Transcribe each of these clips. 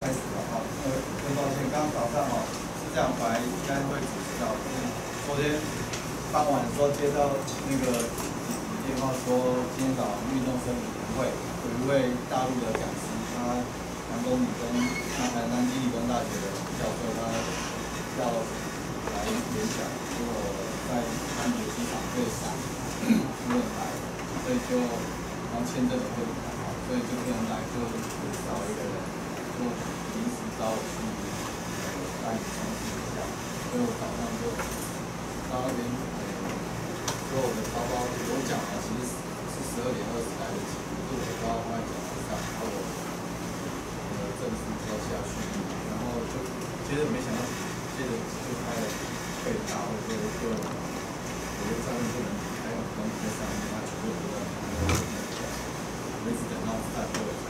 开始了。哈，呃，很抱歉，刚早上哦是这样，本来应该会主持到，昨天傍晚的时候接到那个电话说，今天早上运动生理会有一位大陆的讲师，他南工理工，他南南京理工大学的教授，他要来演讲，结果在安德机场被闪，不能来，所以就然后签证也会不好，所以就不能来，就找一个人。就临时到去那个办理登记一下，所以我早上就到那边，呃，说我的包包有讲啊，其实是十二点二十来的钱，就我包放在奖台上，然后我的证书交下去，然后就接着没想到，接着就开了被打，我就我就我就上面不能开，东西开上面，他全有都在，我一直等到再过来。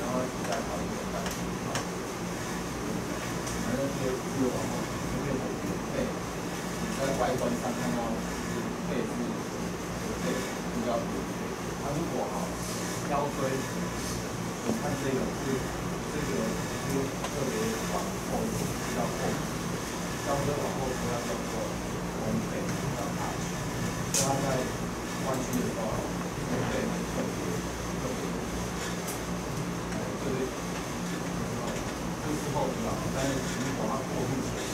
然后再自带好一点的扳手，然就是接用。后那些的，然后前背。你在外观上的话，就是背是的这，背比较扁。他如果哈腰椎，你看这个是这个，就是特别往后，比较后腰椎往后，不要掉过头，背一定要大。所以它在弯曲的时候，这背很特别。在秦皇后面。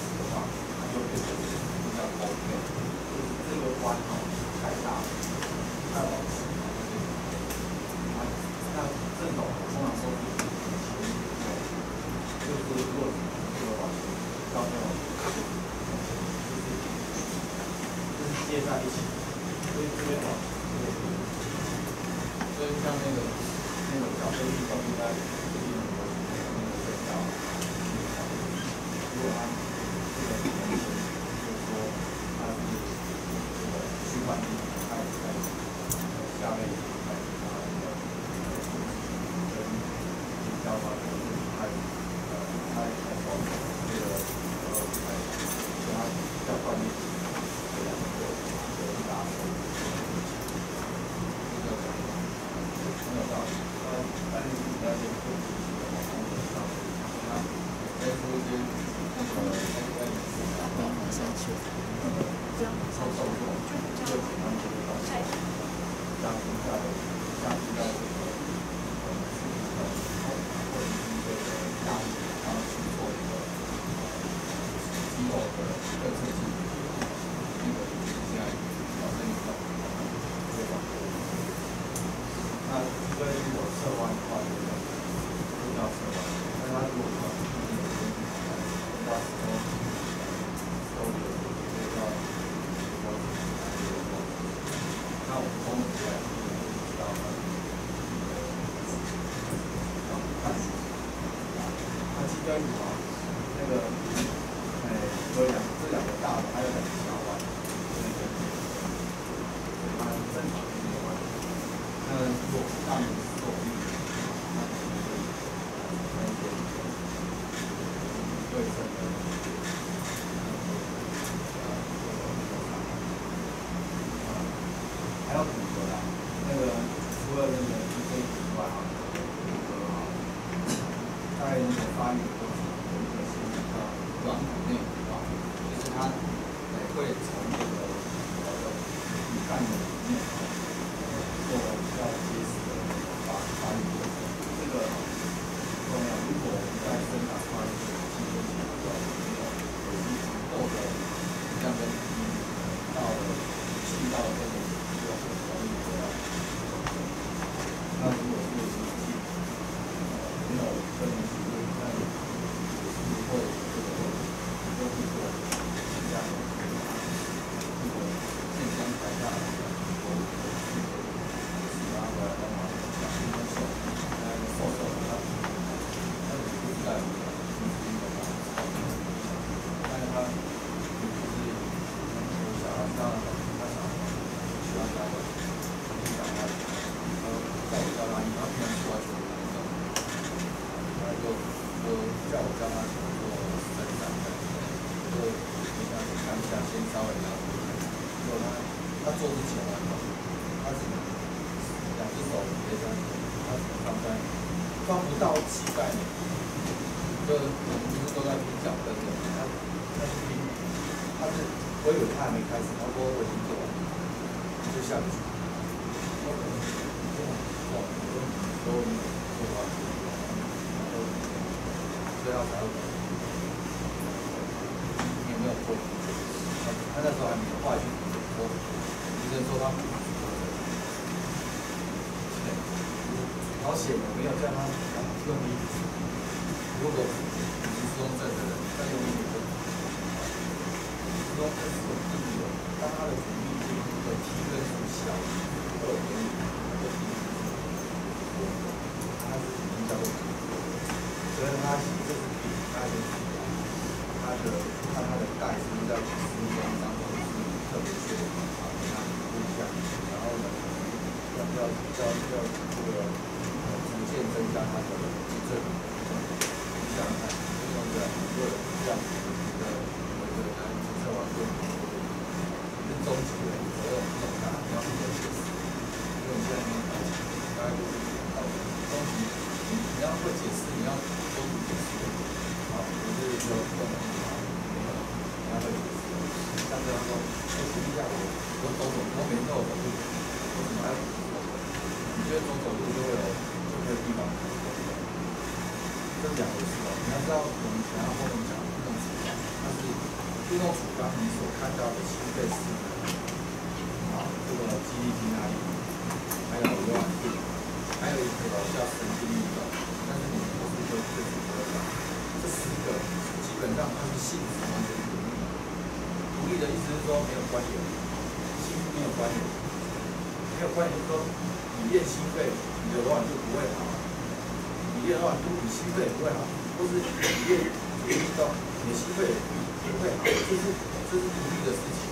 动，你的心肺也不会好，这是这是独立的事情，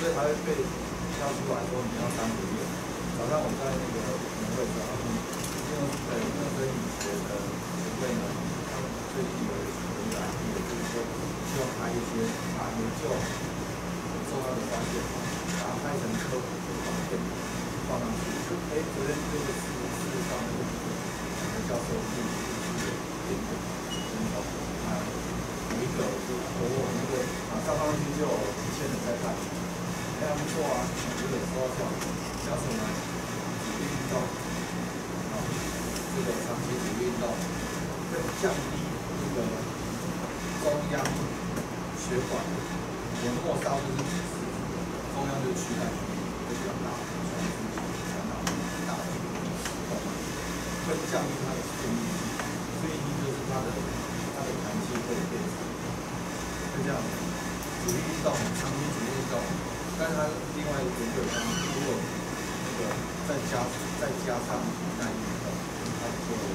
所以才会被挑出来说你要单独练。早上我在那个年会上，因为呃因为跟以前的前辈呢，他们最近有一个来意，就是说希望拍一些把研究很重要的发现，把它拍成科普的影片放上去，就哎昨天这个事事实上那个。教授是是点的，真的啊，有一个就我我那个马上上去就几千人在看，哎还不错啊，有点说教，教什么？体育运动啊，这个长期体育运动会降低这个中央血管的末梢就是中央就躯干会比较大，全身比较大，大。会降低它的适应力，适应力就是它的它的弹性会变差，就这样。主力运动，长期主力运动，但是它另外一个就是，如果那个再加再加上耐力运动，它就会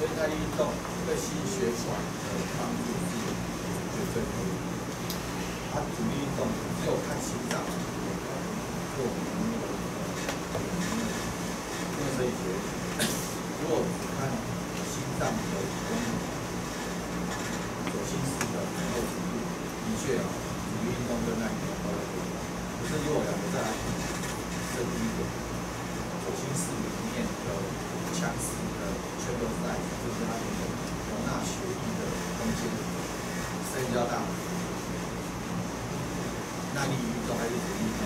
所以耐力运动对心血管的帮助是绝对有的。它主力运动只有看心脏，做那个。这一节，如果只看心脏的功能，左心室的然后指数，的确啊，体育运动跟耐力高的。多。可是如果两个再来比，这第一个，左心室里面的。强势的全都在，就是它那个容纳血液的。空间声音较大。耐力运动还是体育运动？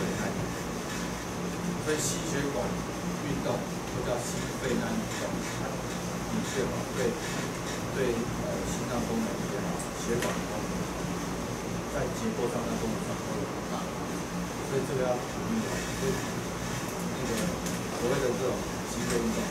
对，耐力。所以心血管运动或叫心肺耐力运动，它的。确嘛，对对呃心脏功能也好，血管功能在结构上、在功能上都有很大的所以这个要鼓励的。所以那个所谓的这种心肺运动，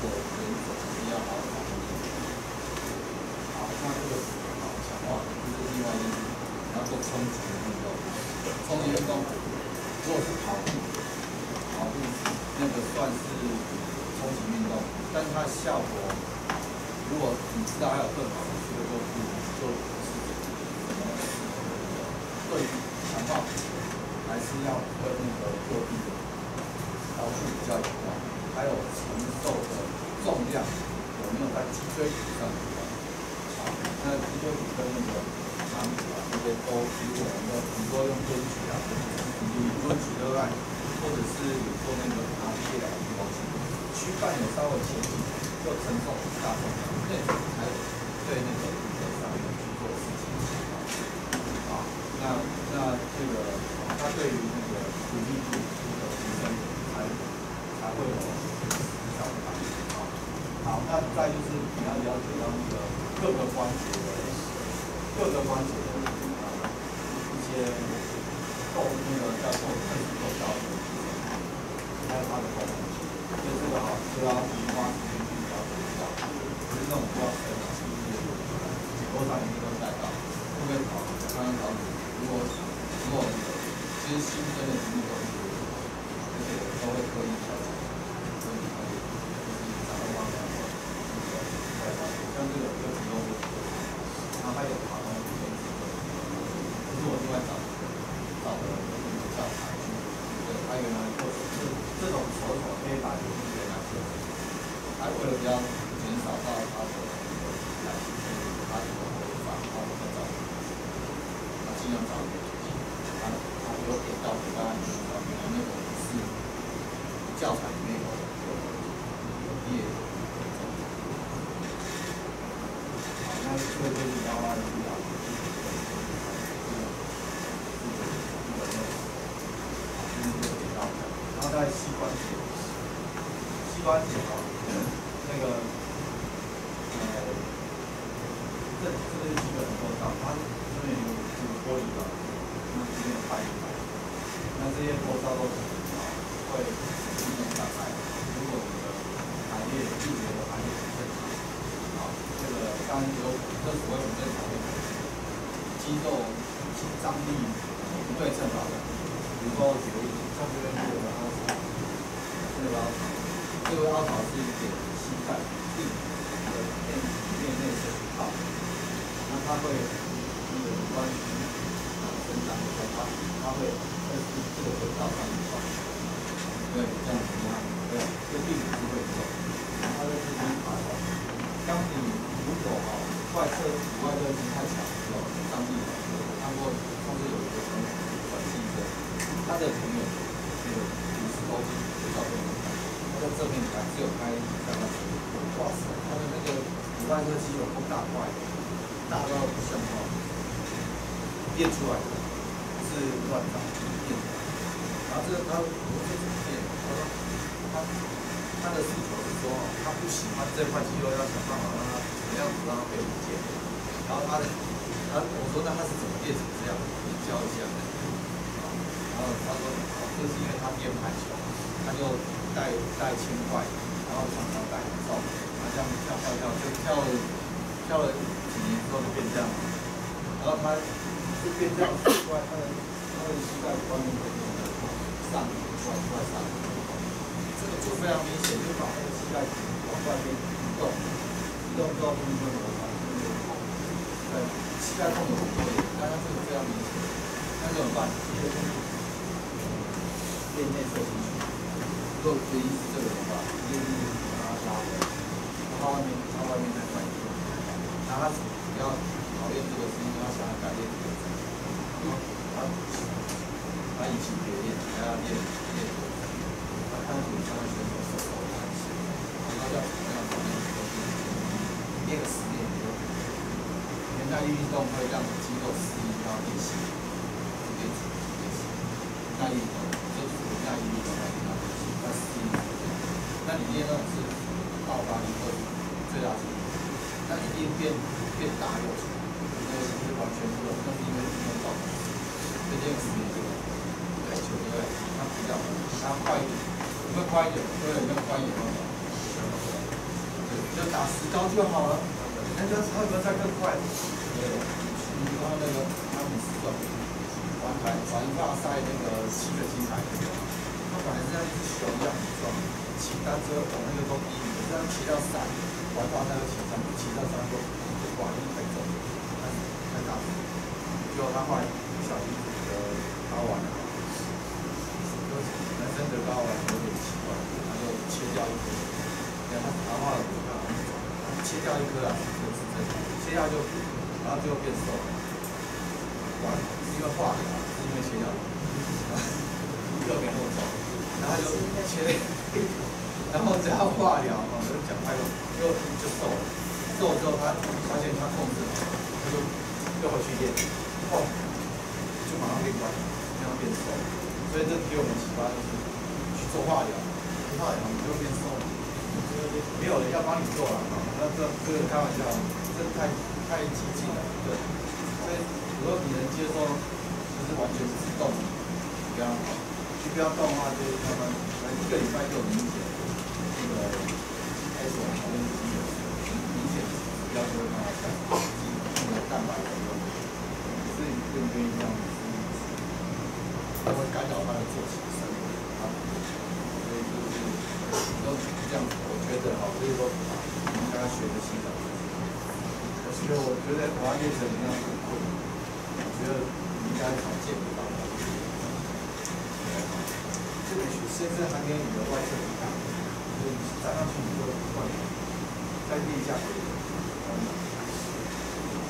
左轮轴一定要好好控制好，那这个好强化的就是另外一件事情。做冲击的运动，冲击运动如果是跑步、跑步那个算是冲击运动，但它效果如果你知道还有更好的去做处理，就不是给自己什么，而是。对强化，还是要跟那个作地的少数比较有关。还有承受的重量有没有在脊椎骨上有关系？好，那脊椎骨跟那个囊骨啊，这些都，其实我们都，我们用编曲啊，这些，我们用编曲的外，或者是有做那个爬梯啊，有模型，躯干有稍微前移，又承受很大重量，那还有对那个骨骼上面去做一些清啊。好，那那这个，它对于。那再就是你要了解到那个各个关节的各个关节的。太激进了，对。所以如果你能接受，就是完全不动，不要去不要动的话，就是慢们可能一个礼拜就明显那个开始往旁边移了，明显不要说让它激进的蛋白的用，所以愿不愿意这样？他会干扰他的作息生活，啊，所以就是都这样，我觉得哈，所以说你应该学的习惯。其实我觉得华为电池能量很贵，我觉得应该常见不到。这个是深至还给你的外设一样，所以你站上去你就断了，在地下可以。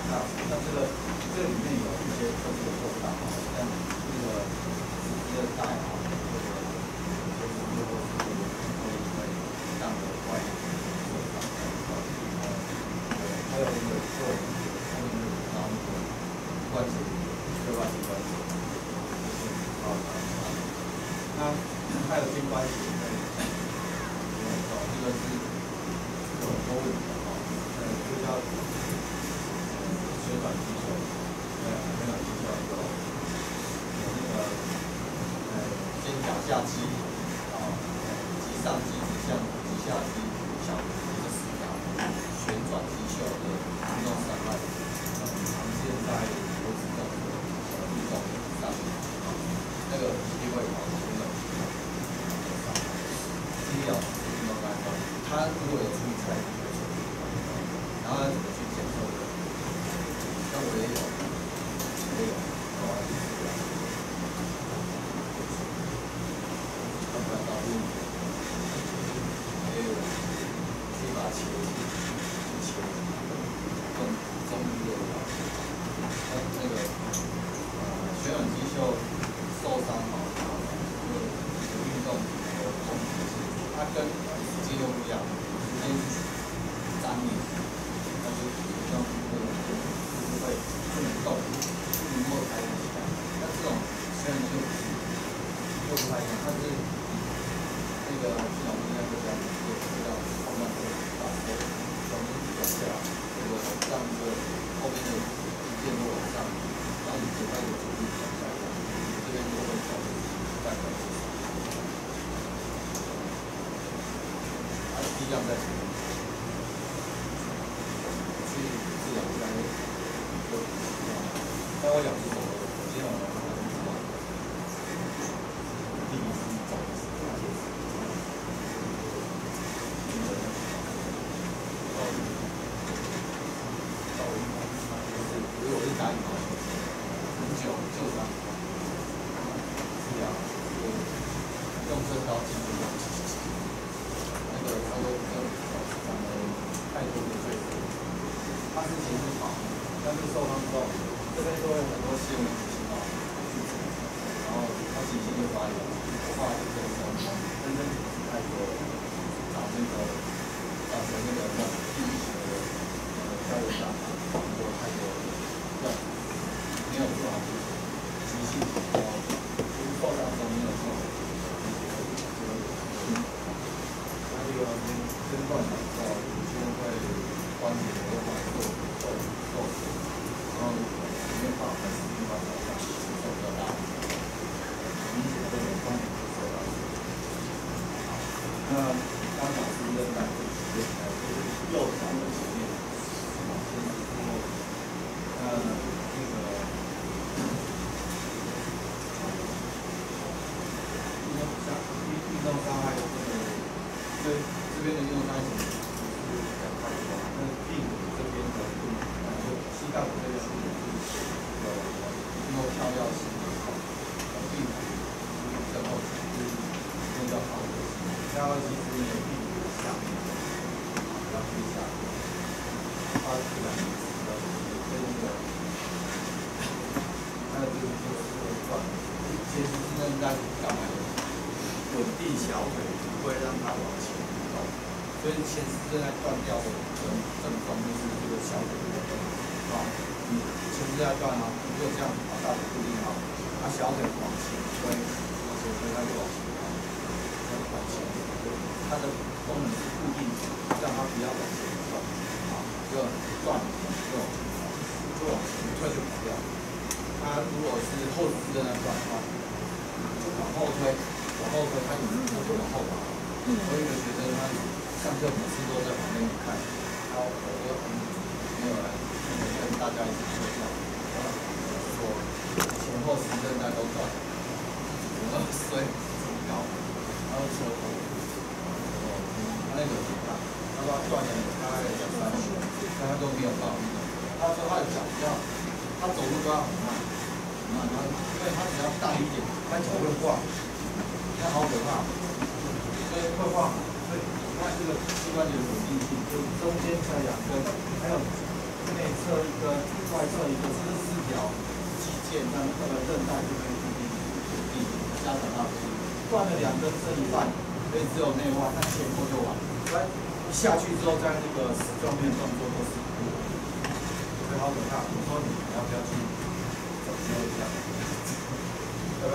那那这个这里面有一些特殊的做法，像那个纸的大小。肩胛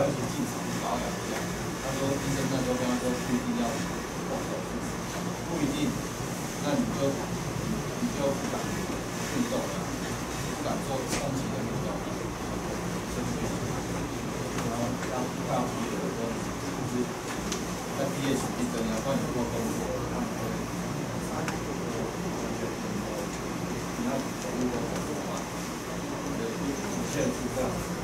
要一些进场保养这样。他说医生那时候跟他说不一定要动手术，不一定，那你就你就不敢运动了，不敢做长期的运动，身体然后要快要毕业的时候，就是在毕业前一阵要换很多工作。现在是这样。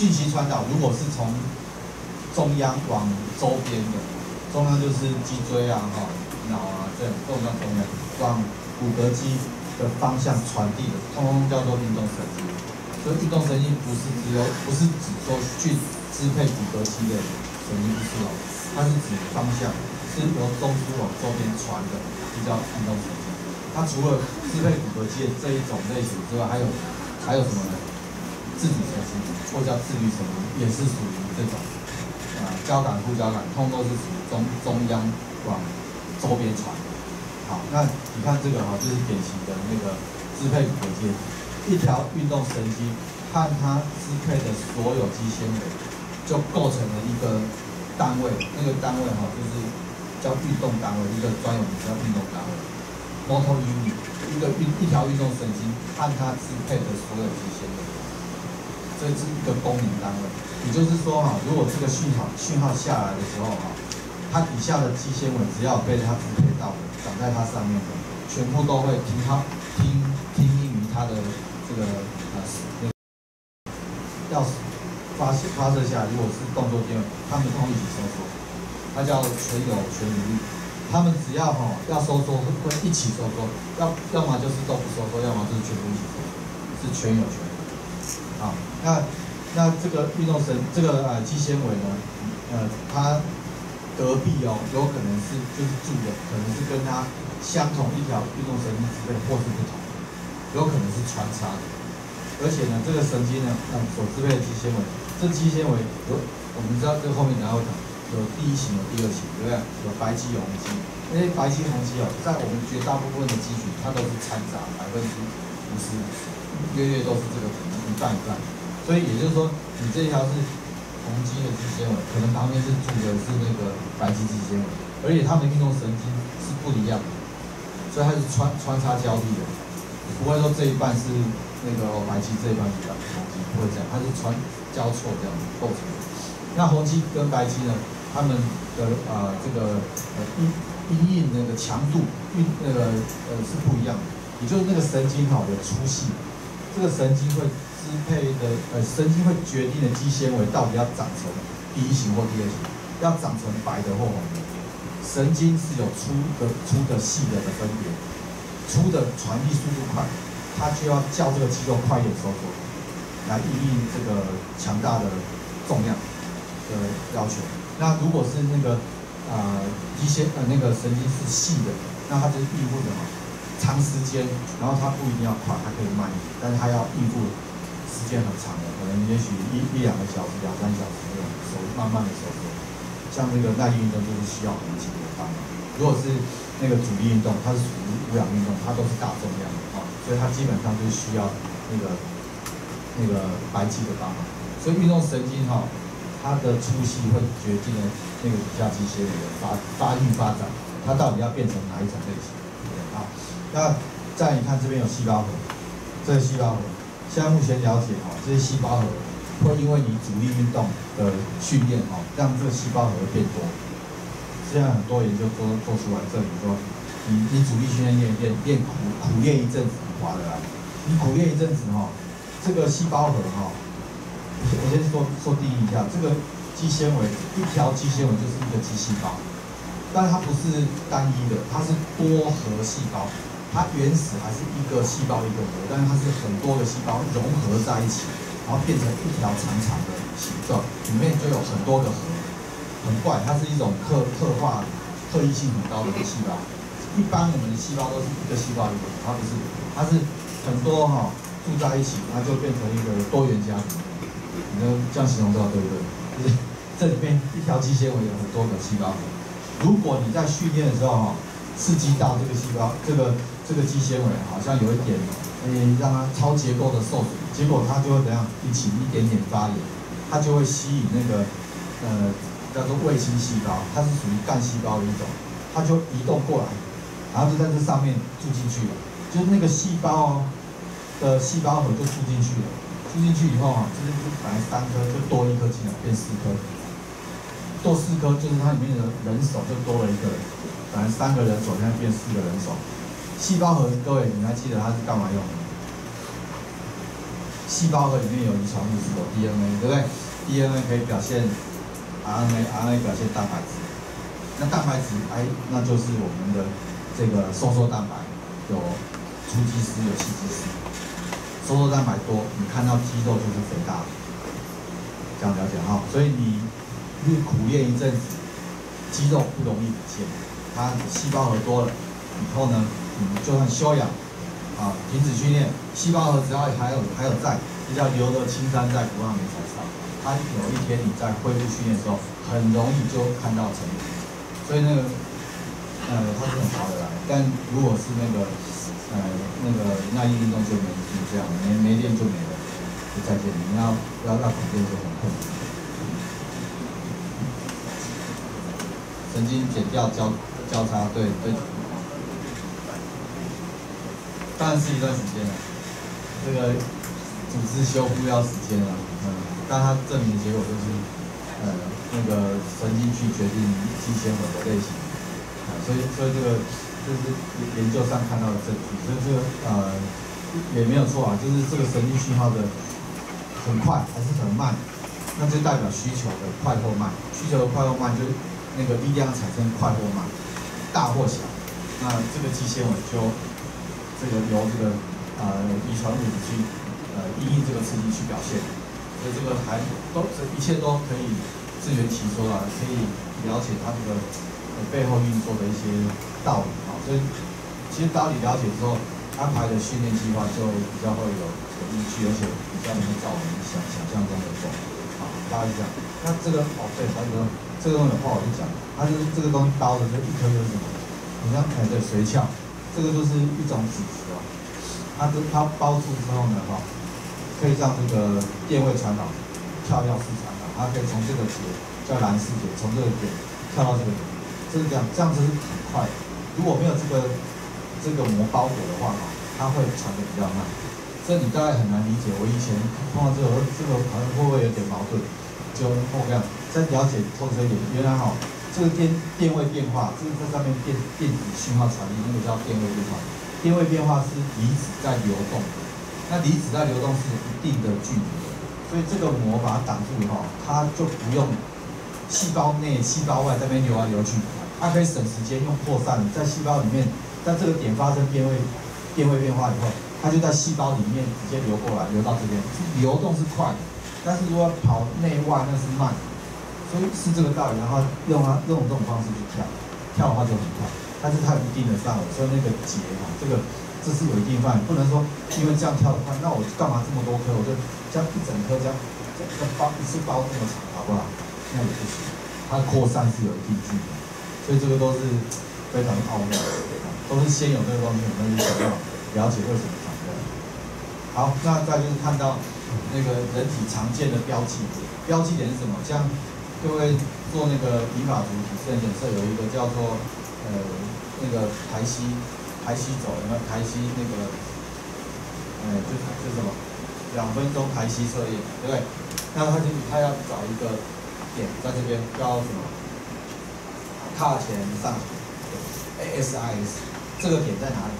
讯息传导，如果是从中央往周边的，中央就是脊椎啊、哈、脑啊这种动到中央，往骨骼肌的方向传递的，通通叫做运动神经。所以运动神经不是只有，不是只说去支配骨骼肌的神经，不是哦，它是指方向，是由中枢往周边传的，就叫运动神经。它除了支配骨骼肌的这一种类型之外，还有还有什么呢？自主神经或叫自律神经，也是属于这种啊交感副交感，通都是属于中中央往周边传。好，那你看这个哈，就是典型的那个支配骨骼肌，一条运动神经和它支配的所有肌纤维，就构成了一个单位，那个单位哈就是叫运动单位，一个专有名叫运动单位 （motor unit），一个运一条运动神经和它支配的所有肌纤维。这是一个功能单位，也就是说哈，如果这个讯号讯号下来的时候哈，它底下的肌纤维只要被它支配到的，长在它上面的，全部都会听它听听命于它的这个呃那要发发射下，如果是动作电位，它们通一起收缩，它叫全有全无力。它们只要哈要收缩会一起收缩，要要么就是都不收缩，要么就是全部一起收缩，是全有全。啊，那那这个运动神这个呃肌纤维呢，呃，它隔壁哦，有可能是就是住的，可能是跟它相同一条运动神经支配，或是不同，有可能是穿插的。而且呢，这个神经呢，呃，所支配的肌纤维，这肌纤维有我们知道这后面等下会讲，有第一型有第二型，对不对？有白肌红肌，那些白肌红肌哦，在我们绝大部分的肌群，它都是掺杂百分之五十，约约都是这个比例。一半一半，所以也就是说，你这一条是红肌的肌纤维，可能旁边是住的是那个白肌肌纤维，而且它们运动神经是不一样的，所以它是穿穿插交替的，不会说这一半是那个白肌，这一半是红肌，不会这样，它是穿交错这样子构成的。那红肌跟白肌呢，它们的呃这个呃阴阴印那个强度运那个呃是不一样的，也就是那个神经哈的粗细，这个神经会。支配的呃神经会决定的肌纤维到底要长成第一型或第二型，要长成白的或红的。神经是有粗的、粗的、细的的分别。粗的传递速度快，它就要叫这个肌肉快一点收缩，来应应这个强大的重量的要求。那如果是那个啊肌纤呃那个神经是细的，那它就是应付什么？长时间，然后它不一定要快，它可以慢一点，但是它要应付。时间很长的，可能也许一一两个小时、两三小时那种收，慢慢的收缩。像那个耐力运动就是需要很紧的帮忙。如果是那个阻力运动，它是属于无氧运动，它都是大重量的啊，所以它基本上就是需要那个那个白肌的帮忙。所以运动神经哈，它的粗细会决定了那个底下肌纤维的发发育发展，它到底要变成哪一种类型？好，那再你看这边有细胞核，这个细胞核。现在目前了解哈，这些细胞核会因为你阻力运动的训练哈，让这个细胞核变多。现在很多研究做做出来证明说，你你阻力训练练练练苦苦练一阵子划得来，你苦练一阵子哈，这个细胞核哈，我先说说定义一下，这个肌纤维一条肌纤维就是一个肌细胞，但它不是单一的，它是多核细胞。它原始还是一个细胞一个核，但是它是很多个细胞融合在一起，然后变成一条长长的形状，里面就有很多个核，很怪，它是一种特特化、特异性很高的细胞。一般我们的细胞都是一个细胞一个，它不是，它是很多哈住在一起，它就变成一个多元家庭。你这样形容知道对不对？就是这里面一条肌纤维有很多个细胞核。如果你在训练的时候哈，刺激到这个细胞，这个。这个肌纤维好像有一点，诶，让它超结构的受损，结果它就会怎样引起一点点发炎，它就会吸引那个，呃，叫做卫星细胞，它是属于干细胞的一种，它就移动过来，然后就在这上面住进去了，就是那个细胞哦，的细胞核就住进去了，住进去以后啊，这边本来三颗就多一颗进来，变四颗，多四颗就是它里面的人手就多了一个人，本来三个人手现在变四个人手。细胞核各位你还记得它是干嘛用的？细胞核里面有遗传物质，有 DNA，对不对？DNA 可以表现 RNA，RNA 表现蛋白质。那蛋白质，哎，那就是我们的这个收缩蛋白，有粗肌丝，有细肌丝。收缩蛋白多，你看到肌肉就是肥大，这样了解哈。所以你日苦练一阵子，肌肉不容易不见。它细胞核多了以后呢，就算休养。啊，停止训练，细胞核只要还有还有在，就叫留得青山在，不怕没柴烧。它有一天你在恢复训练的时候，很容易就看到成果。所以那个，呃，它是很划得来。但如果是那个，呃，那个耐力运动就没没这样，没没练就没了，就再见。你要要要改变就很困难。神经减掉交交叉，对对。当然是一段时间了，这个组织修复要时间了，嗯，但它证明结果就是，呃，那个神经去决定肌纤维的类型，啊，所以所以这个就是研究上看到的证据，所以这个呃也没有错啊，就是这个神经讯号的很快还是很慢，那就代表需求的快或慢，需求的快或慢就那个力量产生快或慢，大或小，那这个肌纤维就。这个由这个呃遗传物质去呃因应这个刺激去表现，所以这个还都这一切都可以自圆其说了，可以了解它这个呃背后运作的一些道理啊。所以其实道理了解之后，安排的训练计划就比较会有有依据，而且比较能照我们想想象中的做。好，大家讲，那这个哦对，还有个这个东西的话我就讲，它就是这个东西刀的这一颗就是什么？你像哎对髓鞘。这个就是一种组织哦，它这它包住之后呢，哈，可以让这个电位传导跳跃式传导，它可以从这个点叫蓝氏节，从这个点跳到这个点，就是这样，这样子是很快的。如果没有这个这个膜包裹的话，哈，它会传的比较慢。这你大概很难理解。我以前碰到这个，这个好像会不会有点矛盾？就我讲，再了解透彻一点，原来哈。这个电电位变化，这个在上面电电子信号传递，那个叫电位变化。电位变化是离子在流动，那离子在流动是有一定的距离，所以这个膜把它挡住以后，它就不用细胞内、细胞外这边流来流去，它可以省时间，用扩散在细胞里面，在这个点发生电位电位变化以后，它就在细胞里面直接流过来，流到这边，流动是快的，但是如果跑内外那是慢。所以是这个道理，然后用它用这种方式去跳，跳的话就很快，但是它有一定的范围，所以那个节哈，这个这是有一定范围，不能说因为这样跳的快，那我干嘛这么多颗，我就这样一整颗这样，这这包一次包这么长，好不好？那也不行，它扩散是有一定距离，所以这个都是非常奥妙的，都是先有这个东西，我们想要了解为什么长这样。好，那再就是看到那个人体常见的标记，标记点是什么？像各位做那个理法图体质检测，有一个叫做呃那个排息排息轴，有没有排息那个呃就就什么两分钟排息测验，对不对？那他就他要找一个点在这边叫什么？踏前上，ASIS 这个点在哪里？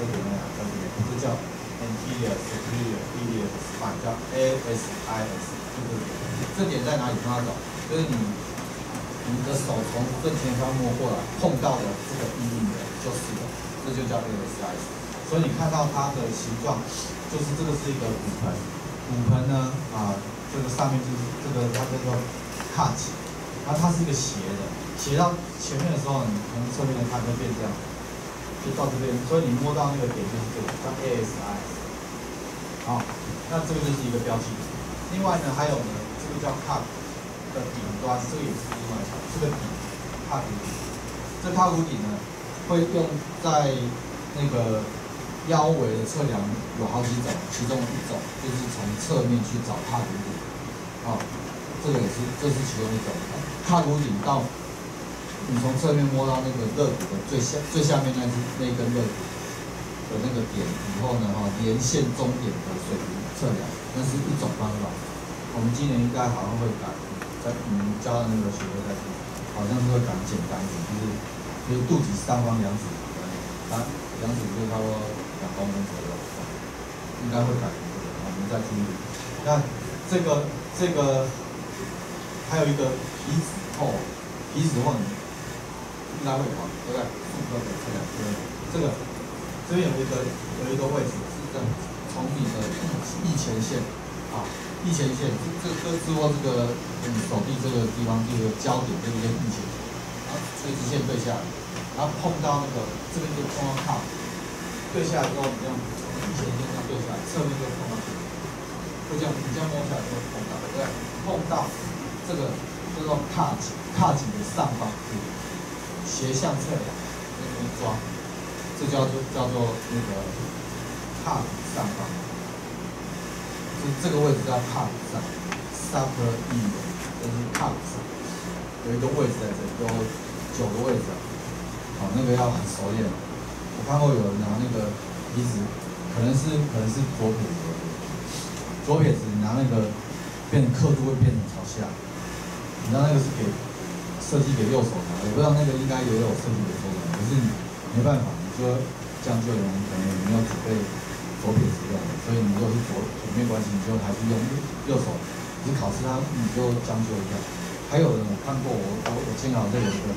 这个点在哪？在这边，这叫 anterior superior iliac spine，叫 ASIS。这点这点在哪里？跟他找，就是你你的手从正前方摸过来碰到的这个阴影的，就是的，这就叫 A S I。所以你看到它的形状，就是这个是一个骨盆，骨盆呢啊，这个上面就是这个它叫做 cut，然后它是一个斜的，斜到前面的时候，你从侧面的看会变这样，就到这边，所以你摸到那个点就是这个叫 A S I。好，那这个就是一个标记。另外呢，还有呢，这叫胯的顶端，这个也是另外一条，这个底 cup 顶，这 cup 顶呢，会用在那个腰围的测量，有好几种，其中一种就是从侧面去找 cup 顶，啊，这个也是，这是其中一种。胯骨顶到你从侧面摸到那个肋骨的最下最下面那只那根肋骨，的那个点以后呢，哈，连线终点的水平测量，那是一种方法。我们今年应该好像会改，在我们教的那个学科在，好像是会改简单一点，就是就是肚子上方两指，它两指就差不多两公分左右，应该会改这个，我们再注意。那这个这个还有一个皮质后，皮质后应该会考，对不对？妇科的测量，这个这边有一个有一个位置是在从你的翼前线啊，翼前线这这这握这个嗯手臂这个地方这个焦点这个翼前线，然后垂直线对下来，然后碰到那个这边就碰到靠，对下来之后你这样翼前线这样对下来，侧面就碰到，就这样你这样摸下来就会碰到，对？碰到这个叫做踏颈，踏紧的上方。斜向侧仰，那边抓，这叫做叫做那个踏上方，就这个位置叫踏底上，upper e，就是踏底上，有一个位置在这里，有九个位置，好，那个要很熟练。我看过有人拿那个椅子，可能是可能是左撇子，左撇子拿那个变刻度会变成朝下，你知道那个是给。设计给右手拿，我不知道那个应该也有设计给左手，可是你没办法，你说将就人可能你要准备左撇子用的，所以你就是左左没关系，你就还是用右手。你考试他你就将就一下。还有人我看过，我我我监考这有一个，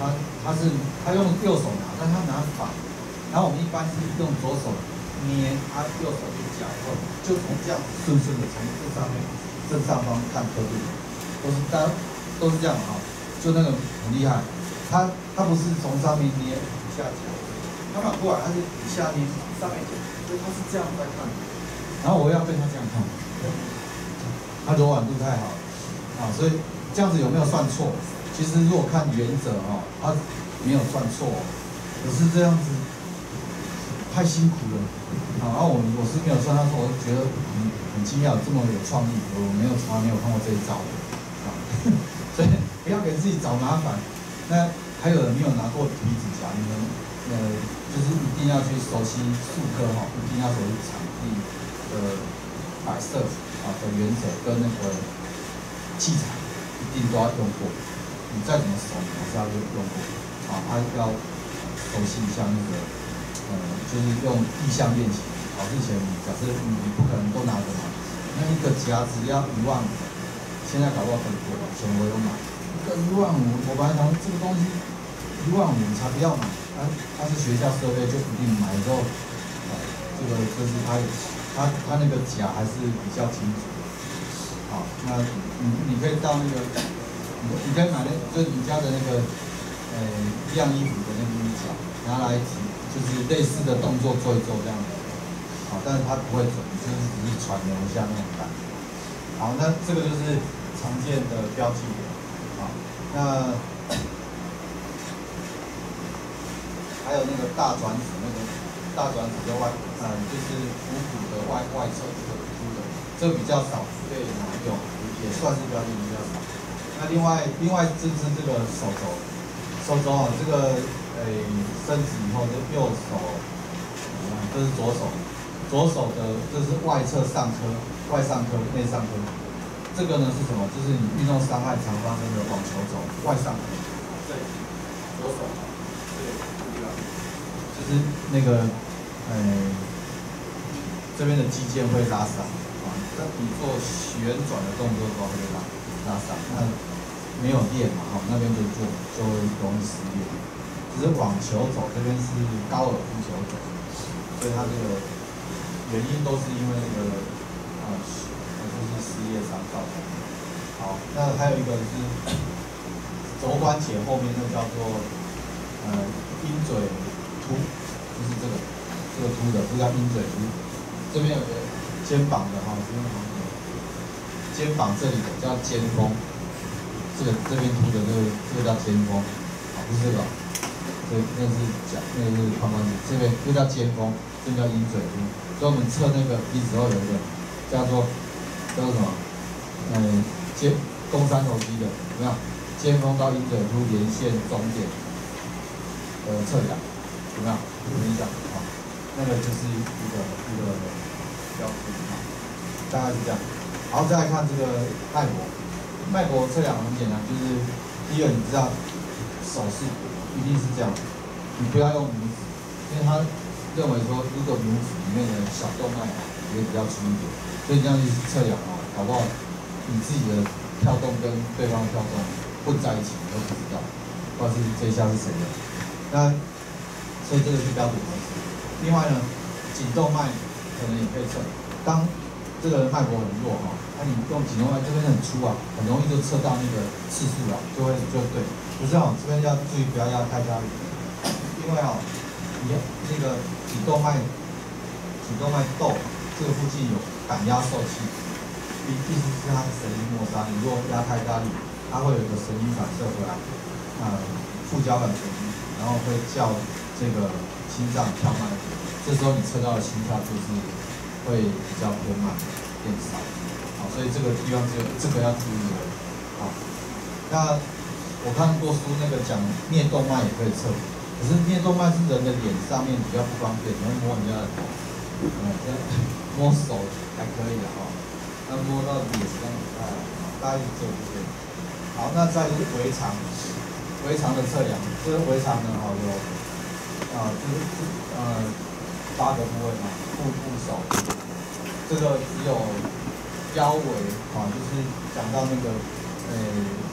他他是他用右手拿，但他拿反，然后我们一般是用左手捏，他右手去夹，后就从这样顺顺的从这上面正上方看刻度，都是单。都是这样啊，就那个很厉害，他他不是从上面捏下夹，他反过来，他是底下捏上面，所以他是这样在看，然后我要跟他这样看，他柔软度太好了，啊，所以这样子有没有算错？其实如果看原则哈，他没有算错，可是这样子太辛苦了，啊，然后我我是没有算他说，我觉得很很惊讶，这么有创意，我没有从来没有看过这一招的，啊。所以，不要给自己找麻烦。那还有人没有拿过皮子夹，你们呃，就是一定要去熟悉术科哈，一定要熟悉场地的摆设啊的原则跟那个器材，一定都要用过。你再怎么熟，还是要用用过。啊，还要熟悉一下那个呃，就是用意向练习。考试前，假设你不可能都拿着嘛，那一个夹子要一万五。现在搞不好很多，钱我都买，一个一万五，我本来想这个东西一万五才不要买，它它是学校设备就一定买之后，这个就是它它它那个甲还是比较清楚，好，那你你可以到那个，你你可以买那就是你家的那个，呃，晾衣服的那个衣夹，拿来就是类似的动作做一做这样子，好，但是它不会准，就是只是传流一下那种感觉，好，那这个就是。常见的标记点，好，那还有那个大转子，那个大转子的外，嗯，就是股骨的外外侧这个凸的，这比较少被拿用，也算是标记比较少。那另外，另外就是这个手肘，手肘啊，这个诶伸直以后，这右手，这是左手，左手的这是外侧上髁，外上髁，内上髁。这个呢是什么？就是你运动伤害常发生的网球肘外上髁，对，左手，是那个，呃，这边的肌腱会拉伤啊。那你做旋转的动作的时候会拉拉伤，那没有练嘛，哈，那边就做就会容易失练。只是网球肘这边是高尔夫球肘，所以它这个原因都是因为那个啊。就是事业上造成的。好，那还有一个是肘关节后面，那叫做呃鹰嘴凸，就是这个这个凸的，这叫鹰嘴突。这边有个肩膀的哈，这边旁边肩膀这里的叫肩峰，这个这边凸的这个这个叫肩峰，啊不是这个，这那是脚，那个是髋关节，这边这叫肩峰，这叫鹰嘴突。所以我们测那个鼻子后有一个叫做。叫做什么？嗯，肩肱三头肌的怎么样？肩峰到鹰嘴突连线终点，呃，测量，有没有？有印象啊？那个就是一个一个标志啊，大概是这样。然后再来看这个脉搏，脉搏测量很简单，就是第一个你知道手势一定是这样，你不要用拇指，因为他认为说如果拇指里面的小动脉也比较粗一点，所以这样去测量啊，搞不好你自己的跳动跟对方跳动混在一起你都不知道，不知道是这一下是谁的。那所以这个是标准模式。另外呢，颈动脉可能也可以测。当这个脉搏很弱哈，那你用颈动脉这边很粗啊，很容易就测到那个次数了，就会就对。不是哦，这边要注意不要压太大力，因为哦，你那个颈动脉颈动脉窦这个附近有感压受器，意意思是它神经末梢，你如果压太大力，它会有一个神经反射回来，呃，副交感神经，然后会叫这个。心脏跳慢，这时候你测到的心跳就是会比较偏慢，变少，好，所以这个地方就这个要注意了，好。那我看过书，那个讲颞动脉也可以测，可是颞动脉是人的脸上面比较不方便，你要摸人家的头，嗯，摸手还可以的哈，那摸到脸上不太好，大概是这些。好，那再是围肠，围肠的测量，这个围肠呢，哈有。啊，就是呃八个部位嘛，腹部手，这个只有腰围啊，就是讲到那个呃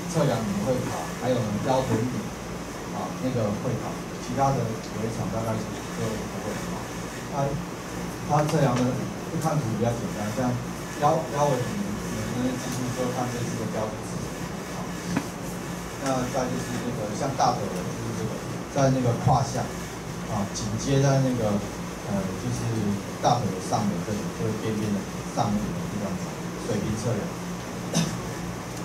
测量你会考，还有腰臀比啊那个会考，其他的围场大概是都不会考。它它测量的看图比较简单，像腰腰围你你们记住说看这四个标志。好，那再就是那个像大腿围就是这个，在那个胯下。啊，紧接在那个呃，就是大腿的上的这里，就是边边的上面的地方，水平测量，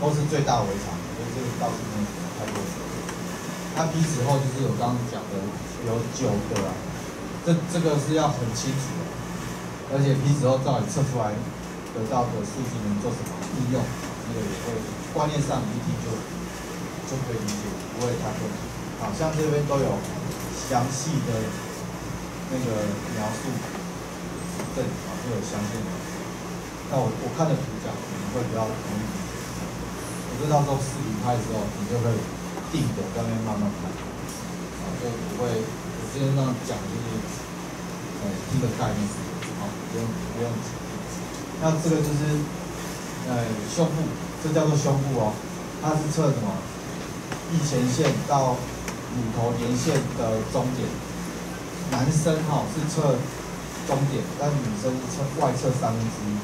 都是最大围场，所以这个倒是没什么太多说的。它鼻子后就是我刚刚讲的有九个啊，这这个是要很清楚的，而且鼻子后到底测出来得到的数据能做什么应用，这个也会观念上一定就就可以理解，不会太困难。好像这边都有。详细的那个描述，这里啊会有详细的。那我我看的图讲可能会比较容易。我这到时候视频拍的时候，你就会定的在那边慢慢看，啊就不会我今天这样讲就是，呃听个概念，好不用不用。那这个就是呃胸部，这叫做胸部哦，它是测什么？翼前线到。乳头连线的中点，男生哈是测中点，但女生是测外侧三分之一。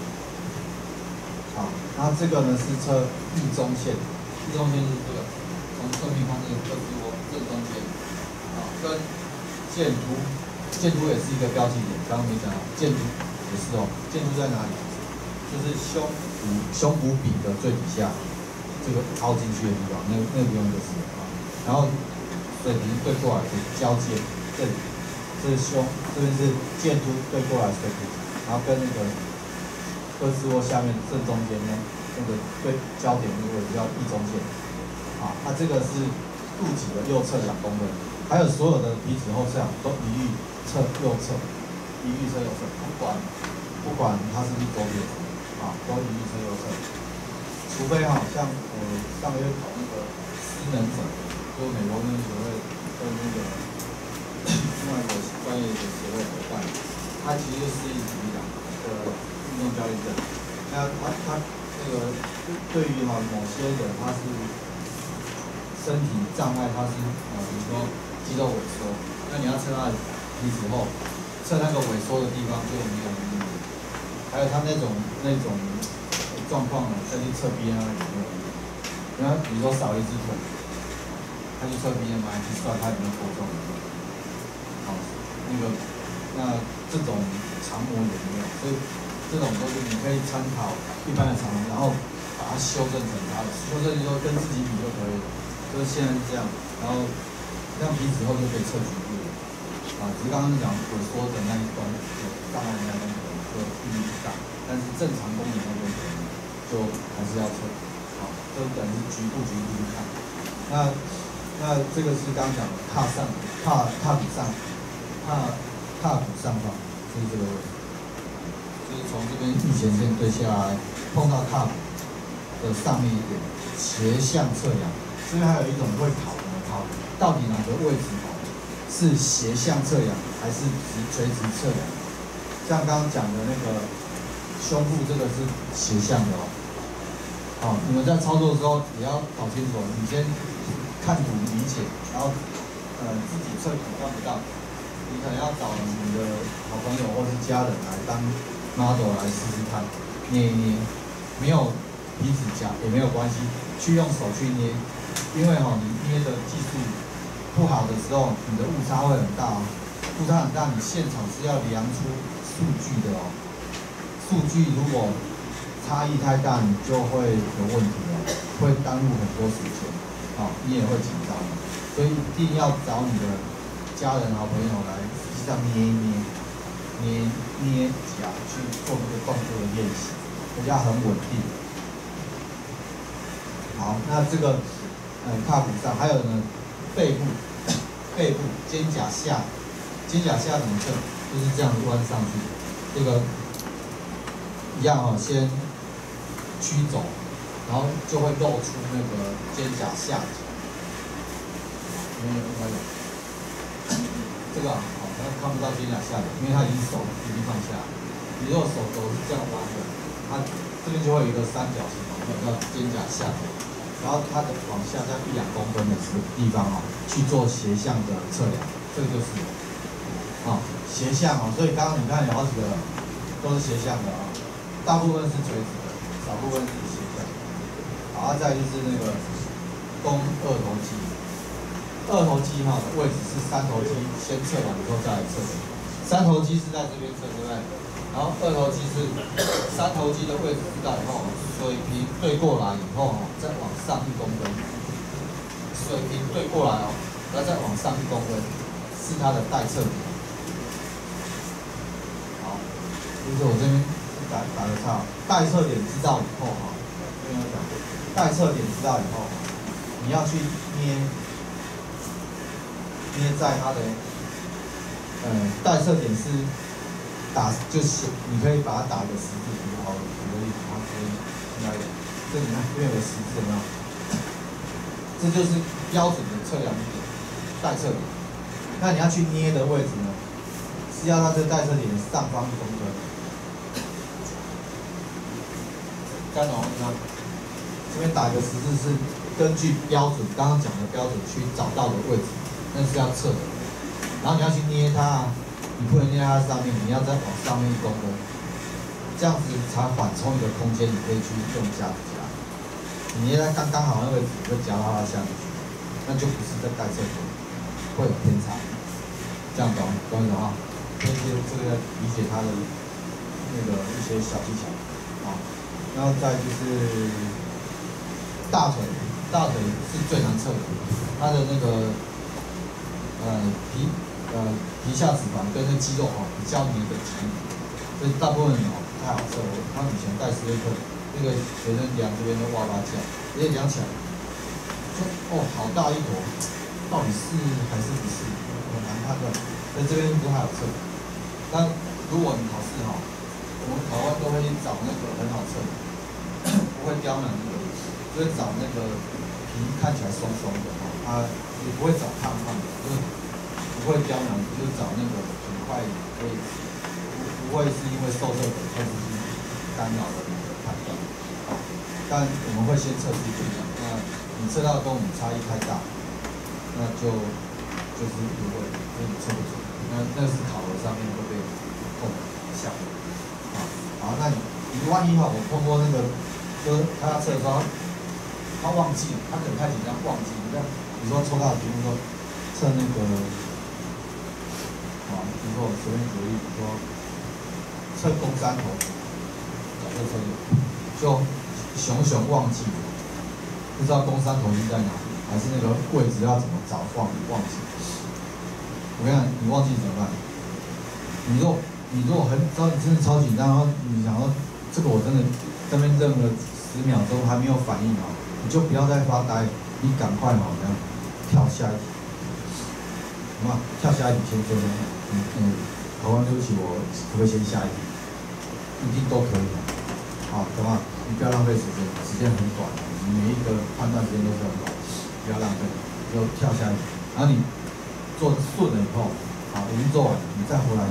好，那这个呢是测翼中线，翼中线是这个，从侧面看这个侧柱窝正中间，啊，跟剑突，剑突也是一个标记点，刚刚没讲到，剑突也是哦，剑突在哪里？就是胸骨胸骨柄的最底下，这个凹进去的地方，那那个地方就是啊，然后。水平对过来的交界，这里这是胸，这边是剑突对过来水平，然后跟那个胳肢窝下面正中间呢，那个对焦点那个叫翼中线，啊，它这个是肚脐的右侧两公分，还有所有的鼻子后侧都一律侧右侧，一律侧右侧，不管不管它是不是左边，啊，都一律侧右侧，除非哈，像我上个月考那个失能者。就美国那个协会跟那个另外一个专业的协会合办，他其实是一体的的运动教练证。那他他那个对于哈某些人他是身体障碍，他是啊比如说肌肉萎缩，那你要测他的皮质后，测那个萎缩的地方就没有意义。还有他那种那种状况呢，再去测 BMI 也没有意义。你看，比如说少一只腿。他就测 BMI 去算他有没有过重，好，那个那这种长模有没有？所以这种都是你可以参考一般的长模，然后把它修正成它的，修正就说跟自己比就可以了。就是现在是这样，然后这样比之后就可以测局部了。啊，只是刚刚讲萎缩的那一端有障碍的那一端就意义不大，但是正常功能那边就还是要测。好，就等于局部局部去看，那。那这个是刚讲的，踏上踏踏比上，踏踏骨上方，就是这个位置，就是从这边预前线对下来，碰到踏骨的上面一点，斜向侧仰。这边还有一种会跑的跑，到底哪个位置跑？是斜向侧仰还是直垂直侧仰？像刚刚讲的那个胸部，这个是斜向的哦。好，你们在操作的时候也要搞清楚，你先看图理解，然后呃自己测图看不到，你可能要找你的好朋友或是家人来当 model 来试试看，捏一捏，没有皮指甲也没有关系，去用手去捏，因为哈你捏的技术。不好的时候，你的误差会很大哦。误差很大，你现场是要量出数据的哦。数据如果差异太大，你就会有问题了，会耽误很多时间，好，你也会紧张。所以一定要找你的家人、好朋友来实际上捏一捏、捏捏脚去做这个动作的练习，比较很稳定。好，那这个呃胯骨上还有呢。背部，背部肩胛下，肩胛下怎么测？就是这样弯上去，这个一样哦，先屈肘，然后就会露出那个肩胛下角。没有，没有。这个好，像看不到肩胛下角，因为它已经手已经放下。你如果手肘是这样弯的，它这边就会有一个三角形，叫肩胛下角。然后它的往下在一两公分的这个地方哦，去做斜向的测量，这个就是，啊斜向哦，所以刚刚你看有好几个都是斜向的啊，大部分是垂直的，少部分是然后。再就是那个肱二头肌，二头肌哈的位置是三头肌先测完以后再来测，三头肌是在这边测，对不对？然后二头肌是三头肌的位置知道以后，水平对过来以后哈，再往上一公分，水平对过来哦，然后再往上一公分，是它的待测点。好，就是我这边打打个叉，待测点知道以后哈，这边讲，待测点知道以后，你要去捏捏在它的，嗯，待测点是。打就是你可以把它打个十字，比如好举个例子，它可以来，这里面这边有十字，有没有？这就是标准的测量点，待测点。那你要去捏的位置呢，是要它这代测点的上方一公分。看懂吗？这边打一个十字是根据标准，刚刚讲的标准去找到的位置，那是要测的。然后你要去捏它。你不能捏在上面，你要再往上面一公分，这样子才缓冲一个空间，你可以去用夹子夹。你捏在刚刚好那个位置，会夹到它下面，那就不是在带测点，会有偏差。这样懂懂意思哈？这些这个理解它的那个一些小技巧啊。然后再就是大腿，大腿是最难测的，它的那个呃皮。呃，皮下脂肪跟那肌肉哈比较黏的紧，所以大部分人哦不太好测。我他以前带实验课，那个学生量这边都哇哇叫，直接量起来，说哦好大一坨，到底是还是不是，很难判断。在这边不太好测。那如果你考试哈，我们考官都会找那个很好测的，不会刁难的，就会找那个皮看起来松松的哈，它也不会找胖胖的，就是。不会刁难，就是找那个很快可以，不会是因为受测者开始去干扰的那个判断。但我们会先测试最强，那你测到跟我们差异太大，那就就是不会，因为你测不准。那那是考核上面会被扣项目。好，好，那你你万一哈，我通过那个，就是他测的时候，他忘记了，他可能太紧张忘记。你看，比如说抽到的题目说测那个。啊，比如说我随便举例，比如说测肱三头，假设测就熊熊忘记，不知道肱三头肌在哪里，还是那个位置要怎么找忘忘记。我跟你讲，你忘记怎么办？你若你如果很超真的超紧张，然后你想说这个我真的这边认了十秒钟还没有反应啊，你就不要再发呆，你赶快嘛，这样跳下一题。好吗？跳下一题先做那个，嗯嗯，好，对不起，我可不可以先下一题？一定都可以的，好，懂吗？你不要浪费时间，时间很短，你每一个判断时间都是很短，不要浪费，就跳下一题。然后你做顺了以后，好，已经做完了，你再回来，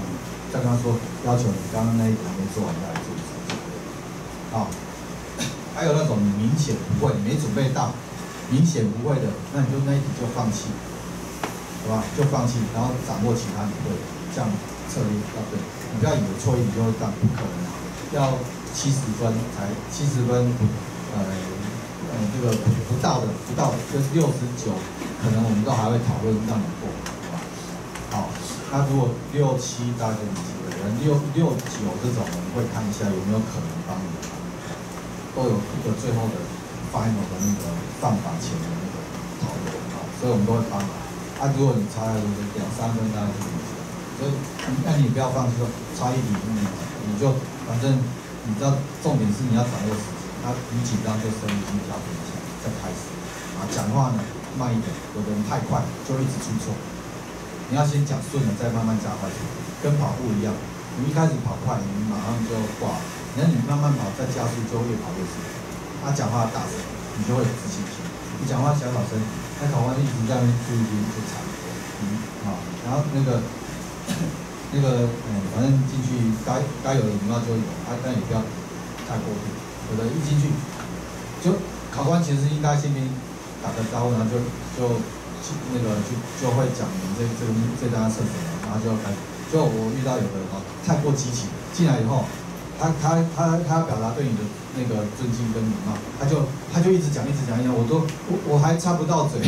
再跟他说，要求你刚刚那一题还没做完再来做一次，好。还有那种你明显不会，没准备到，明显不会的，那你就那一题就放弃，好吧？就放弃，然后掌握其他你会，这样策略要对。你不要以为错一题就会干，不可能，要七十分才七十分，呃呃这个不到的不到就是六十九，可能我们都还会讨论让你过，好吧？好，那如果六七大概几个人，六六九这种，我们会看一下有没有可能。都有一个最后的 final 的那个上法前的那个讨论啊，所以我们都会帮忙。啊，如果你差了两三分，那就所以那你不要放弃说差一点，你你就反正你知道重点是你要掌握时间。那你紧张就声音调整一下，再开始。啊，讲话呢慢一点，有的人太快就一直出错。你要先讲顺了，再慢慢加快，跟跑步一样，你一开始跑快，你马上就挂。那那你慢慢跑，再加速就越跑越速。他讲话大声，你就会有自信心；你讲话小小声，他考官一直在那边注意就惨。嗯，好，然后那个 那个嗯，反正进去该该有的礼貌就有，啊，但也不要太过度。有的一进去，就考官其实应该先跟打个招呼，然后就就那个就就会讲你这这个这单测什么，然后就要开始。就我遇到有的啊，太过激情，进来以后。他他他他要表达对你的那个尊敬跟礼貌，他就他就一直讲一直讲一讲，我都我我还插不到嘴，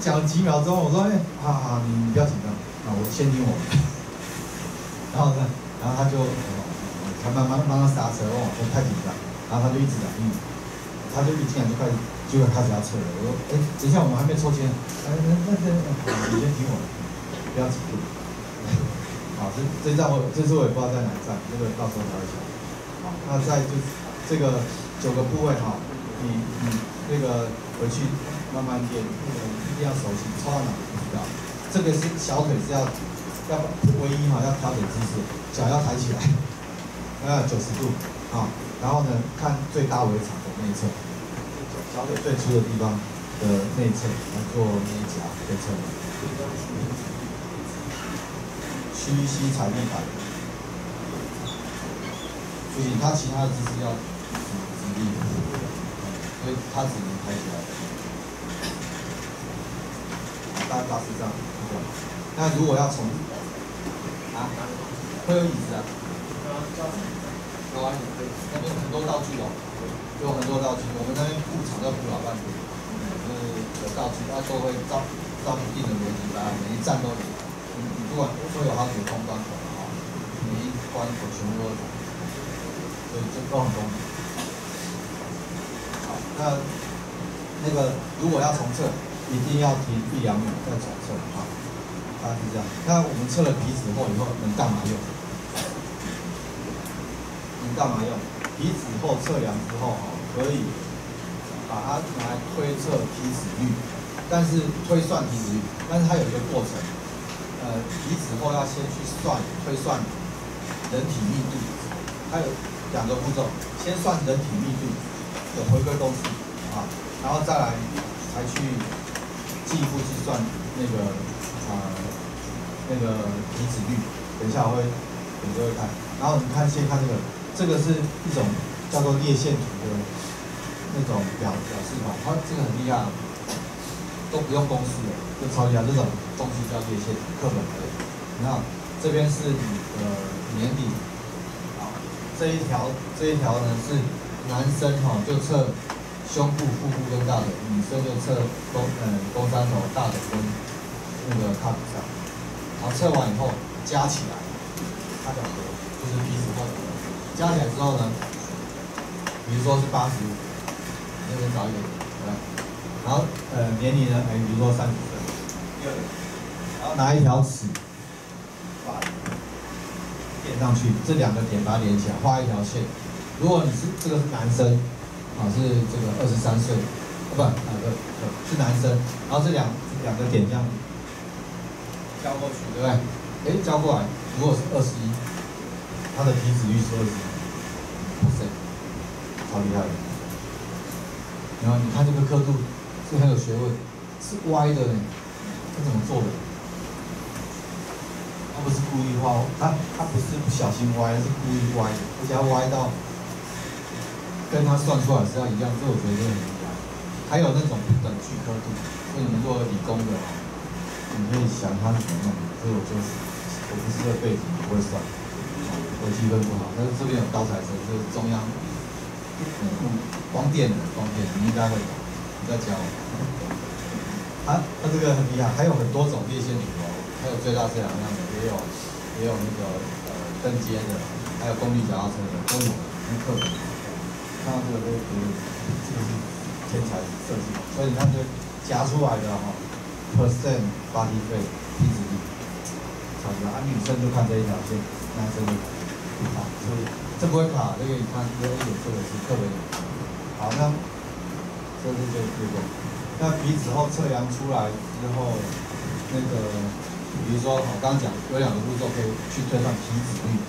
讲几秒钟，我说哎，好好你你不要紧张，啊我先听我，然后呢，然后他就他慢慢慢慢刹车哦，我太紧张，然后他就一直讲，嗯，他就一进来就开始就要开始要撤了，我说哎，等一下我们还没抽签，哎那那那你先听我，不要紧张。好，这这站我这次我也不知道在哪站，这个到时候聊一下。好，那在就这个九个部位哈，你你那个回去慢慢练，那个一定要熟悉，抽到哪不知道。这个是小腿是要要唯一哈，要调整姿势，脚要抬起来，要九十度啊。然后呢，看最大围场的内侧，小腿最粗的地方的内侧来做内夹内侧。屈膝踩地板，所以它其他的姿势要直立，所以它只能抬起来。大大致上，那如果要从啊，会有椅子啊，有啊，那边很多道具哦，有很多道具。我们那边布场要布老半天，就是有道具，他都会照照一定的逻辑把，每一站都有。不管会有好几个通关口的哈，每一关口全部都有，所以这都很公平。好，那那个如果要重测，一定要停一两秒再重测啊，大概是这样。那我们测了皮脂后以后能干嘛用？能干嘛用？皮脂后测量之后哈，可以把它拿来推测皮脂率，但是推算皮脂率，但是它有一个过程。呃，移植后要先去算推算人体密度，它有两个步骤，先算人体密度的回归公式啊，然后再来才去进一步计算那个啊那个移植率。等一下我会我就会看，然后你看先看这个，这个是一种叫做裂线图的那种表表示法，它这个很厉害。都不用公式的，就抄一下这种东西叫列线课本的。你看这边是你的年底，啊，这一条这一条呢是男生哈就测胸部、腹部跟大腿，女生就测肱嗯肱三头、大腿跟那个胯骨上。好，测完以后加起来，它的和就是彼此和的加起来之后呢，比如说是八十五，那边找一点。然后，呃，年龄呢？哎，比如说三十岁，然后拿一条尺，把点上去，这两个点把它连起来，画一条线。如果你是这个是男生，啊，是这个二十三岁，啊不，哪个？是男生。然后这两两个点这样交过去，对不对？哎，交过来，如果是二十一，它的体脂率是二十一，哇塞，超厉害的。然后你看这个刻度是很有学问，是歪的呢，他怎么做的？他不是故意画，他他不是不小心歪，是故意歪的，而且要歪到跟他算出来是要一样，这我觉得很厉害。还有那种不等距刻度，所以你们做理工的哦，你可以想他怎么弄，所以我就是我不是这个背景不会算，我积分不好，但是这边有高材生，就是中央嗯光电的光电，你应该会懂在教。啊，他这个很厉害，还有很多种裂线图哦，还有最大这两样的，也有也有那个呃登阶的，还有功率脚踏车的都有，很课本看到这个都觉得这个是天才设计，所以你看这夹出来的哈、percent body weight 体脂率，差不多。啊，女生就看这一条线，男生就不看，所以这不会卡，这个你看这个有这个是特别有。好，那这是就这个。那鼻子后测量出来之后，那个比如说我刚刚讲有两个步骤可以去推算体脂率。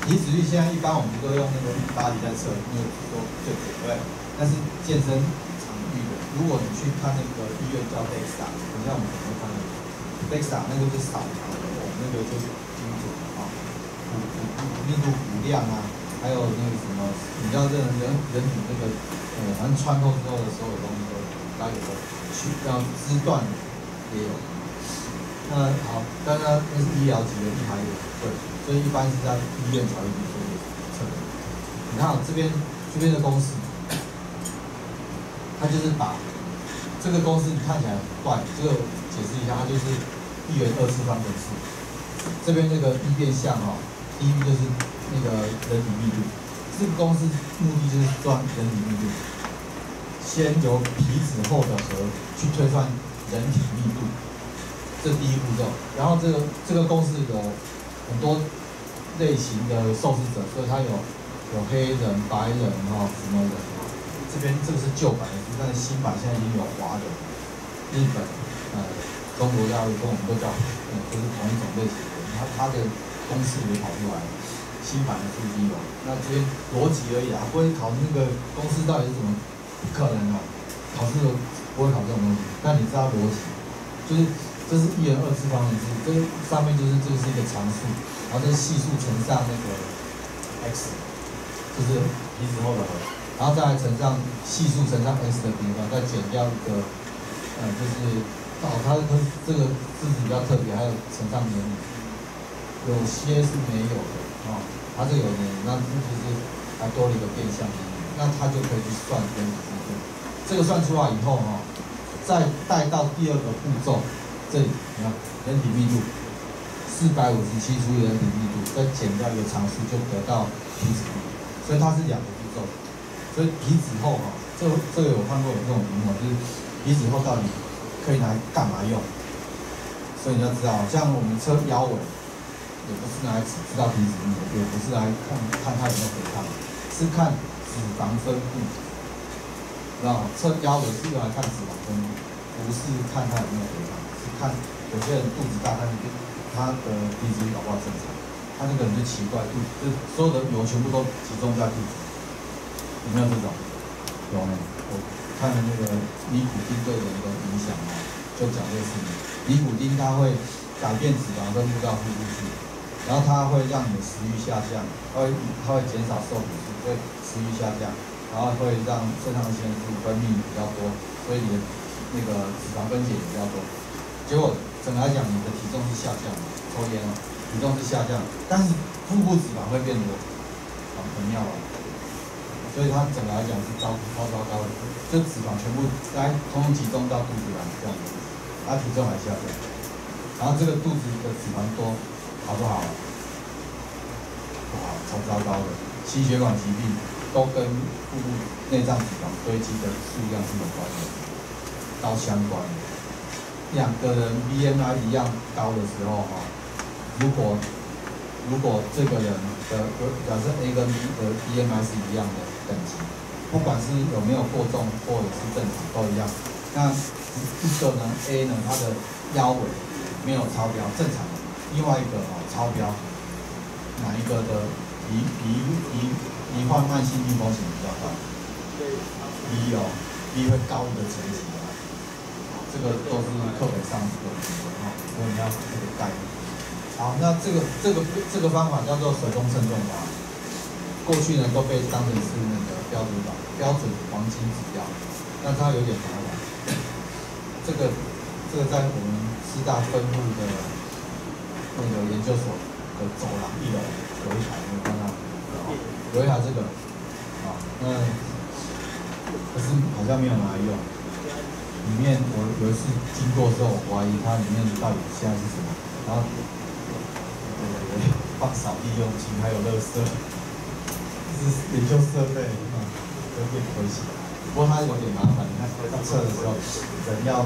体脂率现在一般我们都用那个巴黎在测，因为说最准，对？但是健身场域的，如果你去看那个医院叫 DEXA，等一下我们可能会看到 DEXA 那个是扫描的，那个就是精准的啊，骨骨骨密度、骨量啊，还有那个什么，你知道这人人体那个呃，反正穿透之后的所有东西都有，它有的去要肢段也有。那好，当然那是医疗级的，一还有对，所以一般是在医院才会去做这个测量。你看，这边这边的公式，它就是把这个公式你看起来很怪，这个解释一下，它就是一元二次方程式。这边这个一变项哈、第一就是那个人体密度，这个公式目的就是算人体密度。先由皮脂厚的核去推算人体密度，这第一步骤。然后这个这个公式有很多类型的受试者，所以它有有黑人、白人哈、什么人。这边这个是旧版的，但是新版现在已经有华人、日本、呃中国大陆跟我们都叫，呃就是同一种类型的。它它的公式也跑出来了，新版的书已经有。那这边逻辑而已啊，不会考那个公式到底是怎么。不可能啊，考试不会考这种东西。但你知道逻辑，就是这是一元二次方程式，这上面就是这是一个常数，然后这系数乘上那个 x，就是皮脂厚的和，然后再乘上系数乘上 x 的平方，再减掉一个，呃，就是哦，它它这个字比较特别，还有乘上年龄，有些是没有的、哦，它这有年龄，那这就是还多了一个变相年。那它就可以去算人体密度，这个算出来以后哈、哦，再带到第二个步骤，这里你看人体密度四百五十七除以人体密度，再减掉一个常数，就得到皮脂率，所以它是两个步骤。所以皮脂厚哈、哦，这个这个有看过有这种题目，就是皮脂厚到底可以拿来干嘛用？所以你要知道，像我们测腰围，也不是拿来知道皮脂率，也不是来看看它有没有肥胖，是看。脂肪分布，知道测腰围是用来看脂肪分布，不是看他有没有肥胖，是看有些人肚子大，但是他的体脂率搞不好正常，他那个人就奇怪，肚就所有的油全部都集中在肚子，有没有这种？有呢，我看了那个尼古丁对人的影响啊，就讲这个事情，尼古丁它会改变脂肪分布到腹部去。然后它会让你的食欲下降，它会它会减少瘦骨素，所以食欲下降，然后会让肾上腺素分泌比较多，所以你的那个脂肪分解也比较多。结果整个来讲，你的体重是下降的，抽烟了，体重是下降，但是腹部脂肪会变多，啊，很妙啊。所以它整个来讲是超超超高的，就脂肪全部来通通集中到肚子来这样子，它体重还下降，然后这个肚子的脂肪多。好不好？不好，超糟糕的。心血管疾病都跟腹部内脏脂肪堆积的数量是有关的，高相关的。两个人 BMI 一样高的时候，哈，如果如果这个人的假设 A 跟 B 的 BMI 是一样的等级，不管是有没有过重或者是正常都一样，那一个呢 A 呢，他的腰围没有超标，正常的。另外一个哦超标，哪一个的罹罹罹罹患慢性病风险比较高？B 哦，B 会高一个层级的，这个都是课本上有提的哈，所以你要这个概念。好，那这个这个这个方法叫做水中称重法，过去呢都被当成是那个标准法标准黄金指标，但它有点麻烦。这个这个在我们师大分部的那个研究所的走廊一楼有一台，有看到？有一台这个，啊，那可是好像没有拿来用。里面我有一次经过之后，怀疑它里面到底现在是什么，然后。放扫地用具，还有垃圾，这是研究设备啊，都变危险。不过它有点麻烦，你看要测的时候，人要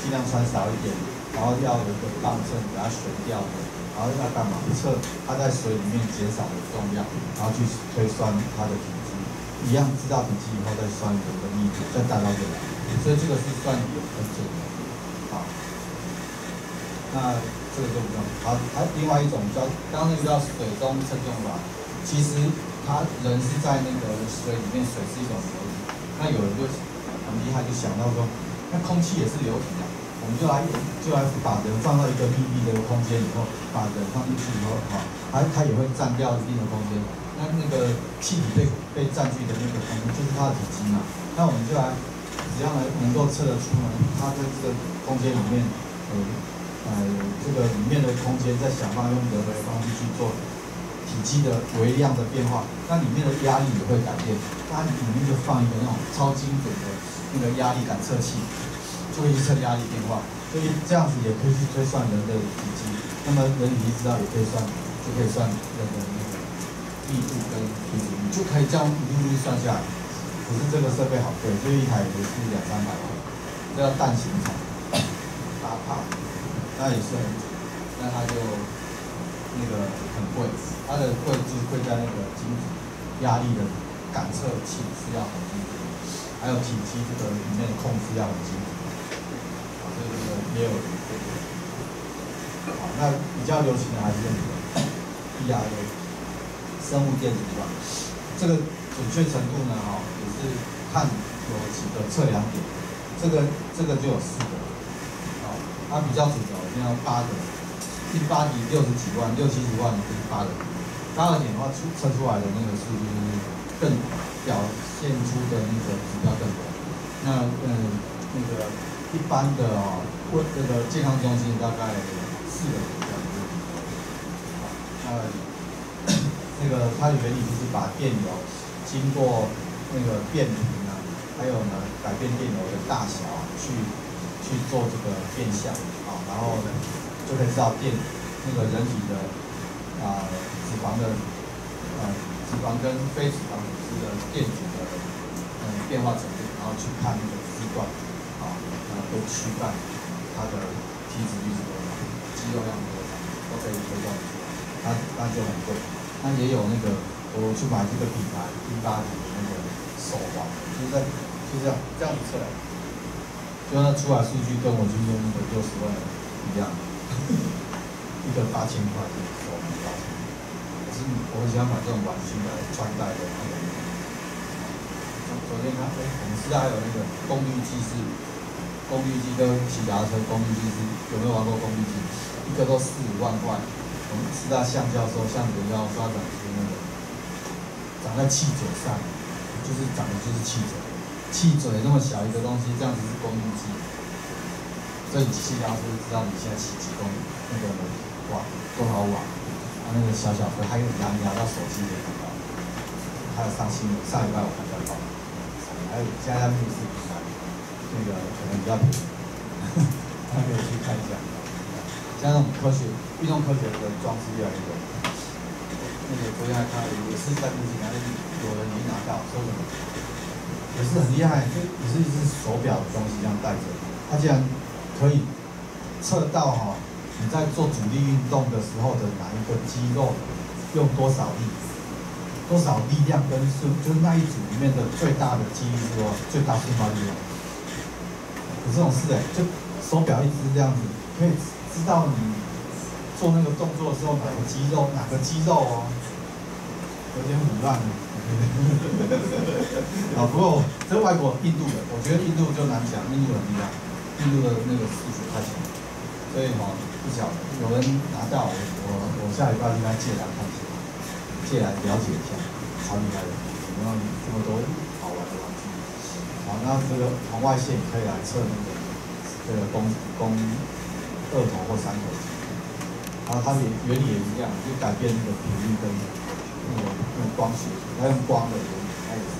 尽量穿少一点，然后要有一个磅秤给它水掉的，然后要干嘛？测它在水里面减少的重量，然后去推算它的体积，一样知道体积以后再算人的密度，再带到这来，所以这个是算有很准的，好，那。这个就不用。好，还另外一种叫，刚刚那个叫水中称重法，其实它人是在那个水里面，水是一种流体。那有人就很厉害，就想到说，那空气也是流体啊，我们就来就来把人放到一个密闭的空间以后，把人放进去以后，哈，它它也会占掉一定的空间。那那个气体被被占据的那个空间就是它的体积嘛。那我们就来，只要能能够测得出呢，它在这个空间里面，呃。呃，这个里面的空间在想办法用人为方式去做体积的微量的变化，那里面的压力也会改变。它里面就放一个那种超精准的那个压力感测器，就会去测压力变化。所以这样子也可以去推算人的体积。那么人体积知道也可以算，就可以算人的那个密度跟体积，就可以这样一路算下来。可是这个设备好贵，这一台也是两三百万，这叫蛋形厂，大帕。那也是很，那它就那个很贵，它的贵就是贵在那个精准压力的感测器是要很精准，还有体积这个里面的控制要很精准，这个也有这个，好，那比较流行的还是那个 ERA 生物电子吧，这个准确程度呢，哈，也是看有几个测量点，这个这个就有四个，好，它比较准的。要八个，第八级六十几万，六七十万就是八个，八个点的话出测出来的那个数据就是更表现出的那个指标更多。那嗯，那个一般的哦，问这个健康中心大概四个人这样子。那那个它的原理就是把电流经过那个变频啊，还有呢改变电流的大小啊，去去做这个变相啊。然后呢，就可以知道电那个人体的啊脂肪的啊脂肪跟非脂肪组织的电阻的嗯变化程度，然后去看那个肢段啊啊都躯干它的体脂率是多少，肌肉量多少，都可以推断出来。那那就很贵。那也有那个我去买这个品牌一八级的那个手环，就是在就这样这样子测，就那出来数据跟我去用那个六十万。一样，一个八千块，手环八千。可是我很喜欢买这种玩具的穿戴的那个。昨天看，哎，我们师大还有那个功率计是，功率计跟骑脚车功率计是有没有玩过功率计？一个都四五万块。我们师大向教授向主要发展出那个，长在气嘴上，就是长的就是气嘴，气嘴那么小一个东西，这样子是功率计。所以机器压是知道你现在骑几公里，那个瓦多少瓦，啊那个小小的，还有压压到手机也看到，还有上新闻，上礼拜我看到报，还有现在密室比赛，那个可能比较便宜，大家可以去看一下。像那种科学运动科学的装置越来越多，那个昨天还看到也是在附近，然后有人没拿到，说什么，也是很厉害，就也是一只手表的东西这样戴着，他竟然。可以测到哈，你在做阻力运动的时候的哪一个肌肉用多少力，多少力量跟是就是那一组里面的最大的肌力是多最大瞬发力量。有这种事哎，就手表一直这样子，可以知道你做那个动作的时候哪个肌肉哪个肌肉哦，有点腐烂。啊，不过这外国印度的，我觉得印度就难讲，印度很厉害，印度的那个数学太强，所以哈不晓得有人拿到我我我下礼拜应该借来看一下，借来了解一下，超厉害的，有没有这么多？好，那这个红外线可以来测那个这个弓弓二头或三头肌，然后它也原理也一样，就改变那个频率跟那个用光学，它用光的原理，它也是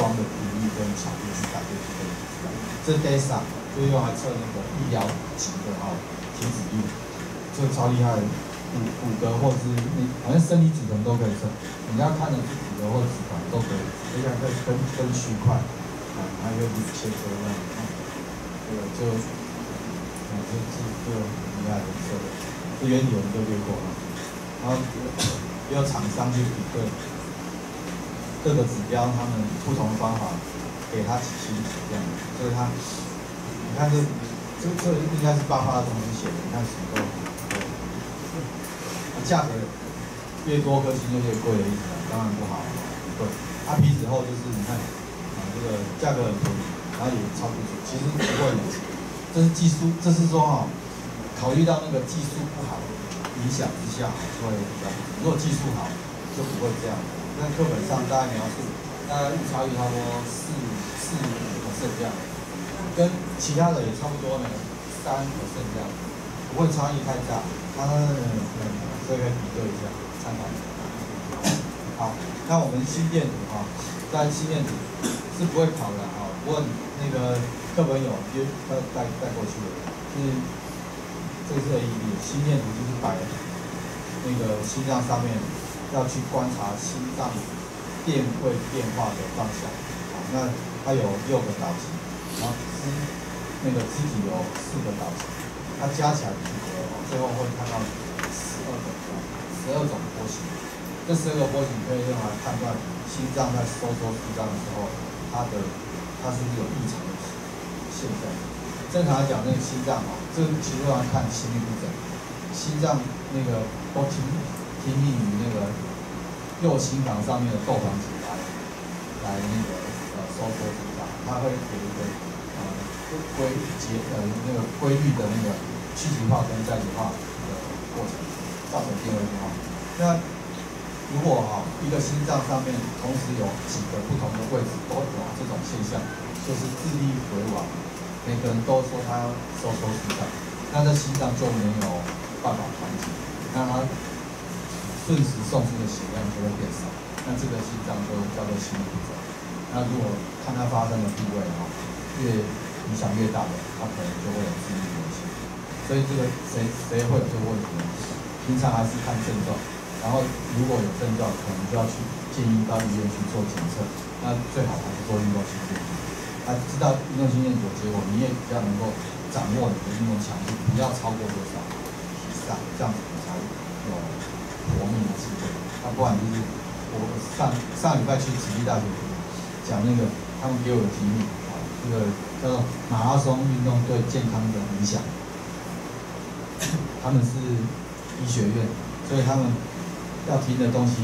光的频率跟强度去改变这个。这 DEXA 就用来测那个医疗级的哈体脂率，这超厉害的，骨骨骼或是你反正身体组成都可以测，你要看的是骨骼或脂肪都可以，而且可以分分区块，啊，还可以切割那样，这个就，啊，这这这个很厉害的测的，这原理我们都略过了，然后也有厂商去比对各个指标，他们不同的方法给它起心指这样，所以它，你看这这这应该是八发的东西写的，你看什么都。价格越多颗星就越贵的意思啊，当然不好，贵。它皮脂厚就是你看，这个价格很便宜，然后也超不足，其实不会的。这是技术，这是说哈，考虑到那个技术不好影响之下，会比较。如果技术好，就不会这样。那课本上大概描述，大概误差率差不多四四五是这样，跟其他的也差不多呢，三五是这样，不会差异太大。它嗯嗯，所以可以比对一下，参考。好，那我们心电图哈，在心电图是不会考的哈，不过那个课本有就带带带过去的，是这是 AED，心电图就是摆那个心脏上面要去观察心脏电位变化的方向。好，那它有六个导极，然后肢那个肢体有四个导极，它加起来组合，最后会看到十二个十二种波形。这十二个波形可以用来判断心脏在收缩舒张的时候，它的它是有异常的现象。正常来讲，那个心脏哦，这其实要看心律不整，心脏那个都听听命于那个右心房上面的窦房体来来那个呃收缩舒张，它会有一个呃规节呃那个规律的那个去极化跟在极化的过程，造成电位变化。那如果哈、一个心脏上面同时有几个不同的位置都有这种现象，就是智力回往，每个人都说他要收缩舒张，那这心脏就没有办法团结，那它瞬时送出的血量就会变少，那这个心脏就叫做心律不整。那如果看它发生的部位哈、越影响越大的，它可能就会有致命危险。所以这个谁谁会有这个问题呢？平常还是看症状。然后如果有症状，可能就要去建议到医院去做检测。那最好还是做运动心电图。他知道运动心电图结果，你也比较能够掌握你的运动强度，不要超过多少以上，这样子你才有活命的机会。那不然就是我上上礼拜去慈济大学讲那个，他们给我的题目啊，这个叫做马拉松运动对健康的影响。他们是医学院，所以他们。要听的东西，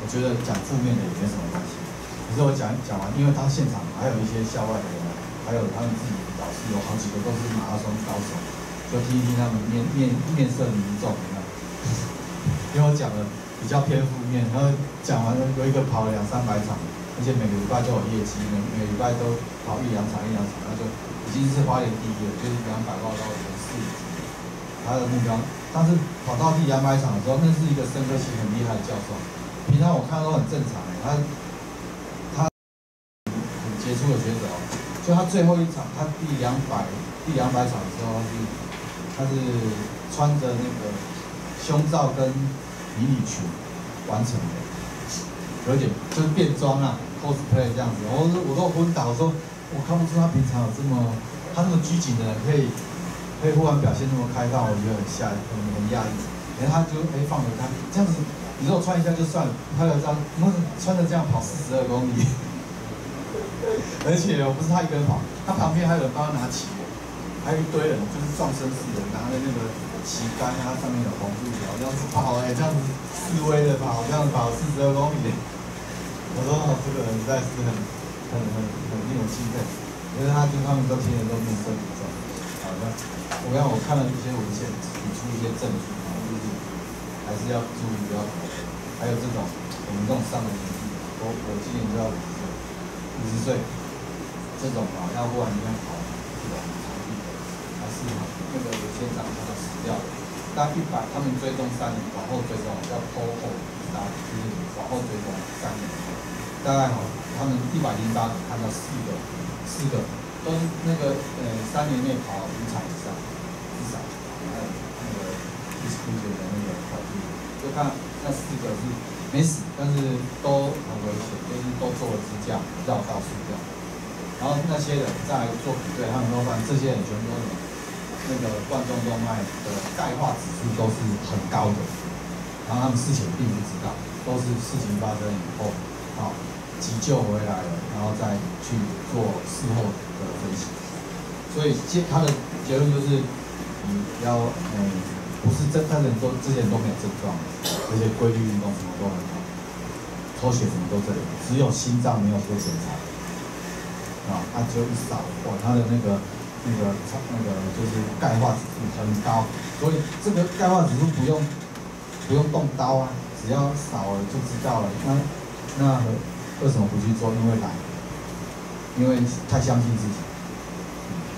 我觉得讲负面的也没什么关系。可是我讲讲完，因为他现场还有一些校外的人，还有他们自己的导师，有好几个都是马拉松高手，就听一听他们面面面色凝重，你看，因为我讲的比较偏负面，然后讲完了有一个跑了两三百场，而且每个礼拜都有业绩，每每个礼拜都跑一两场一两场，那就已经是花莲第一了，就是两百报到前四，他的目标。但是跑到第两百场的时候，那是一个深科系很厉害的教授。平常我看都很正常，他他很杰出的学者哦。就他最后一场，他第两百第两百场的时候，他是他是穿着那个胸罩跟迷你裙完成的，有点就是变装啊，cosplay 这样子。我我都昏倒，说我看不出他平常有这么他那么拘谨的人可以。可以忽然表现那么开放，我觉得很吓，很很压抑。然后他就哎放了他这样子，你说我穿一下就算了，拍了张，我穿着这样跑四十二公里，而且我不是他一个人跑，他旁边还有人帮他拿旗，还有一堆人就是壮声势的，拿着那个旗杆啊，上面有红布条，这样子跑哎、这样子示威的跑，这样子跑四十二公里。我说哦，这个人实在是很很很很令我钦佩，因为他就他们都天天都面色不正。我刚我看了一些文献，提出一些证据啊，就是还是要注意不要。还有这种我们这种上了年纪，我我今年就要五十岁，五十岁这种啊，要不然你要跑这种场地的，还是那个有些长他都死掉了。但一百他们追踪三年，往后追踪要拖后打，就是往后追踪三年。大概哈，他们一百零八看到四个，四个都那个呃三年内跑五场以上，至少还有那个 exclusion 的那个跑步，就看那四个是没死，但是都很危险，就是都做了支架绕道输掉。然后那些人再来做比对，他们都发现这些人全部都那个冠状动脉的钙化指数都是很高的，然后他们事前并不知道，都是事情发生以后，好、急救回来了，然后再去做事后的分析。所以结他的结论就是，你要嗯，不是真他人都这些人都没有症状，而且规律运动什么都很好，抽血什么都正常，只有心脏没有做检查。啊，他只有一扫，哇，他的那个那个那个就是钙化指数很高，所以这个钙化指数不用不用动刀啊，只要扫了就知道了。那那为什么不去做？因为懒，因为太相信自己。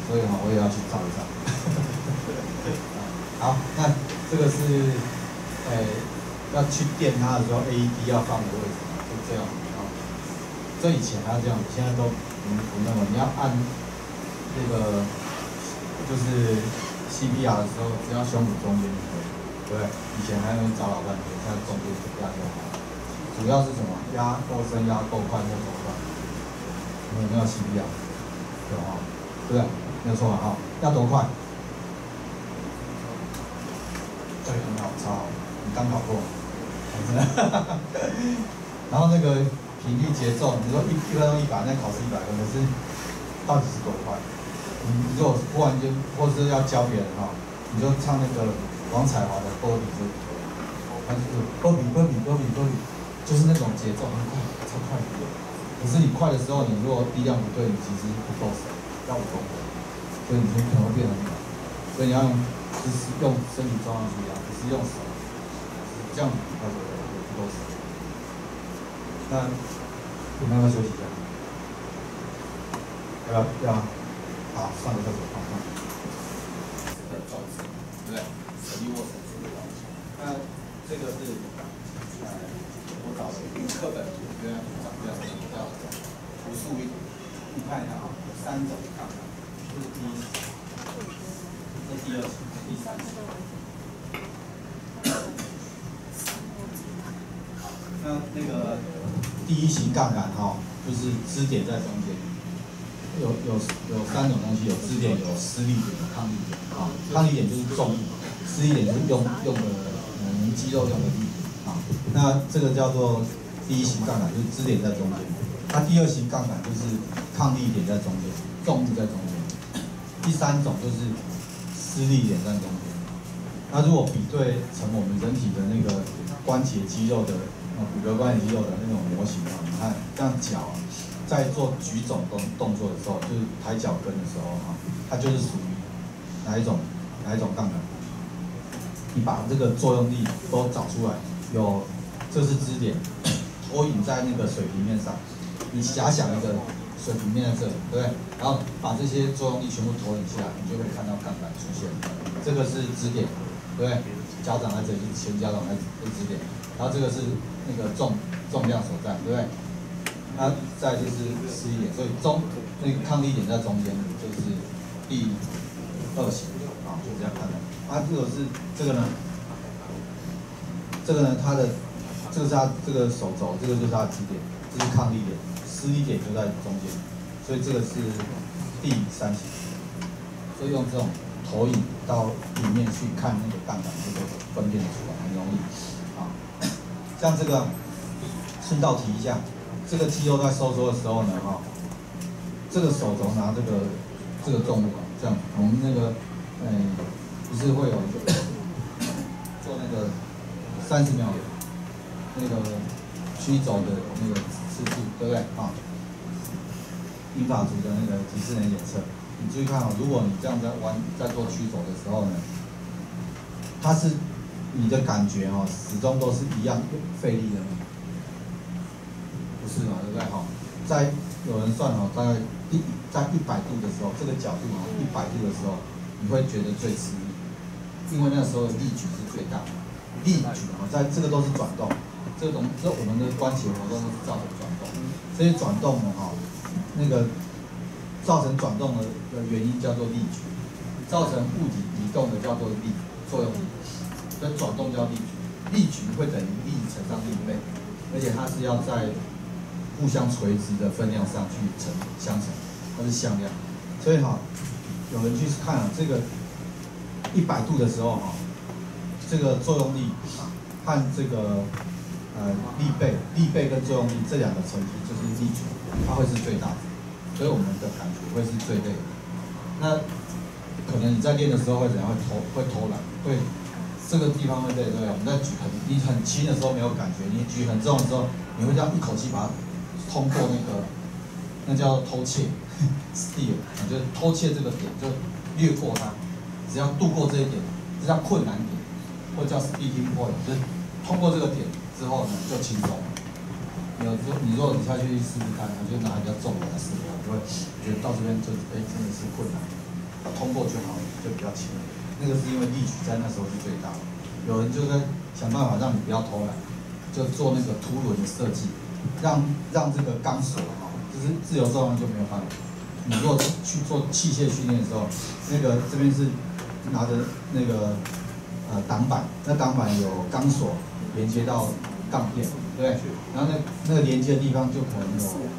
所以哈，我也要去照一照。好，那这个是，诶、要去电它的时候，AED 要放的位置，就这样啊。这以前还要这样，现在都不不那么，你要按这个就是 CPR 的时候，只要胸部中间就可以，对不对？以前还能找老半天，现在中间压就好。主要是什么？压够深，压够快，或够快。你有没有 CPR？有哈，对不对？没有错嘛哈。要多快？对，很好，超好，你刚考过，真的。然后那个频率节奏，你说一一分钟一百，那考试一百分，可是到底是多快？你如果忽然间，或是要教别人哈，你就唱那个王彩华的《波比》就，他就波比波比波比波比，就是那种节奏很快，超快的。可是你快的时候，你如果力量不对，你其实不够手，要不够，所以你就可能会变得很慢。所以你要用，就是用身体重量去压，不是用手，这样子比较不不够手。那你慢慢休息一下？要不要要好上个厕所看看。的照子，对不对？手臂握手是的那这个是呃，我找的课本，原来，朴素一点。你看一下啊，有三种杠杆，这是第一型，这是第二型，第三型。那那个第一型杠杆哈，就是支点在中间，有有有三种东西，有支点，有施力点，有抗力点。啊，抗力点就是重力，施力点就是用用的嗯肌肉用的力。啊，那这个叫做第一型杠杆，就是支点在中间。那第二型杠杆就是抗力点在中间，重力在中间。第三种就是施力点在中间。那如果比对成我们人体的那个关节肌肉的骨骼关节肌肉的那种模型啊，你看这样脚在做举重动动作的时候，就是抬脚跟的时候哈、它就是属于哪一种哪一种杠杆？你把这个作用力都找出来，有这是支点，拖引在那个水平面上，你遐想一个水平面在这里，对不对？然后把这些作用力全部投影下来，你就会看到杠杆出现。这个是支点，对不对？脚掌在这里，前脚掌在在支点，然后这个是那个重重量所在，对不对？那再就是 C 点，所以中那个抗力点在中间，就是第二型啊，就这样看的。啊，如果是这个呢？这个呢，它的这个是它这个手肘，这个就是它的支点，这是抗力点，施力点就在中间，所以这个是第三型。所以用这种投影到里面去看那个杠杆，就可以分辨出来，很容易啊。像这个，顺道提一下，这个肌肉在收缩的时候呢，哈、这个手肘拿这个这个重物啊，这样，我们那个，哎，不是会有做那个三十秒那个曲肘的那个次，对不对？啊，英法族的那个几次能检测，你注意看啊，如果你这样在弯在做曲走的时候呢，它是你的感觉哈，始终都是一样费力的，不是嘛？对不对？哈，在有人算哦，大概一在一百度的时候，这个角度啊，一百度的时候，你会觉得最吃力，因为那时候力矩是最大的，力矩啊，在这个都是转动，这种这我们的关节活动都是造成转动，这些转动呢，哈，那个造成转动的的原因叫做力矩，造成物体移动的叫做力作用。力，所以转动叫力矩，力矩会等于力乘上力倍，而且它是要在。互相垂直的分量上去乘相乘，它是向量，所以哈，有人去看啊，这个一百度的时候哈，这个作用力和这个呃力背，力背跟作用力这两个成绩就是力矩，它会是最大的，所以我们的感觉会是最累的。那可能你在练的时候会怎样？会偷会偷懒，会这个地方会累，对我们在举很你很轻的时候没有感觉，你举很重的时候，你会这样一口气把它。通过那个，那叫偷窃，steal，就是偷窃这个点，就越过它，只要度过这一点，这叫困难点，或叫 speaking point，就是通过这个点之后呢，就轻松。有时候你如果你下去试试看，就拿比较重的来试，就会觉得到这边就哎真的是困难，通过就好了，就比较轻。那个是因为力矩在那时候是最大的。有人就在想办法让你不要偷懒，就做那个凸轮的设计。让让这个钢索哈，就是自由作用就没有办法。你如果去做器械训练的时候，那个这边是拿着那个呃挡板，那挡板有钢索连接到杠片，对不对？然后那那个连接的地方就可能有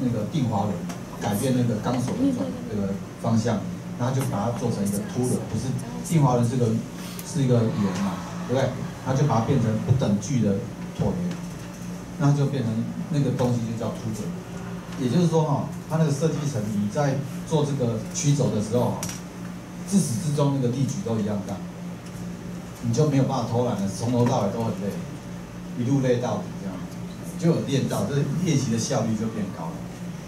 那个定滑轮，改变那个钢索的转这个方向，然后就把它做成一个凸轮，不是定滑轮是个是一个圆嘛，对不对？它就把它变成不等距的椭圆。那就变成那个东西就叫凸轮，也就是说哈，它那个设计层你在做这个曲轴的时候哈，自始至终那个力矩都一样大，你就没有办法偷懒了，从头到尾都很累，一路累到底这样，就有练到，这练习的效率就变高了。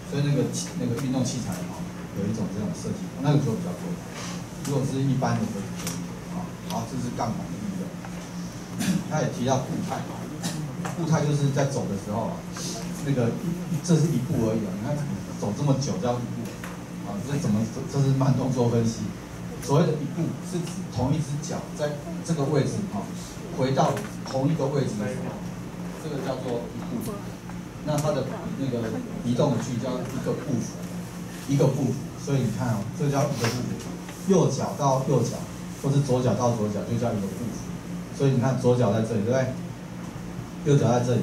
所以那个那个运动器材哈，有一种这种设计，那个时候比较贵。如果是一般的就可以啊。好，这是杠杆的运动，他也提到固态。步态就是在走的时候，那个这是一步而已啊！你看走这么久叫一步啊，这怎么这是慢动作分析？所谓的一步是指同一只脚在这个位置啊，回到同一个位置的时候，这个叫做一步。那它的那个移动的距离叫一个步幅，一个步幅。所以你看啊，这叫一个步幅。右脚到右脚，或是左脚到左脚，就叫一个步幅。所以你看左脚在这里，对不对？右脚在这里，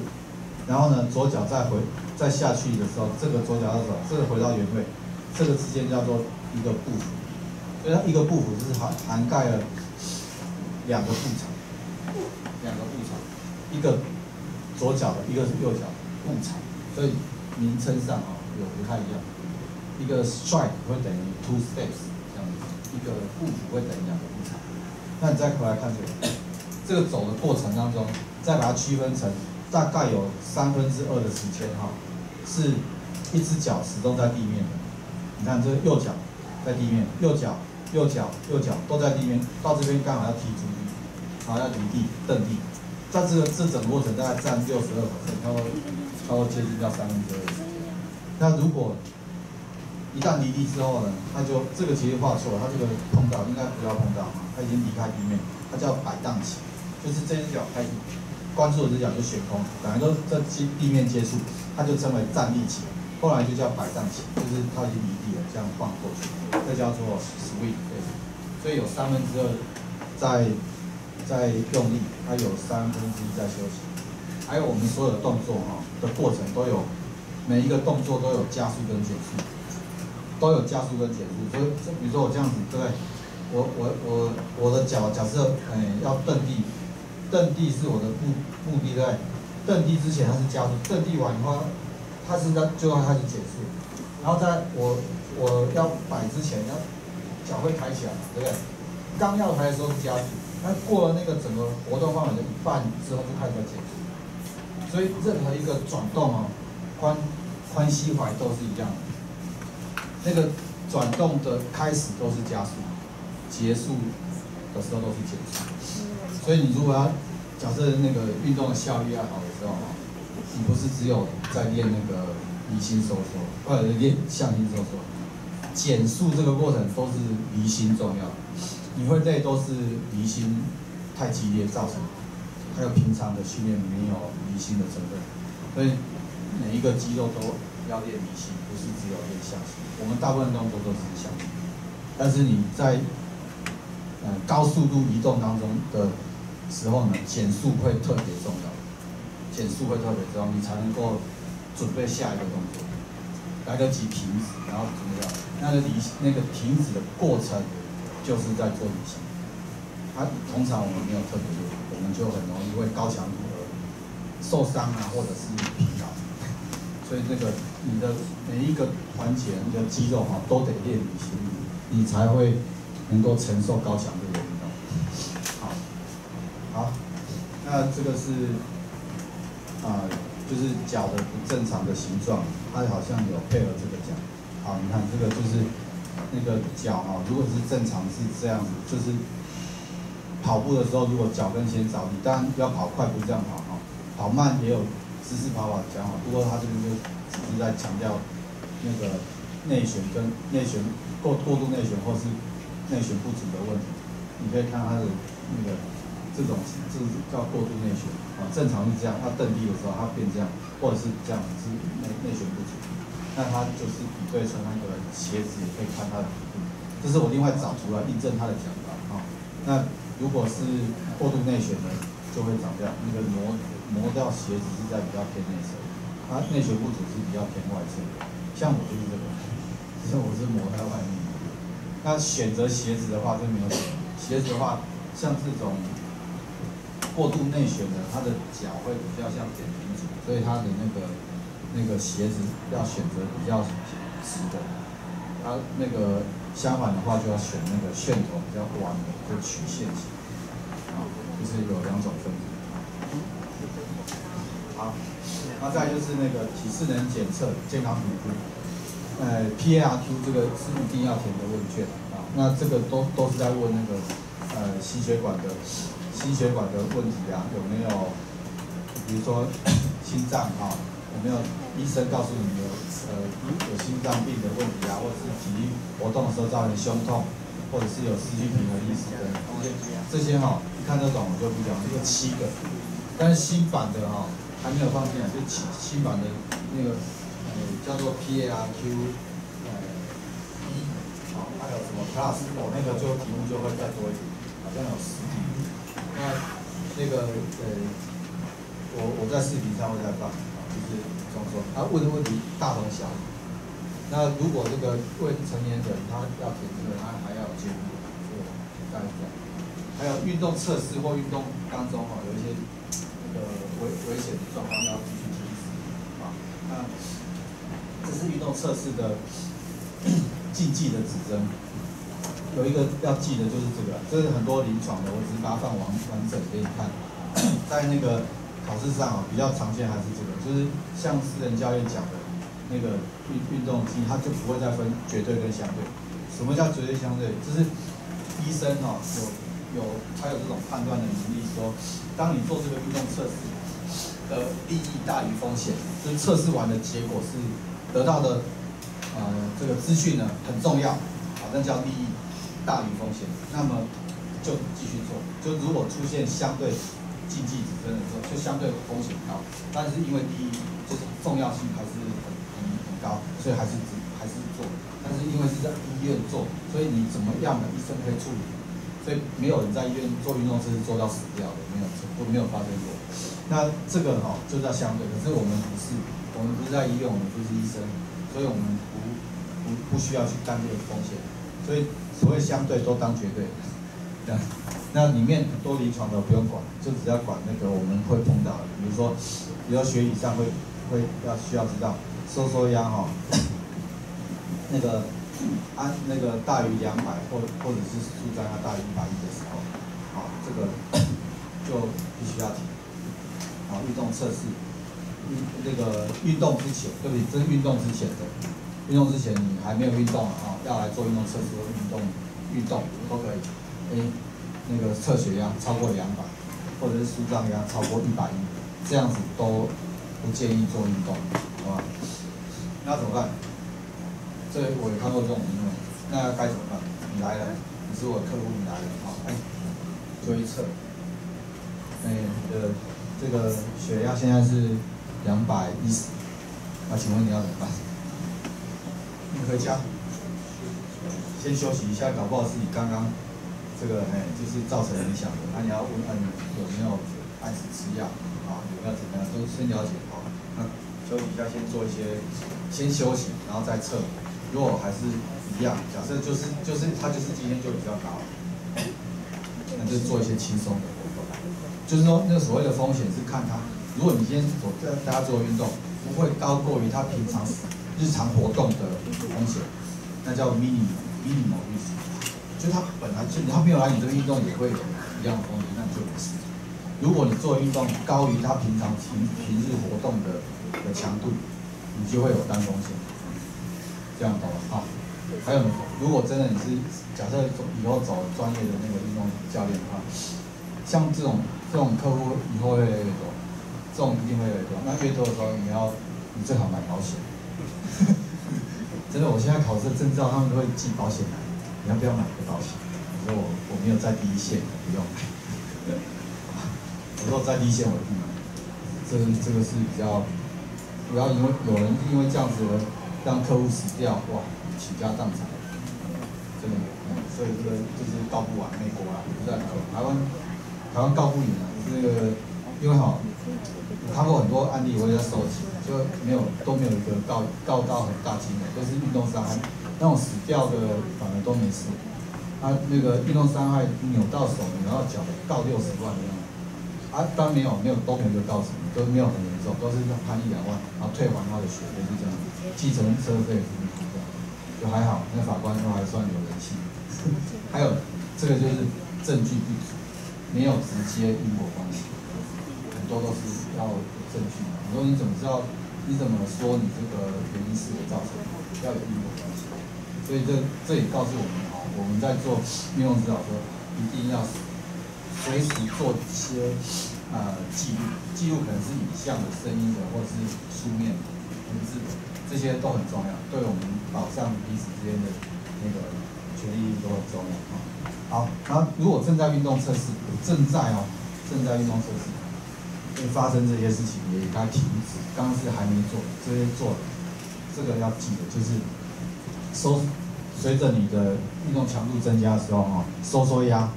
然后呢，左脚再回再下去的时候，这个左脚要走，这个回到原位，这个之间叫做一个步幅，所以它一个步幅就是涵涵盖了两个步长，两个步长，一个左脚的，一个是右脚步长，所以名称上啊有不太一样，一个 strike 会等于 two steps 这样子，一个步幅会等于两个步长，那你再回来看这个，这个走的过程当中。再把它区分成大概有三分之二的时间哈，是一只脚始终在地面的。你看这右脚在地面，右脚、右脚、右脚都在地面，到这边刚好要踢出地，然后要离地蹬地。在这个这整个过程大概占六十二分，差不多差不多接近到三分之二。那如果一旦离地之后呢，它就这个其实画错了，它这个碰到应该不要碰到哈，它已经离开地面，它叫摆荡起，就是这只脚开始。关注的只脚就悬空，本来都在地地面接触，它就称为站立起，后来就叫摆荡起，就是它已经离，这样放过去，这叫做 swing。所以有三分之二在在用力，它有三分之一在休息。还有我们所有的动作哈的过程都有，每一个动作都有加速跟减速，都有加速跟减速。所以，比如说我这样子，对不对？我我我我的脚假设哎要蹬地。蹬地是我的目目的对，蹬地之前它是加速，蹬地完以后，它是在就要开始减速，然后在我我要摆之前要脚会抬起来，对不对？刚要抬的时候是加速，那过了那个整个活动范围的一半之后就开始减速。所以任何一个转动哦，髋髋膝踝都是一样的。那个转动的开始都是加速，结束的时候都是减速。所以你如果要假设那个运动的效率要好的时候哦，你不是只有在练那个离心收缩，或者练向心收缩，减速这个过程都是离心重要。你会累都是离心太激烈造成，还有平常的训练没有离心的成分，所以每一个肌肉都要练离心，不是只有练向心。我们大部分动作都是向心，但是你在呃高速度移动当中的时候呢，减速会特别重要，减速会特别重要，你才能够准备下一个动作，来得及停止，然后怎么样？那个离那个停止的过程。就是在做旅行，它通常我们没有特别做，我们就很容易会高强度而受伤啊，或者是疲劳。所以这个你的每一个环节、你的肌肉哈，都得练旅行，你才会能够承受高强度的运动。好，好，那这个是啊，就是脚的不正常的形状，它好像有配合这个脚。好，你看这个就是。那个脚哈，如果是正常是这样子，就是跑步的时候，如果脚跟先着地，当然要跑快不是这样跑哈，跑慢也有姿势跑法讲好。不过他这边就只是在强调那个内旋跟内旋过过度内旋或是内旋不足的问题。你可以看他的那个这种，这是叫过度内旋啊，正常是这样，他蹬地的时候他变这样，或者是这样是内内旋不足。那它就是比对成那个鞋子，也可以看它的底部，这是我另外找出来印证他的讲法啊。那如果是过度内旋的，就会长这样，那个磨磨掉鞋子是在比较偏内侧，它内旋不足是比较偏外侧。像我就是这个，其实我是磨在外面。那选择鞋子的话就没有鞋子的话，像这种过度内旋的，他的脚会比较像扁平足，所以他的那个。那个鞋子要选择比较直的，它那个相反的话就要选那个楦头比较弯的，就曲线型，啊，就是有两种分别。好，那再就是那个体适能检测健康评估，呃，P A R Q 这个是一定要填的问卷啊，那这个都都是在问那个呃心血管的心血管的问题啊，有没有，比如说 心脏啊。有没有医生告诉你有呃有心脏病的问题啊，或者是体育活动的时候造成胸痛，或者是有失去平衡意识的这些这些哈，一看就懂，我就不讲，这个七个，但是新版的哈还没有放进来，就新新版的那个呃叫做 P A R Q，好，还有什么 plus 我，那个就题目就会再多一点，好像有十题，那那个呃我我在视频上会再放。就是这么说，他问的问题大同小异。那如果这个未成年人他要填这个，他还要有监督，就大概这样。还有运动测试或运动当中哈，有一些那个危危险的状况要继续提示啊。那这是运动测试的 禁忌的指针，有一个要记的就是这个，这是很多临床的，我只是把它放完完整给你看，在那个。考试上啊，比较常见还是这个，就是像私人教练讲的，那个运运动机，它就不会再分绝对跟相对。什么叫绝对相对？就是医生哦，有有他有这种判断的能力，说当你做这个运动测试的利益大于风险，就是测试完的结果是得到的呃这个资讯呢很重要，好，那叫利益大于风险，那么就继续做。就如果出现相对。禁忌指针的时候，就相对风险高，但是因为第一就是重要性还是很很很高，所以还是只还是做。但是因为是在医院做，所以你怎么样的医生可以处理，所以没有人在医院做运动是做到死掉的，没有都没有发生过。那这个哈就叫相对，可是我们不是，我们不是在医院，我们不是医生，所以我们不不不需要去干这个风险，所以所谓相对都当绝对，这样。那里面多临床的不用管，就只要管那个我们会碰到的，比如说，比如学理上会会要需要知道收缩压哈，那个按那个大于两百或或者是舒张压大于一百一的时候，好，这个就必须要停。好，运动测试，运那个运动之前，对不对，这运动之前的，运动之前你还没有运动啊，要来做运动测试或运动运动都可以。哎那个测血压超过两百，或者是舒张压超过一百一，这样子都不建议做运动，好吧？那怎么办？这我也看过这种新闻，那该怎么办？你来了，你是我客户，你来了，好，哎，做一测，哎，呃这个血压现在是两百一十，那请问你要怎么办？你回家，先休息一下，搞不好是你刚刚这个哎，就是造成影响的，那你要问问有没有按时吃药，啊，有没有怎么样，都先了解好，那休息一下，先做一些，先休息，然后再测。如果还是一样，假设就是就是他就是今天就比较高，那就做一些轻松的活动。就是说那个所谓的风险是看他，如果你今天所大家做运动不会高过于他平常日常活动的风险，那叫 mini mini 某意思，就他本来就他没有来你这个运动也会有一样的风险，那你就没事。如果你做运动高于他平常平平日活动的的强度，你就会有单风险。这样懂了啊？还有，如果真的你是假设以后找专业的那个运动教练的话，像这种这种客户以后会越来越多，这种一定会越来越多。那越多的时候，你要你最好买保险。真的，我现在考试证照，他们都会寄保险来，你要不要买个保险？我说我我没有在第一线，不用。我说在第一线我不买，这这个是比较，不要因为有人因为这样子。让客户死掉，哇，倾家荡产，真的，所以这个就是告不完。美国啊，不是台湾，台湾告不赢啊。这个因为哈，我看过很多案例，我也在收集，就没有都没有一个告告到很大金额，都是运动伤害，那种死掉的反而都没事。他那个运动伤害扭到手、扭到脚，告六十万的样子。啊，当没有没有都没有告什么，都没有很严重，都是判一两万，然后退还他的学费，就这样。继承车费这样，就还好，那法官都还算有人气。还有这个就是证据不足，没有直接因果关系，很多都是要证据。你说你怎么知道？你怎么说你这个原因是否造成的？要有因果关系。所以这这也告诉我们啊，我们在做运动指导说，一定要随时做一些呃记录，记录可能是影像的、声音的，或者是书面文字的。这些都很重要，对我们保障彼此之间的那个权益都很重要啊。好，然后如果正在运动测试，正在哦，正在运动测试，会发生这些事情，也该停止。刚刚是还没做，这些做了，这个要记得，就是收随着你的运动强度增加的时候哈，收缩压，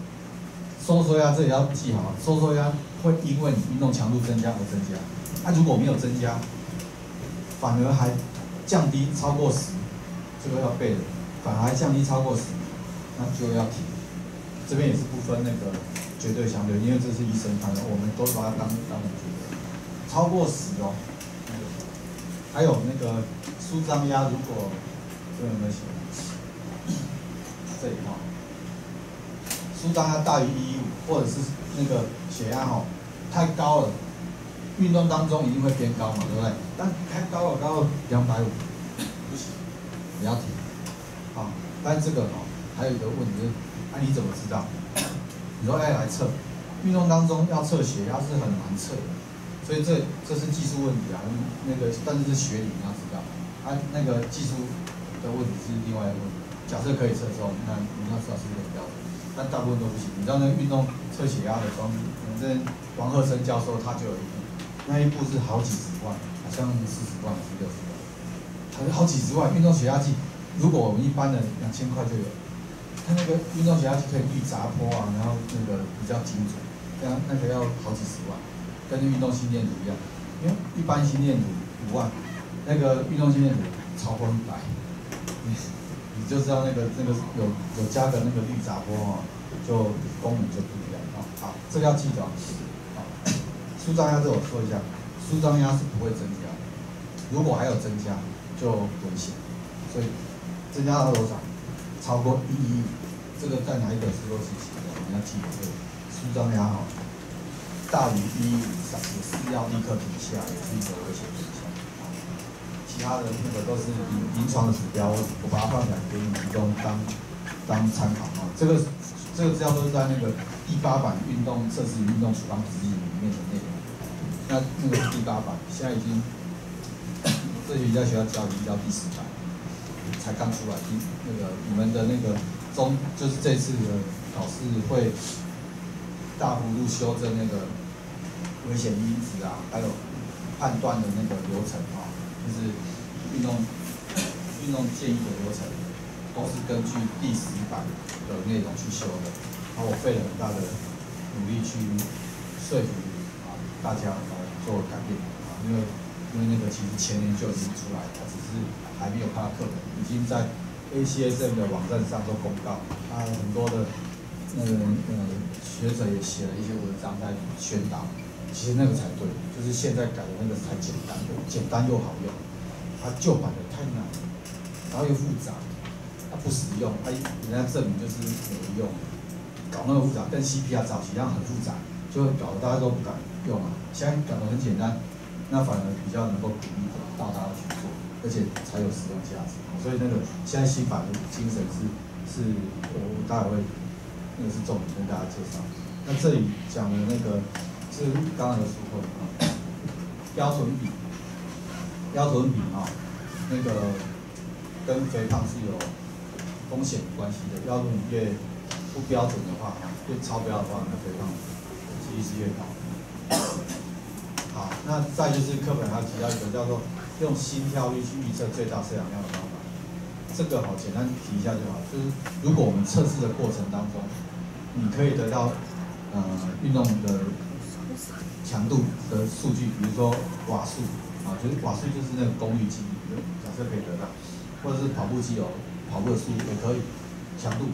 收缩压这也要记好，收缩压会因为你运动强度增加而增加。那如果没有增加，反而还降低超过十，这个要背的，反而还降低超过十，那就要停。这边也是不分那个绝对相对，因为这是医生判的，我们都把它当当成绝对。超过十哦，还有那个舒张压，如果这个有没有写？这里哈，舒张压大于一一五，或者是那个血压哦太高了。运动当中一定会偏高嘛，对不对？但太高了，高了两百五，不行，你要停。好，但这个哦，还有一个问题是，啊你怎么知道？你说哎来测，运动当中要测血压是很难测的，所以这这是技术问题啊。那个但是是学理你要知道，啊那个技术的问题是另外一个问题。假设可以测的时候，那你要知道是不是标准？但大部分都不行。你知道那运动测血压的装置，反正王鹤生教授他就有一部。那一部是好几十万，好像四十万还是六十万，还是好几十万。运动血压计，如果我们一般的两千块就有。它那个运动血压计可以预闸坡啊，然后那个比较精准，这样那个要好几十万，跟运动心电图一样。因为一般心电图五万，那个运动心电图超过一百，你 你就知道那个那个有有加的那个滤闸坡啊，就功能就不一样啊。好，这个要记得。舒张压这我说一下，舒张压是不会增加，如果还有增加就危险，所以增加到多少？超过一亿，这个在哪一本书都是写的，你要记得，书章压好。大于一亿以上也是要立刻停下，也是一个危险现象。其他的那个都是临临床的指标，我把它放在给你提供当当参考啊。这个这个资料都是在那个第八版运动测试运动处方指引里面的内容。那那个是第八版，现在已经 这学在学校教已经到第十版，才刚出来。那个你们的那个中就是这次的考试会。大幅度修正那个危险因子啊，还有判断的那个流程啊，就是运动运动建议的流程，都是根据第十版的内容去修的。然后我费了很大的努力去说服啊大家来做改变啊，因为因为那个其实前年就已经出来，了只是还没有看到课本，已经在 ACSM 的网站上做公告，他很多的。那个呃，学者也写了一些文章在宣导，其实那个才对，就是现在改的那个才简单，简单又好用。它旧版的太难，然后又复杂，它不实用，它人家证明就是没用，搞那么复杂，跟 CPR 早期一样很复杂，就会搞得大家都不敢用啊。现在搞得很简单，那反而比较能够鼓励到大家去，而且才有实用价值。所以那个现在新版的精神是是，我待会。那个是重点跟大家介绍。那这里讲的那个是刚刚有说过啊，标准比，标准比啊，那个跟肥胖是有风险关系的。标准越不标准的话，越超标的话，那肥胖几率是越高。好，那再就是课本还提到一个叫做用心跳率去预测最大摄氧量的方法。这个好简单提一下就好，就是如果我们测试的过程当中，你可以得到呃运动的强度的数据，比如说瓦数啊，就是瓦数就是那个功率计，假设可以得到，或者是跑步机有跑步的数也可以，强度。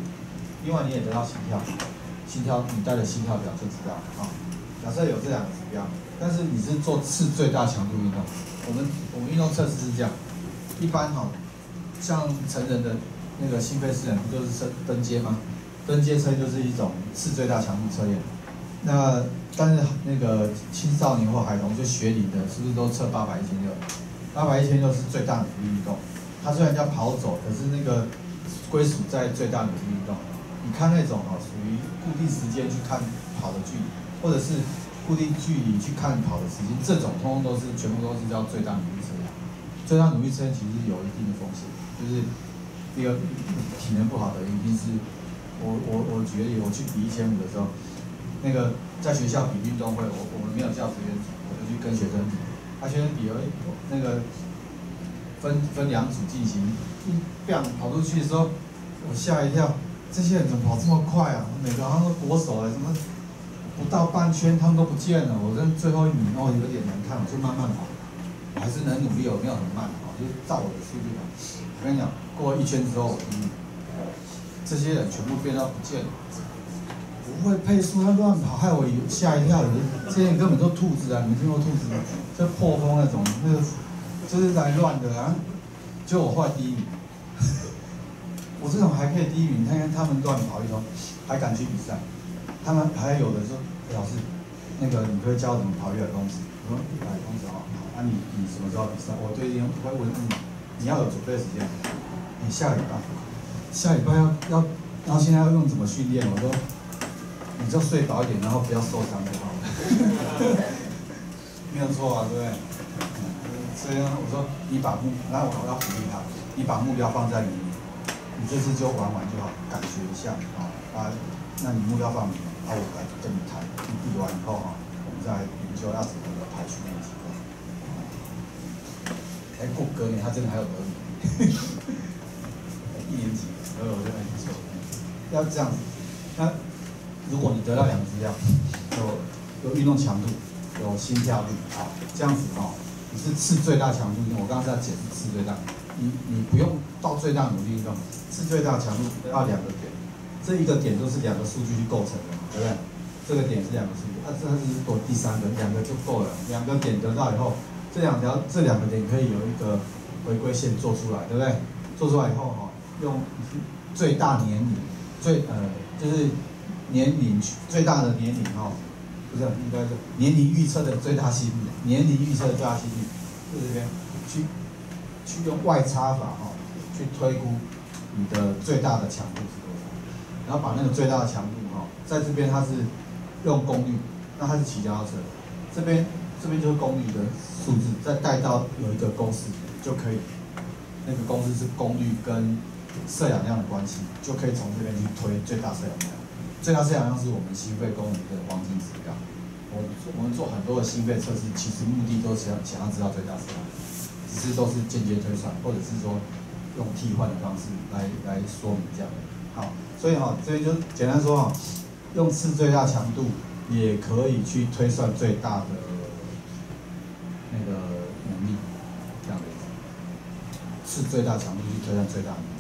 另外你也得到心跳，心跳你带着心跳表就知道啊。假设有这两个指标，但是你是做次最大强度运动，我们我们运动测试是这样，一般哈。像成人的那个心肺试验，不就是登登阶吗？登阶测就是一种次最大强度测验。那但是那个青少年或孩童就学龄的，是不是都测八百一千六？八百一千六是最大努力运动。它虽然叫跑走，可是那个归属在最大努力运动。你看那种哦，属于固定时间去看跑的距离，或者是固定距离去看跑的时间，这种通通都是全部都是叫最大努力测验。最大努力测验其实有一定的风险。就是那个体能不好的，一定是我我我举例，我去比一千五的时候，那个在学校比运动会，我我们没有教职员组，我就去跟学生比，他学生比了，那个分分两组进行，一样跑出去的时候，我吓一跳，这些人怎么跑这么快啊？每个好像都国手啊，什么不到半圈他们都不见了，我跟最后一名哦有点难看，我就慢慢跑，还是能努力，我没有很慢啊，就照我的速度跑。我跟你讲，过一圈之后，嗯，这些人全部变到不见了，不会配速，他乱跑，害我吓一跳。这些人根本都兔子啊！你们听过兔子吗？就破风那种，那个就是来乱的啊！就我坏第一名，我这种还可以第一名。你看看他们乱跑一通，还敢去比赛？他们还有的说，老师，那个你可以教怎么跑一百公尺？我说一百公尺啊，啊你你什么时候比赛？我最近会问你。你要有准备时间，你下礼拜，下礼拜要要，然后现在要用怎么训练？我说，你就睡饱一点，然后不要受伤就好了。没有错啊，对不对？所以呢，我说你把目，然后我要鼓励他，你把目标放在里面，你这次就玩玩就好，感觉一下啊啊，那你目标放哪？啊，我来跟你谈，你比完以后哈，我们再研究要怎么个排除问题。过隔年他真的还有得名，一年级，所以我觉得很不错。要这样子，那如果你得到两个资料，有有运动强度，有心跳率，好，这样子哈，你是次最大强度运动。我刚刚在解释次最大，你你不用到最大努力运动，次最大强度要两个点，这一个点都是两个数据去构成的，对不对？这个点是两个数据，啊，这是做第三个，两个就够了，两个点得到以后。这两条这两个点可以有一个回归线做出来，对不对？做出来以后哈，用最大年龄最呃就是年龄最大的年龄哈、不是应该是年龄预测的最大心率，年龄预测的最大心率，就这边去去用外插法哈、去推估你的最大的强度是多少，然后把那个最大的强度哈、在这边它是用功率，那它是骑脚踏车，这边这边就是功率的数字，再带到有一个公式就可以，那个公式是功率跟摄氧量的关系，就可以从这边去推最大摄氧量。最大摄氧量是我们心肺功能的黄金指标。我我们做很多的心肺测试，其实目的都是想想要知道最大摄氧量，只是都是间接推算，或者是说用替换的方式来来说明这样。好，所以哈、这边就简单说哈、用次最大强度也可以去推算最大的那个能力，这样的。次最大强度去推算最大能力，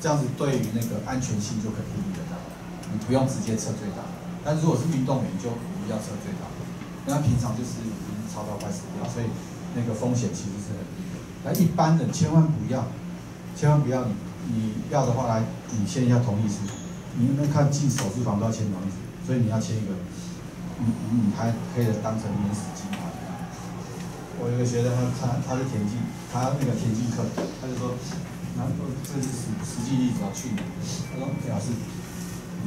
这样子对于那个安全性就可以顾虑得到，你不用直接测最大。但如果是运动员，就不要测最大，因为平常就是已经超到快死掉，所以那个风险其实是很低的。那一般人千万不要，千万不要你你要的话来，你签一下同意书。你有没有看进手术房都要签同意书？所以你要签一个，你你还可以当成免死金牌。我有个学生，他他他是田径，他那个田径课，他就说，然后这是实实际例子啊，去年，他说李老师，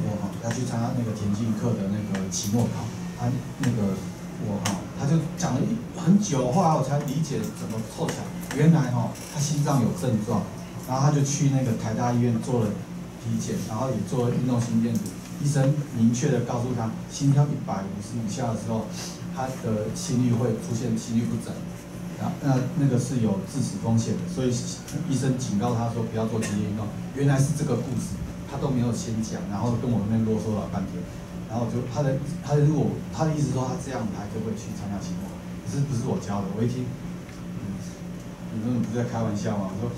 我哈要去参加那个田径课的那个期末考，他那个我哈，他就讲了一很久，后来我才理解怎么凑巧，原来哈他心脏有症状，然后他就去那个台大医院做了体检，然后也做了运动心电图，医生明确的告诉他，心跳一百五十以下的时候，他的心率会出现心律不整，然后那那个是有致死风险的，所以医生警告他说不要做激烈运动。原来是这个故事，他都没有先讲，然后跟我那边啰嗦了半天，然后就他的他的如果他的意思说他这样他就会去参加期末？可是不是我教的，我一听，嗯，你说你不是在开玩笑吗？我说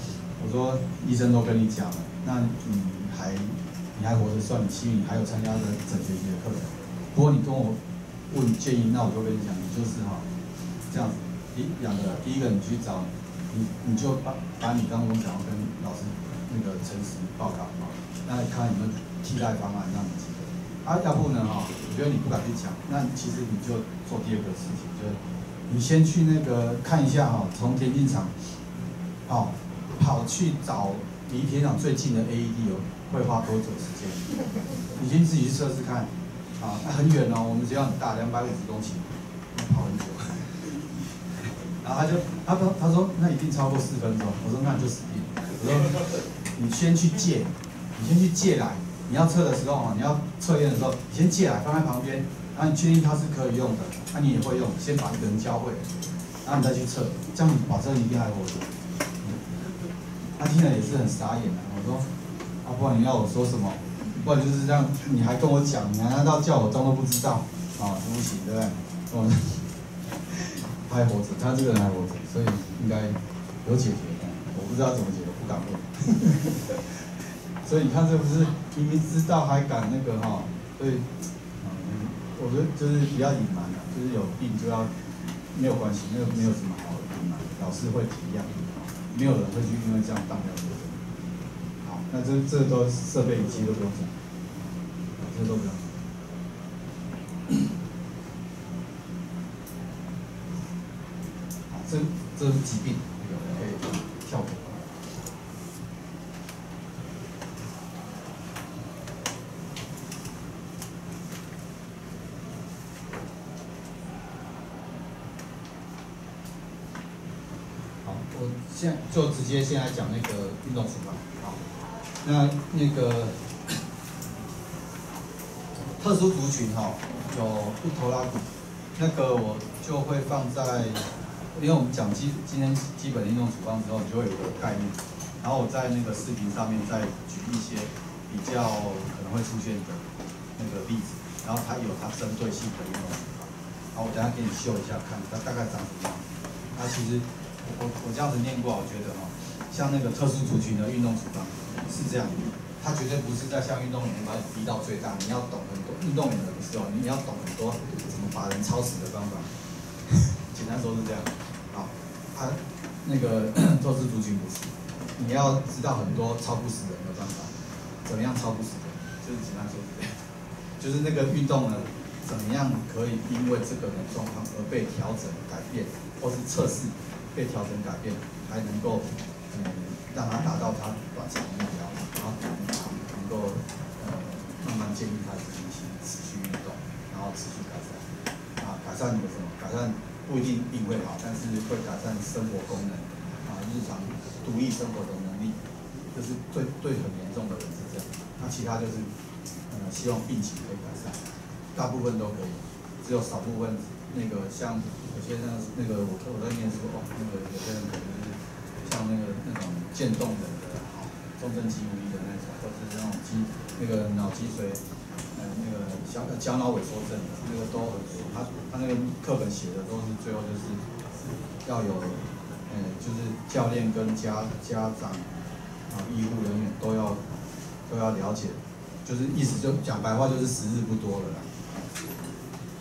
我说医生都跟你讲了，那你还你还活着算你幸运，还有参加的整学期的课程。不过你跟我问建议，那我就跟你讲，你就是哈、这样子，一两个，第一个你去找你你就把把你刚刚讲要跟老师那个诚实报告，那看有没有替代方案让你记得。啊，要不呢哈、我觉得你不敢去讲，那其实你就做第二个事情，就是你先去那个看一下哈、从田径场，哦，跑去找离田场最近的 AED 有会花多久时间？你先自己去测试看，啊，那很远哦，我们学校很大，两百五十公顷，跑很久。然后他就他说他说那一定超过四分钟，我说那你就死定了。我说你先去借，你先去借来，你要测的时候啊，你要测验的时候，你先借来放在旁边，然后你确定它是可以用的，那、你也会用，先把一个人教会，然后你再去测，这样保证你一定还活着。他听了也是很傻眼的、我说啊，不然你要我说什么？不然就是这样，你还跟我讲，你难道叫我装都不知道？啊，不行，对不对？我他还活着，他这个人还活着，所以应该有解决的。我不知道怎么解决，不敢问。所以你看，这不是明明知道还敢那个哈？所以，我觉得就是不要隐瞒了，就是有病就要没有关系，没有没有什么好隐瞒，老师会体谅，没有人会去因为这样当掉。那这这都设备仪器都不用讲，这都不用。这这是疾病，这个可以跳过。好，我现在就直接现在讲那个运动处罚。那那个 特殊族群哈、有布头拉骨，那个我就会放在，因为我们讲基今天基本的运动处方之后，你就会有个概念，然后我在那个视频上面再举一些比较可能会出现的那个例子，然后它有它针对性的运动处方，好，我等下给你秀一下看，它大概长什么样。那其实我我这样子念过，我觉得哈、像那个特殊族群的运动处方是这样，它绝对不是在像运动员把你逼到最大，你要懂很多运动员的时候，你要懂很多怎么把人超死的方法。简单说是这样，好，他那个特殊族群不是，你要知道很多超不死人的方法，怎么样超不死人？就是简单说，就是那个运动呢，怎么样可以因为这个人状况而被调整改变，或是测试被调整改变，还能够让他达到他短期目标，然后能够呃慢慢建立他自己持续运动，然后持续改善啊，改善你的什么？改善不一定病会好，但是会改善生活功能啊，日常独立生活的能力，这是最最很严重的人是这样。那其他就是，呃，希望病情可以改善，大部分都可以，只有少部分那个像有些那那个我我在念书哦，那个有些人可能就是像那个那种渐冻人的，重症肌无力的那种，或者是那种肌那个脑脊髓，呃那个小小脑萎缩症的，那个都很多。他他那个课本写的都是最后就是要有，呃就是教练跟家家长啊医护人员都要。都要了解，就是意思就讲白话就是时日不多了啦，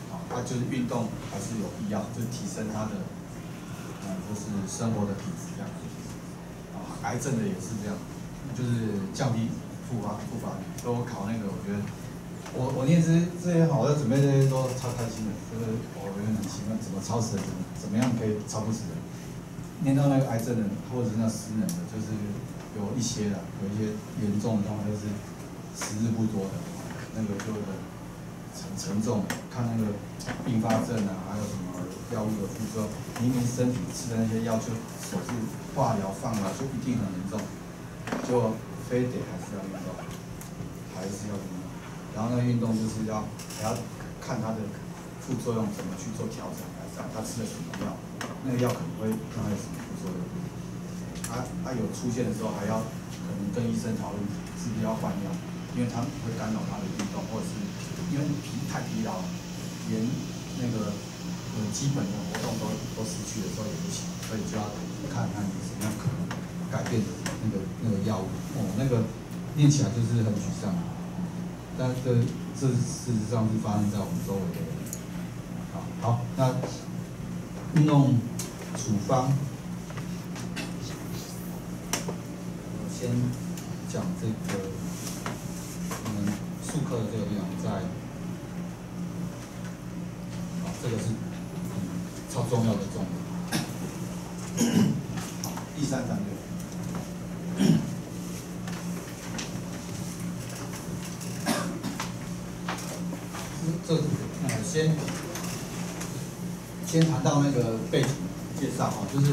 啊，他就是运动还是有必要，就是提升他的，嗯，就是生活的品质，癌症的也是这样，就是降低复发复发率。所以我考那个，我觉得，我我念这这些好，我在准备这些都超开心的，就是我觉得很奇怪，怎么超死人，怎么样可以超不死人？念到那个癌症的或者是那死人的，就是。有一些的，有一些严重的，状况就是时日不多的，那个就很很沉重。看那个并发症啊，还有什么药物的副作用，明明身体吃的那些药就手术、化疗、放疗就一定很严重，就非得还是要运动，还是要运动。然后那运动就是要还要看它的副作用怎么去做调整，改善他吃了什么药，那个药可能会让他有什么副作用。他他有出现的时候，还要可能跟医生讨论是不是要换药，因为他会干扰他的运动，或者是因为疲太疲劳，连那个呃基本的活动都都失去的时候也不行，所以就要看看怎么样可能改变的那个那个药物。哦，那个念起来就是很沮丧，但这这事实上是发生在我们周围的。好，好，那运动处方。先讲这个，我们术科的这个地方在，啊，这个是超重要的重点。好，第三章就，这呃先先谈到那个背景介绍哈，就是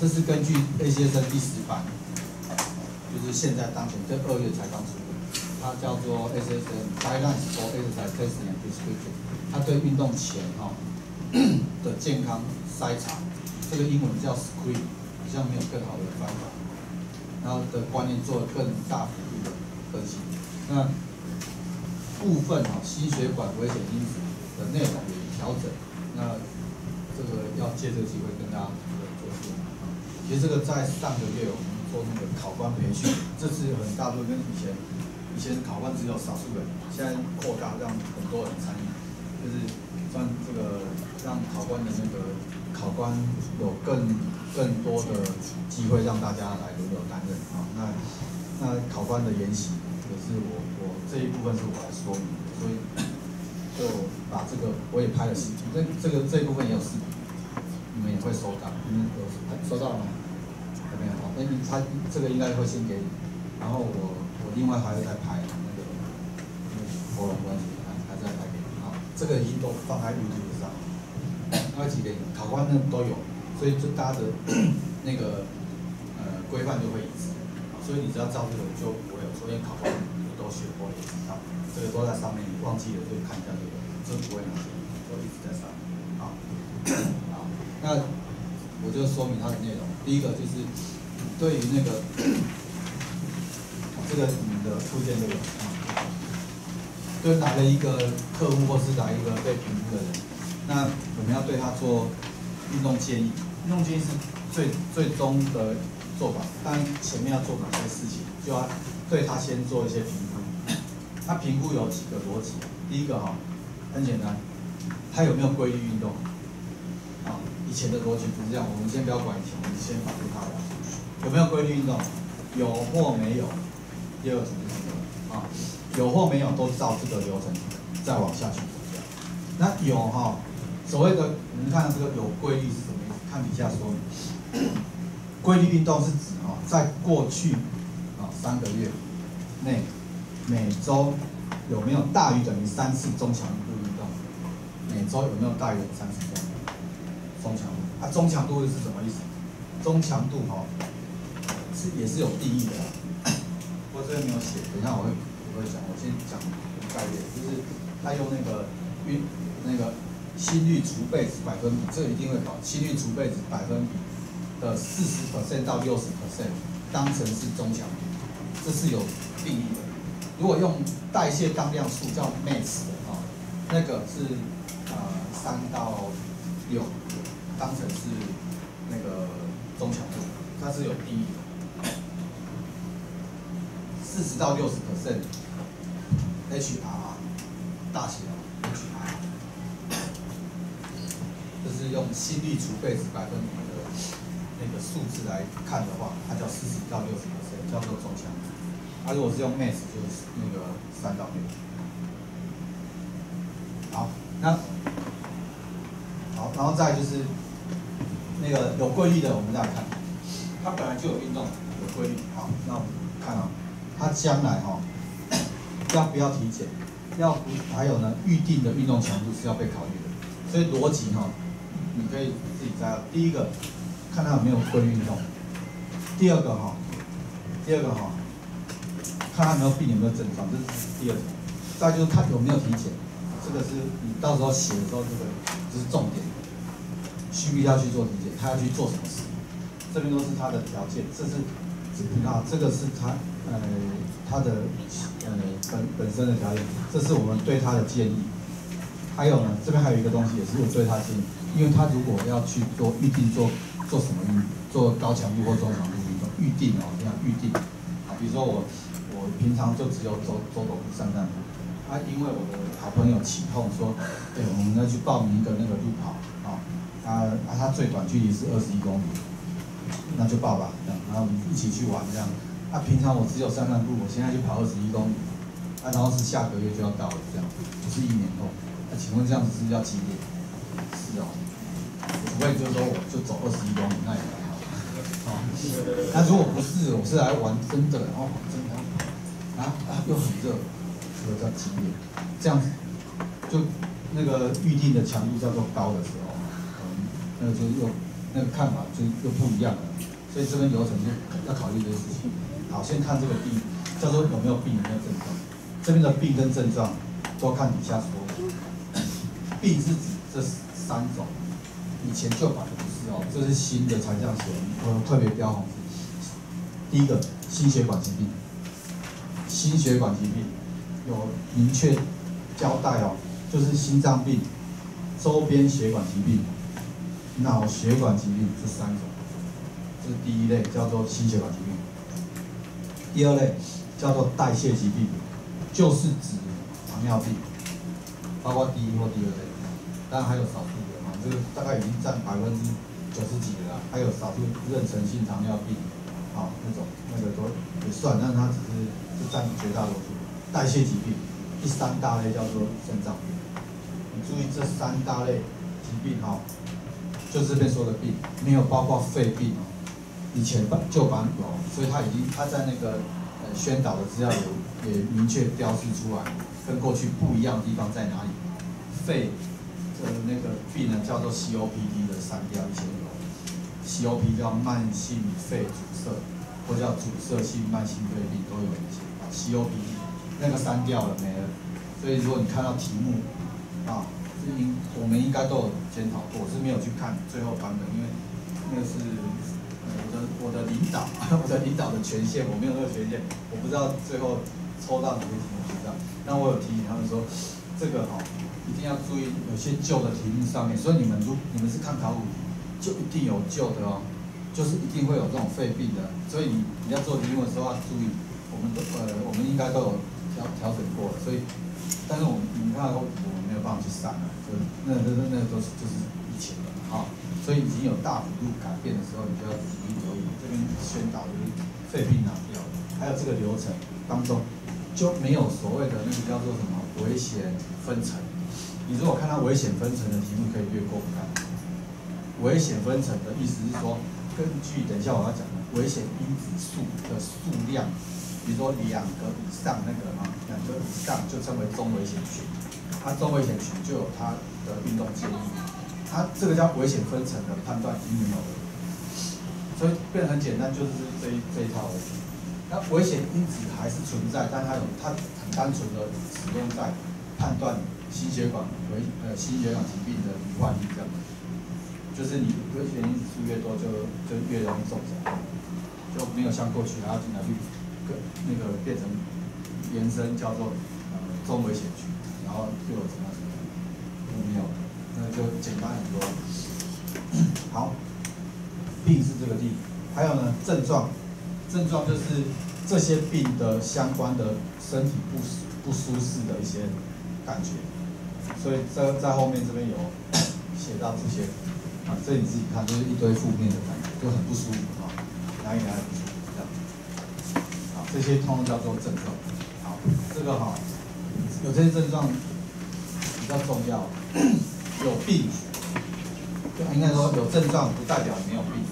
这是根据 ACSN 第十版。就是现在当前这二月才刚出的，它叫做 SSM Guidelines for Exercise Testing and Prescription，它对运动前哈 的健康筛查，这个英文叫 Screen，好像没有更好的方法，然后的观念做了更大幅度的分析。那部分哈心血管危险因子的内容也调整，那这个要借这个机会跟大家做说明。其实这个在上个月我们。做那个考官培训，这次有很大部分跟以前，以前考官只有少数人，现在扩大让很多人参与，就是让这个让考官的那个考官有更更多的机会让大家来轮流担任啊。那那考官的研习也是我我这一部分是我来说明的，所以就把这个我也拍了视频，这这个这一部分也有视频，你们也会收到，你们有收到了吗？还没有好，那你他这个应该会先给你，然后我我另外还会再拍那个喉咙关系，还还在拍给你啊。这个已经都放在旅途上，会寄给你。考官那都有，所以就大家的 那个呃规范就会一致，所以你只要照这个就不会有错，因为考官都学过，也知道这个都在上面，你忘记了就看一下这个，这不会拿错，都一直在上面。好，好，那我就说明它的内容。第一个就是对于那个这个你的附件这个啊，就来了一个客户或是来一个被评估的人，那我们要对他做运动建议。运动建议是最最终的做法，当然前面要做哪些事情，就要对他先做一些评估。他评估有几个逻辑，第一个哈很简单，他有没有规律运动？啊以前的逻辑不是这样，我们先不要管以前，我们先把这套聊。有没有规律运动？有或没有，第二个层是这个啊，有或没有都照这个流程再往下去走。那有哈，所谓的你们看这个有规律是什么意思？看底下说明，规律运动是指哈，在过去啊三个月内，每周有没有大于等于三次中强度运动？每周有没有大于等于三次中中强度？啊，中强度是什么意思？中强度哈是也是有定义的，我这边没有写，等一下我会我会讲，我先讲概念，就是他用那个运那个心率储备值百分比，这一定会考，心率储备值百分比的四十 percent 到六十 percent 当成是中强度，这是有定义的。如果用代谢当量数叫 max 的啊，那个是呃三到六，当成是那个中强度，它是有定义的。四十到六十 percent HR 大写的 HR，就是用心率除被值百分比的那个数字来看的话，它叫四十到六十毫升叫做中强它。如果是用 max 就是那个三到六。好，那好，然后再就是那个有规律的，我们再来看，它本来就有运动，有规律。好，那我们看啊，它将来哈、要不要体检，要还有呢，预定的运动强度是要被考虑的。所以逻辑哈、你可以自己摘。第一个，看他有没有规律运动；第二个哈、第二个哈、看他有没有病，有没有症状，这是第二种。再就是他有没有体检，这个是你到时候写的时候，这个这是重点。需不需要去做体检？他要去做什么事？这边都是他的条件，这是啊，这个是他呃他的呃本本身的条件，这是我们对他的建议。还有呢，这边还有一个东西也是我对他建议，因为他如果要去做预定做做什么运，做高强度或中强度运动，预定哦，这样预定啊，比如说我我平常就只有走走走路、散散步，啊，因为我的好朋友起哄说，对，我们要去报名一个那个路跑啊，啊啊，他最短距离是二十一公里，那就报吧，这样，然后我们一起去玩这样。啊，平常我只有散散步，我现在就跑二十一公里，啊，然后是下个月就要到了，这样，不是一年后。那请问这样子是要几点？是哦，除非就是说我就走二十一公里，那也还好。哦，那如果不是，我是来玩真的，哦，真的，啊啊又很热，这个叫激烈，这样子就那个预定的强度叫做高的时候，可嗯，那个就又那个看法就又不一样了。所以这边流程就要考虑这个事情。好，先看这个病，叫做有没有病，有没有症状。这边的病跟症状都看底下说。病是指这三种，以前旧版的不是哦，这是新的才这样写，我特别标红。第一个心血管疾病，心血管疾病有明确交代哦，就是心脏病、周边血管疾病、脑血管疾病这三种，这是第一类叫做心血管疾病。第二类叫做代谢疾病，就是指糖尿病，包括第一或第二类。当然还有少数的嘛，这个大概已经占百分之九十几了啦。还有少数妊娠性糖尿病，啊那种那个都也算，但它只是是占绝大多数。代谢疾病，第三大类叫做肾脏病。你注意这三大类疾病哈、就这边说的病，没有包括肺病哦。以前版旧版有，所以它已经它在那个呃宣导的资料有也明确标示出来，跟过去不一样的地方在哪里？肺呃那个病呢叫做 COPD 的删掉，一些有，COP 叫慢性肺阻塞，或叫阻塞性慢性肺病都有一些 COPD 那个删掉了没了，所以如果你看到题目啊，是应我们应该都有检讨过，我是没有去看最后版本，因为那个是。我的我的领导，我的领导的权限，我没有那个权限，我不知道最后抽到哪个题目不知道。但我有提醒他们说，这个哈、一定要注意，有些旧的题目上面，所以你们如你们是看考古，就一定有旧的哦，就是一定会有这种肺病的，所以你你要做题目的时候要注意，我们都呃我们应该都有调调整过，所以，但是我们你看我们没有办法去删了，就那那那那都是就是以前的哈、所以已经有大幅度改变的时候，你就要仔细留意。这边宣导就是肺病拿掉，还有这个流程当中就没有所谓的那个叫做什么危险分层。你如果看到危险分层的题目，可以略过不看。危险分层的意思是说，根据等一下我要讲的危险因子数的数量，比如说两个以上那个啊，两个以上就称为中危险群，它中危险群就有它的运动建议，它这个叫危险分层的判断已经没有了，所以变得很简单，就是这一这一套而已。那危险因子还是存在，但它有它很单纯的使用在判断。心血管危呃心血管疾病的罹患率这样，就是你危险因子数越多，就就越容易中奖，就没有像过去还要经常去个那个变成延伸叫做呃中危险区，然后又有什么什么都没有，那就简单很多。好，病是这个病，还有呢症状，症状就是这些病的相关的身体不不舒适的一些感觉。所以在在后面这边有写到这些啊，这你自己看，就是一堆负面的感觉，就很不舒服啊，哪里哪里不舒服这样。好，这些通通叫做症状。好，这个哈，有这些症状比较重要。有病，就应该说有症状不代表没有病，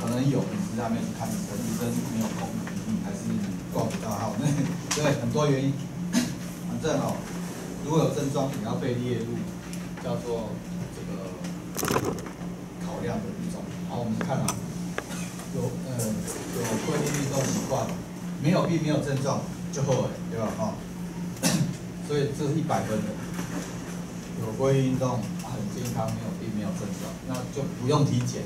可能有，你只是还没有去看医生，医生没有空，还是挂不到号，那 对很多原因，反正哦。如果有症状，也要被列入叫做这个考量的一种。好，我们看啊，有呃有规律运动习惯，没有病没有症状就后悔，对吧？哈，所以这是一百分的。有规律运动，很健康，没有病没有症状，那就不用体检，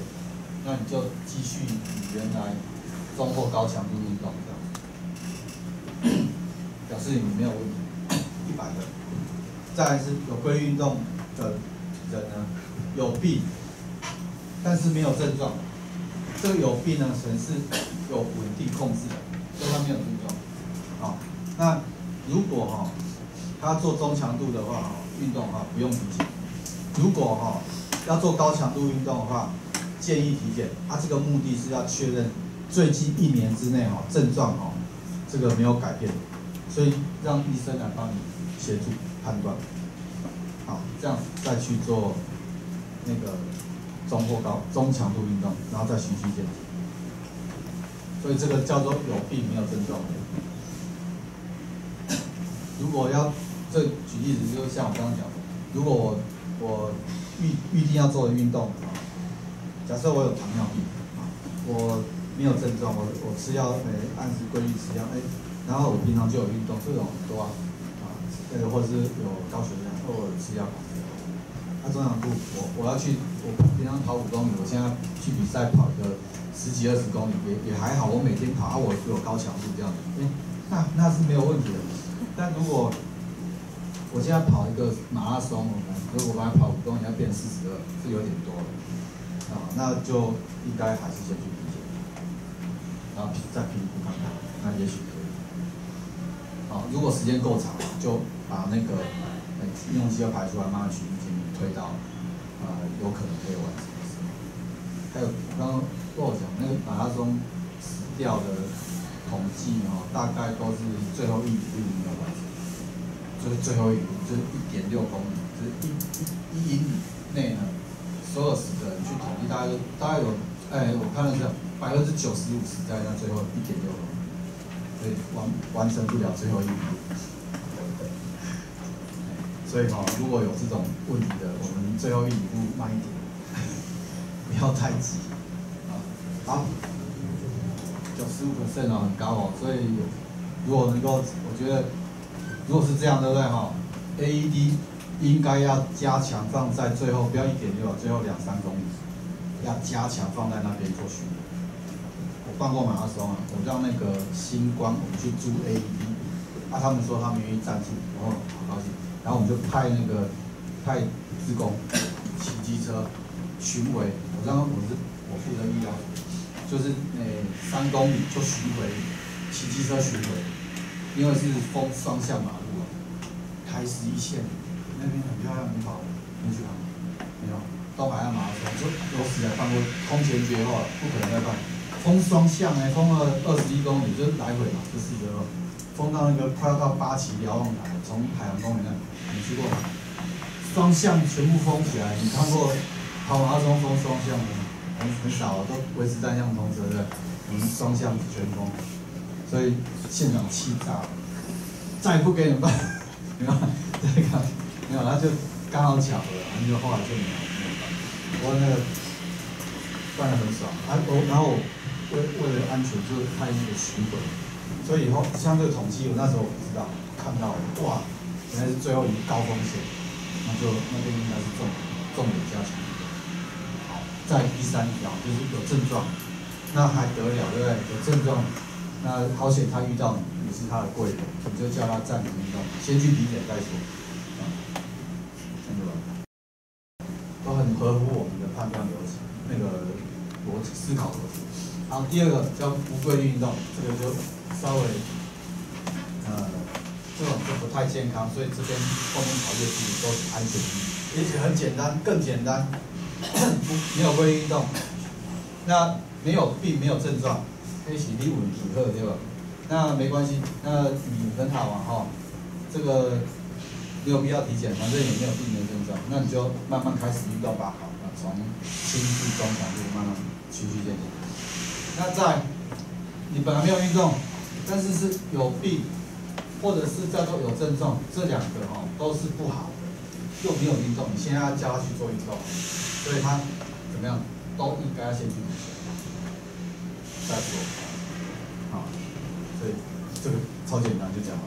那你就继续你原来中或高强度运动这样，表示你没有问题，一百分。再来是有规律运动的人呢，有病，但是没有症状。这个有病呢，能是有稳定控制的，所以他没有症状。好，那如果哈，他做中强度的话，运动哈不用体检。如果哈要做高强度运动的话，建议体检。他这个目的是要确认最近一年之内哈症状哈这个没有改变，所以让医生来帮你协助。判断，好，这样再去做那个中或高中强度运动，然后再循序渐进。所以这个叫做有病没有症状。如果要这举例子，就是像我刚刚讲的，如果我我预预定要做的运动啊，假设我有糖尿病啊，我没有症状，我我吃药诶按时规律吃药诶，然后我平常就有运动，这种很多啊。那个或者是有高血压，或者吃药跑。那中长度，我我要去，我平常跑五公里，我现在去比赛跑一个十几二十公里，也也还好。我每天跑，啊，我有高强度这样子，哎，那那是没有问题的。但如果我现在跑一个马拉松，如果我本来跑五公里要变四十二，是有点多了，啊，那就应该还是先去体检，然后再评估看看，那也许。如果时间够长，就把那个运动机要排出来，慢慢循序渐进推到，呃，有可能可以完成的时候。还有刚刚跟我讲那个马拉松死掉的统计哦，大概都是最后一里路没有完成，就是最后一里，就是一点六公里，就是一一一英里内呢，所有死的人去统计，大概大概有，哎，我看了一下，百分之九十五死在那最后一点六对。完完成不了最后一步，所以哈，如果有这种问题的，我们最后一步慢一点，不要太急啊。好，九十五个肾哦，很高哦，所以如果能够，我觉得如果是这样，对不对哈？AED 应该要加强放在最后，不要一点六，最后两三公里，要加强放在那边做训练。办过马拉松啊，我让那个星光我们去租 AED，啊，他们说他们愿意赞助，然后好高兴，然后我们就派那个派职工骑机车巡回，我刚刚我是我负责医疗，就是诶三公里就巡回，骑机车巡回，因为是封双向马路啊，开十一线，那边很漂亮很好，你去看没有？东海岸马拉松，就有史以来办过空前绝后，不可能再办。封双向哎，封了二十一公里，就是来回嘛，就四十二。封到那个快要到八旗瞭望台，从海洋公园那里，你去过吗？双向全部封起来，你看过跑马拉松封双向的吗？很很少，都维持单向通车的。我们双向全封，所以现场气炸了。再不给你们办，没有，这个没有，那就刚好巧合，然后就后来就没有没有办。不过那个办的很爽，啊我然后为为了安全，就是派那个巡回，所以以后像这个统计，我那时候我知道，看到哇，原来是最后一高风险，那就那边应该是重重点加强。好，在第三条就是有症状，那还得了对不对？有症状，那好险他遇到你，你是他的贵人，你就叫他暂停运动，先去体检再说。啊，真的吧？都很合乎我们的判断流程，那个逻辑思考逻辑。好，第二个叫不规律运动，这个就稍微呃这种就不太健康，所以这边后面考虑的事情都是安全第一，而且很简单，更简单，不没有规律运动，那没有病没有症状，可以起立稳体赫对吧？那没关系，那你很好啊哈，这个没有必要体检，反正也没有病没有症状，那你就慢慢开始运动吧，好，那从轻至中强度慢慢循序渐进。那在你本来没有运动，但是是有病，或者是叫做有症状，这两个哈、都是不好的，又没有运动，你现在要教他去做运动，所以他怎么样都应该要先去，再说，好，所以这个超简单就讲完，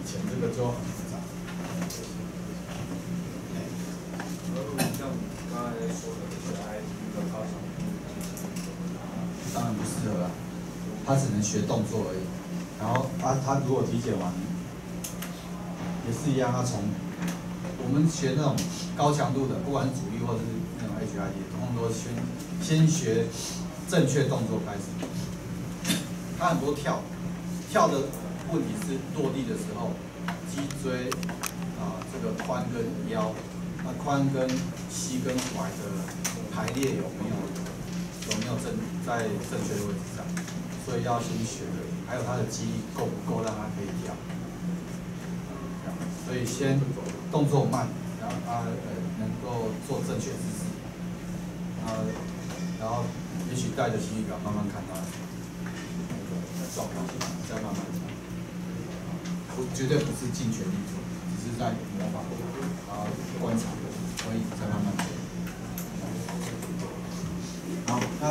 以前这个就很复杂。而像刚才说的这些 I T 的高强度，当然不适合了，他只能学动作而已。然后他他如果体检完，也是一样，他从我们学那种高强度的，不管是主力或者是那种 HIIT，通通都先先学正确动作开始。他很多跳，跳的问题是落地的时候，脊椎啊、这个髋跟腰，那髋跟膝跟踝的排列有没有有没有正在正确的位置上，所以要先学的，还有他的肌力够不够让他可以跳，这样。所以先动作慢，然后他呃能够做正确姿势，呃，然后也许带着心率表慢慢看他那个状况，再慢慢讲，不绝对不是尽全力做，只是在模仿，然后观察，所以再慢慢做。好，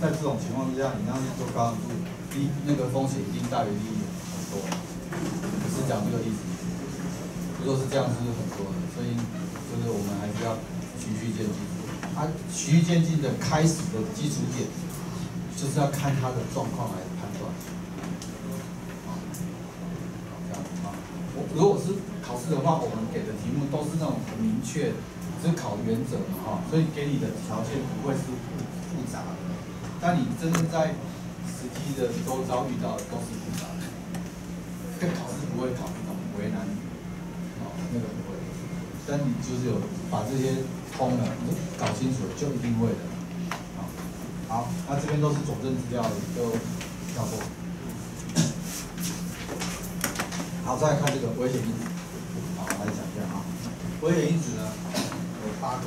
在这种情况之下，你要去做高强度，利那个风险一定大于利益很多。只是讲这个例子，如果是这样，是很多的，所以就是我们还是要循序渐进。它循序渐进的开始的基础点，就是要看他的状况来判断。好，这样啊。我如果是考试的话，我们给的题目都是那种很明确，只考原则嘛哈，所以给你的条件不会是复复杂的。但你真正在实际的周遭遇到的都是复杂的，跟考试不会考这种为难你，哦，那个不会。但你就是有把这些通了，你搞清楚了，就一定会的。好，好，那这边都是佐证资料，就跳过。好，再来看这个危险因子。好，来讲一下啊。危险因子呢有八个，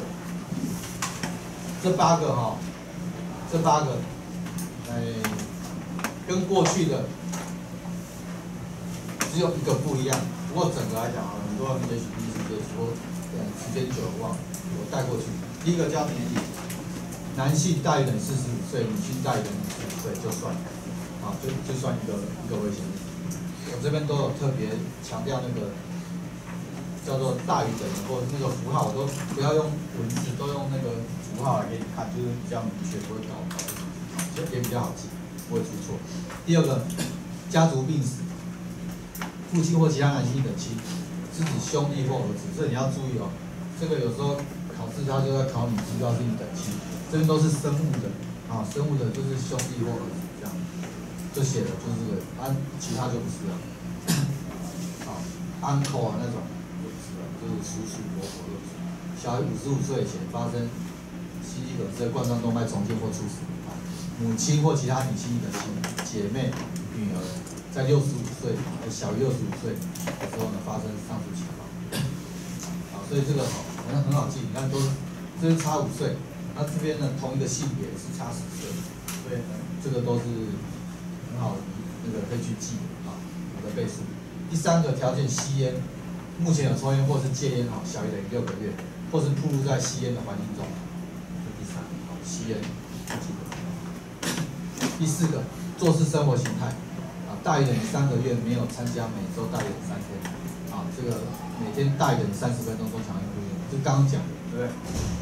这八个哈、这八个，哎，跟过去的只有一个不一样。不过整个来讲啊，很多人也许第一次接触，呃，时间久了忘了，我带过去。第一个叫年龄，男性大于等于四十五岁，女性大于等于十五岁就算，啊，就就算一个一个危险。我这边都有特别强调那个叫做大于等于，或那个符号都不要用文字，都用那个符号来给你看，就是比较明确，不会搞搞就也比较好记，不会出错。第二个，家族病史，父亲或其他男性等亲，是指兄弟或儿子，这你要注意哦。这个有时候考试他就要考你知道是你等亲，这边都是生物的啊，生物的就是兄弟或儿子这样，就写的就是这个，按其他就不是了。好，uncle 啊那种不是了，就是叔叔伯伯都是。小于五十五岁以前发生心肌梗塞、冠状动脉重建或猝死啊，母亲或其他女性的亲姐妹、女儿，在六十五岁小于六十五岁的时候呢发生上述情况。啊，所以这个好，好像很好记，你看都这是差五岁，那这边呢同一个性别是差十岁，所以这个都是很好那个可以去记啊，我的倍数。第三个条件吸烟，目前有抽烟或是戒烟好，小于等于六个月，或是暴露在吸烟的环境中，吸烟。第四个做事生活形态啊，大于等于三个月没有参加每周大于等于三天啊，这个每天大于等于三十分钟中强运动员，就刚刚讲的，对不对？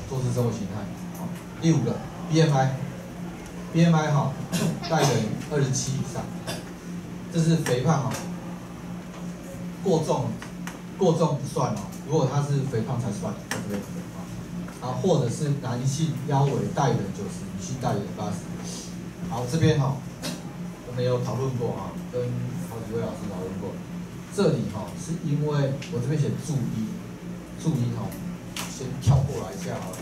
做事生活形态好。第五个 BMI，BMI 哈，大于等于二十七以上，这是肥胖哦。过重，过重不算哦。如果他是肥胖才算，对不对。啊，或者是男性腰围大于等于九十，女性大于等于八十。好，这边哈、我们有讨论过啊、跟好几位老师讨论过。这里哈、是因为我这边写注意，注意哈、先跳过来一下好了。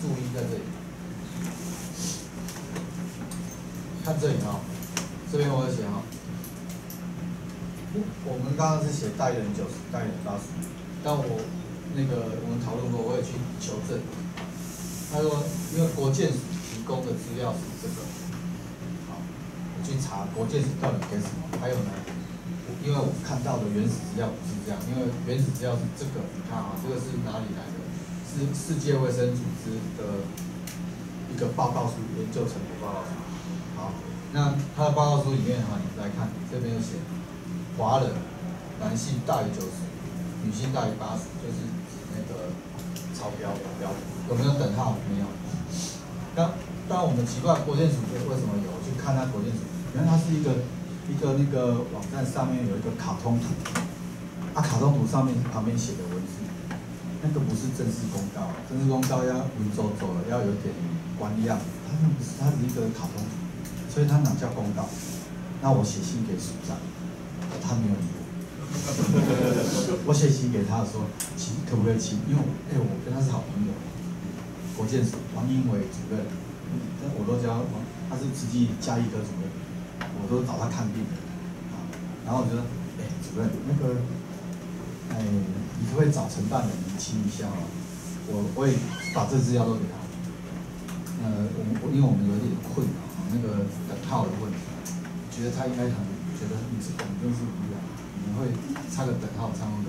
注意在这里，看这里哈、这边我有写哈、我们刚刚是写大于等于九十，大于等于八十，但我那个我们讨论过，我也去求证。他说，因为国建提供的资料是这个，好，我去查国建署到底给什么，还有呢，因为我看到的原始资料不是这样，因为原始资料是这个，你看啊，这个是哪里来的？是世界卫生组织的一个报告书，研究成果报告书。好，那它的报告书里面哈，你来看，这边有写。华人男性大于九十，女性大于八十，就是超标的标。有没有等号？没有。当当我们奇怪国建署为什么有？我去看它国建署，原来它是一个一个那个网站上面有一个卡通图，啊，卡通图上面旁边写的文字，那个不是正式公告，正式公告要文绉绉的，要有点官样，它那不是，它是一个卡通图，所以它哪叫公告？那我写信给署长。他没有理我，我写信给他的说，请可不可以请，因为哎、我跟他是好朋友，国建署王英伟主任，但我都叫王，他是慈济嘉义科主任，我都找他看病的啊，然后我就说，哎、主任那个，哎、你可不可以找承办人厘清一下啊？我我也把这资料都给他，呃，我们因为我们有点困扰啊，那个等号的问题，觉得他应该很。觉得你是我们真是无聊，你们会差个等号差那么多。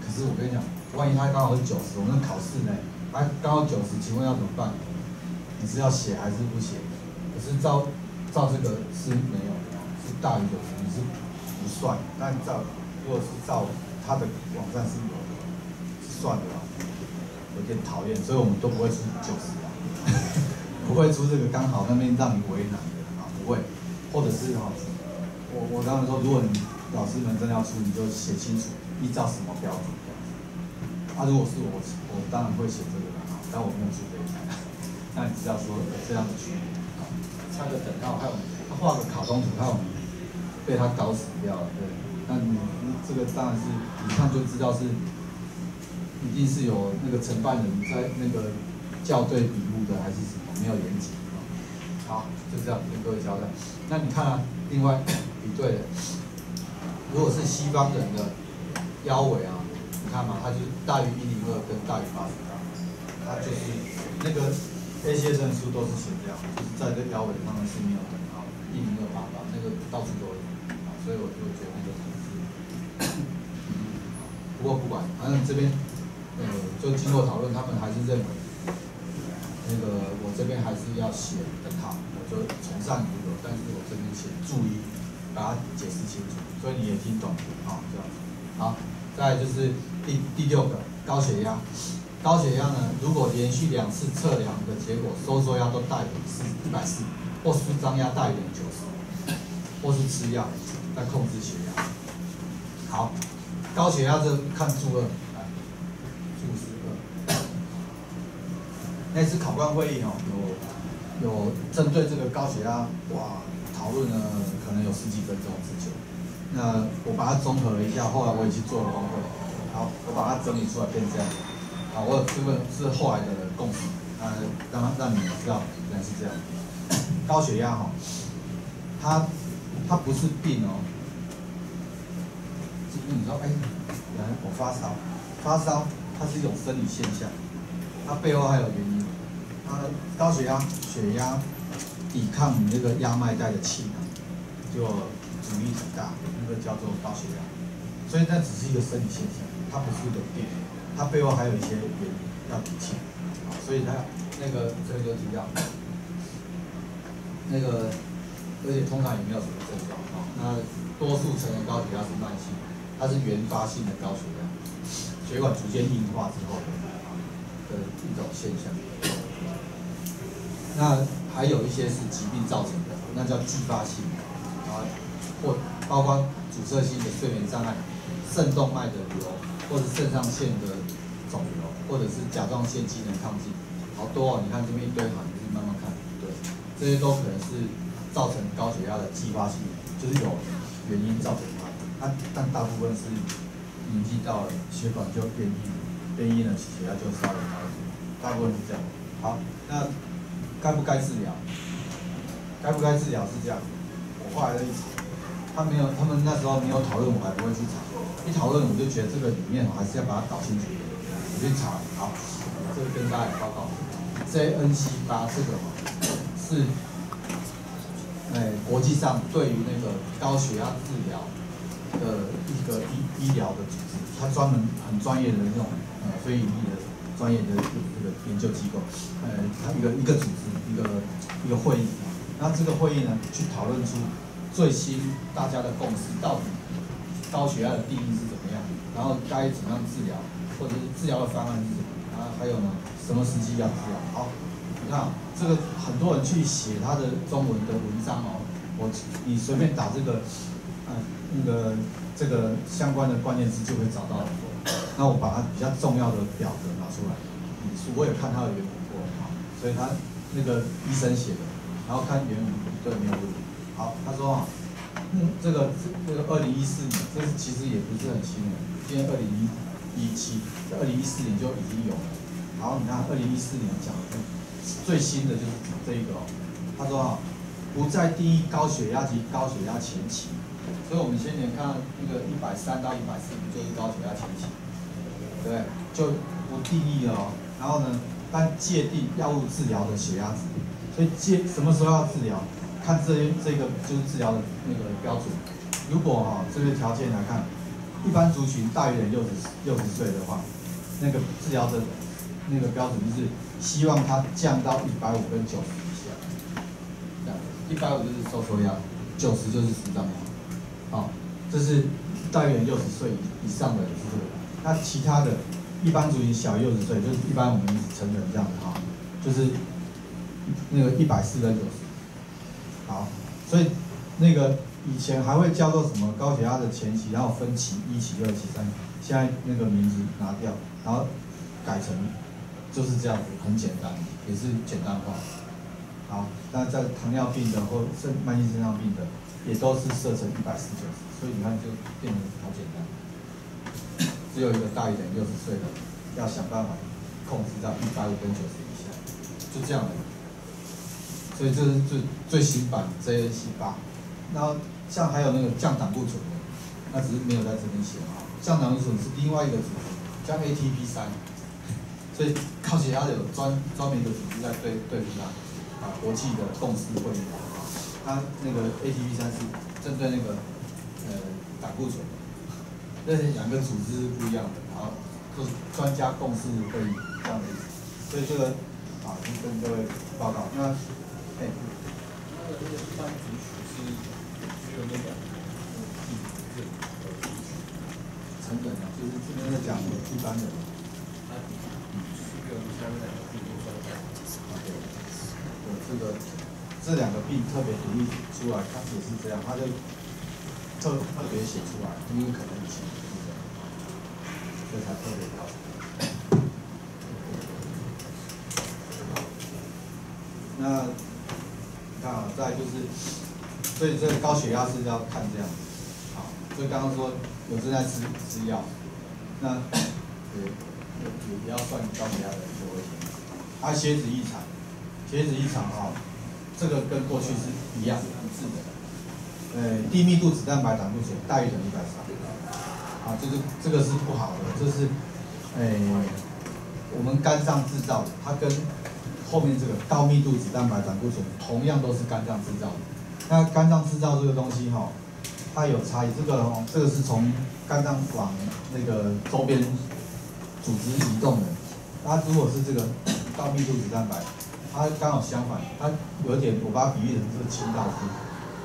可是我跟你讲，万一他刚好是九十，我们考试呢，他刚好九十，请问要怎么办？你是要写还是不写？可是照照这个是没有的，是大于九十，你是不算。但照如果是照他的网站是有的，是算的，有点讨厌，所以我们都不会出九十啊，不会出这个刚好那边让你为难的啊，不会，或者是哈。我我刚才说，如果你老师们真的要出，你就写清楚依照什么标准这样子。啊，如果是我，我当然会写这个的啊，但我没有出这一台。那你知道说有这样的区别啊？差个等号，还有他画个卡通图，还有被他搞死掉了，对。那你这个当然是一看就知道是，一定是有那个承办人在那个校对笔录的，还是什么没有严谨啊？好，就这样跟各位交代。那你看啊，另外。比对的，如果是西方人的腰围啊，你看嘛，它就大于一零二跟大于八十八，它就是那个 A 先生书都是写这样，就是在这腰围上面是没有等号，一零二八八那个到处都有啊，所以我就觉得那个是，不过不管，反正这边呃就经过讨论，他们还是认为那个我这边还是要写等号，就从上如有，但是我这边写注意。把它解释清楚，所以你也听懂，好，这样子，好，再就是第第六个高血压，高血压呢，如果连续两次测量的结果收缩压都大于是一百四，或舒张压大于九十，或是吃药在控制血压。好，高血压这看注二，来，注十二。那次考官会议哦，有有针对这个高血压，哇，讨论了可能有十几分钟之久。那我把它综合了一下，后来我也去做了工会，好，我把它整理出来变这样。好，我这个是后来的共识，呃，让让你知道原来是这样。高血压哈，它它不是病哦，就是你说哎，原来我发烧，发烧它是一种生理现象，它背后还有原因。它高血压血压抵抗你这个压脉带的气囊，就阻力很大，那个叫做高血压。所以那只是一个生理现象，它不是一个病，它背后还有一些原因要理清。所以它那个这个就提到，那个而且通常也没有什么症状啊。那多数成人高血压是慢性，它是原发性的高血压，血管逐渐硬化之后的的一种现象。那还有一些是疾病造成的，那叫继发性啊，或包括阻塞性的睡眠障碍、肾动脉的瘤，或者肾上腺的肿瘤，或者是甲状腺机能亢进，好多哦。你看这边一堆，好，你慢慢看，对，这些都可能是造成高血压的继发性，就是有原因造成它。它但大部分是年纪到了，血管就变硬，变硬了，血压就稍微高一点，大部分是这样。好，那。该不该治疗？该不该治疗是这样。我后来的意思，他没有，他们那时候没有讨论，我还不会去查。一讨论，我就觉得这个里面我还是要把它搞清楚。我去查，好，这个跟大家报告。JNC 八这个是，哎，国际上对于那个高血压治疗的一个医医疗的组织，它专门很专业的那种呃非盈利的。专业的研究机构，呃，它一个一个组织，一个一个会议，那这个会议呢，去讨论出最新大家的共识，到底高血压的定义是怎么样，然后该怎么样治疗，或者是治疗的方案是什么，啊，还有呢，什么时机要治疗？好，你看这个很多人去写他的中文的文章哦，我你随便打这个，嗯，那个这个相关的关键词就会找到很多。那我把它比较重要的表格拿出来，我有看他的原文过，所以他那个医生写的，然后看原文对没有问题。好，他说啊，嗯，这个这个二零一四年，这其实也不是很新的，今年二零一一七，二零一四年就已经有了。好，你看二零一四年讲的最新的就是这一个哦，他说啊，不再定义高血压及高血压前期。所以我们先前看那个一百三到一百四，就是高血压前期，对不对？就不定义了哦。然后呢，但界定药物治疗的血压值。所以界什么时候要治疗，看这这个就是治疗的那个标准。如果哈这个条件来看，一般族群大于六十六十岁的话，那个治疗的那个标准就是希望它降到一百五跟九十以下。一百五就是收缩压，九十就是舒张压。好，这是大于等于六十岁以上的是这个，那其他的，一般族群小于六十岁，就是一般我们成人这样子哈，就是那个一百四跟九十。好，所以那个以前还会叫做什么高血压的前期，然后分期一期、二期、三期，现在那个名字拿掉，然后改成就是这样子，很简单，也是简单化。好，那在糖尿病的或肾慢性肾脏病的。也都是设成一百四九十，所以你看就变得好简单。只有一个大一点六十岁的，要想办法控制到一百五跟九十以下，就这样的。所以这是最最新版 JNC 八。然后像还有那个降胆固醇的，那只是没有在这边写啊。降胆固醇是另外一个组织，叫 ATP 三。所以高血压有专专门的组织在对对付它，啊，国际的共识会议。它那个 ATP 三是针对那个呃胆固醇，那两个组织是不一样的，然后是专家共识会议这样的意思，所以这个啊就跟各位报告。那哎，那个这个一般族群是只有那两个，成成人啊，就是这边在讲一般人。这个这两个病特别独立出来，它也是这样，它就特特别写出来，因为可能以前是这样，所以才特别标那你看啊，再就是，所以这个高血压是要看这样，好，所以刚刚说有正在吃吃药，那也也也要算高血压的一个危险，还有血脂异常。血脂异常啊，这个跟过去是一样一致的。呃，低密度脂蛋白胆固醇大于等于一百三，啊，这个这个是不好的，这是，哎，我们肝脏制造的，它跟后面这个高密度脂蛋白胆固醇同样都是肝脏制造的。那肝脏制造这个东西哈，它有差异，这个哦，这个是从肝脏往那个周边组织移动的，它如果是这个 高密度脂蛋白。它刚好相反，它有点我把它比喻成这个清道夫，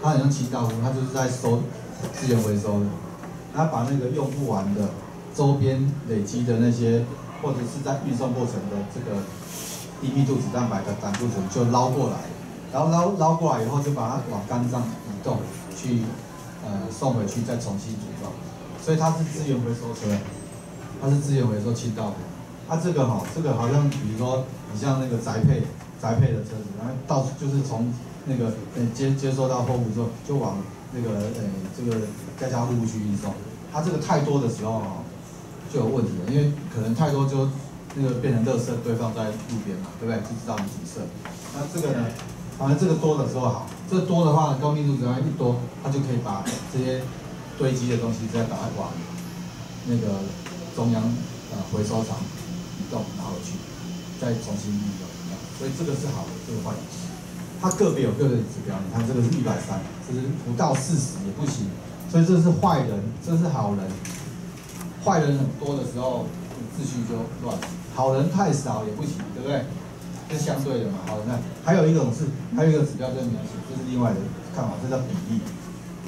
它很像清道夫，它就是在收资源回收的，它把那个用不完的周边累积的那些，或者是在运送过程的这个低密度脂蛋白的胆固醇就捞过来，然后捞捞过来以后就把它往肝脏移动去，呃送回去再重新组装，所以它是资源回收车，它是资源回收清道夫，它这个哈，这个好像比如说你像那个宅配。宅配的车子，然后到处就是从那个呃接接收到货物之后，就往那个呃这个家家户户去运送。它这个太多的时候啊，就有问题了，因为可能太多就那个变成垃圾堆放在路边嘛，对不对？就知道阻塞。那这个呢，反正这个多的时候好，这多的话高密度只要一多，它就可以把这些堆积的东西再把它往那个中央呃回收厂移动拿回去，再重新运用。所以这个是好的，这个坏的。它个别有个别指标，你看这个是一百三，这是不到四十也不行。所以这是坏人，这是好人。坏人很多的时候，秩序就乱；好人太少也不行，对不对？是相对的嘛。好，那还有一种是，还有一个指标叫描写，这是另外的看法，这叫比例。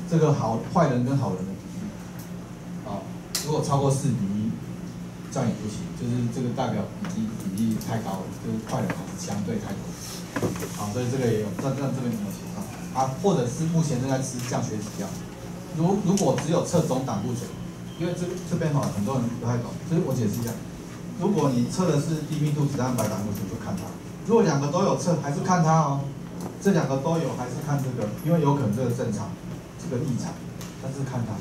这个好坏人跟好人的比例，啊，如果超过四比一。这样也不行，就是这个代表比例比例太高了，就是坏人还是相对太多。好，所以这个也有，这这这边有没有情况？啊，或者是目前正在吃降血脂药。如如果只有测总胆固醇，因为这这边哈很多人不太懂，所以我解释一下。如果你测的是低密度脂蛋白胆固醇，就看它；如果两个都有测，还是看它哦。这两个都有，还是看这个，因为有可能这个正常，这个异常，但是看它。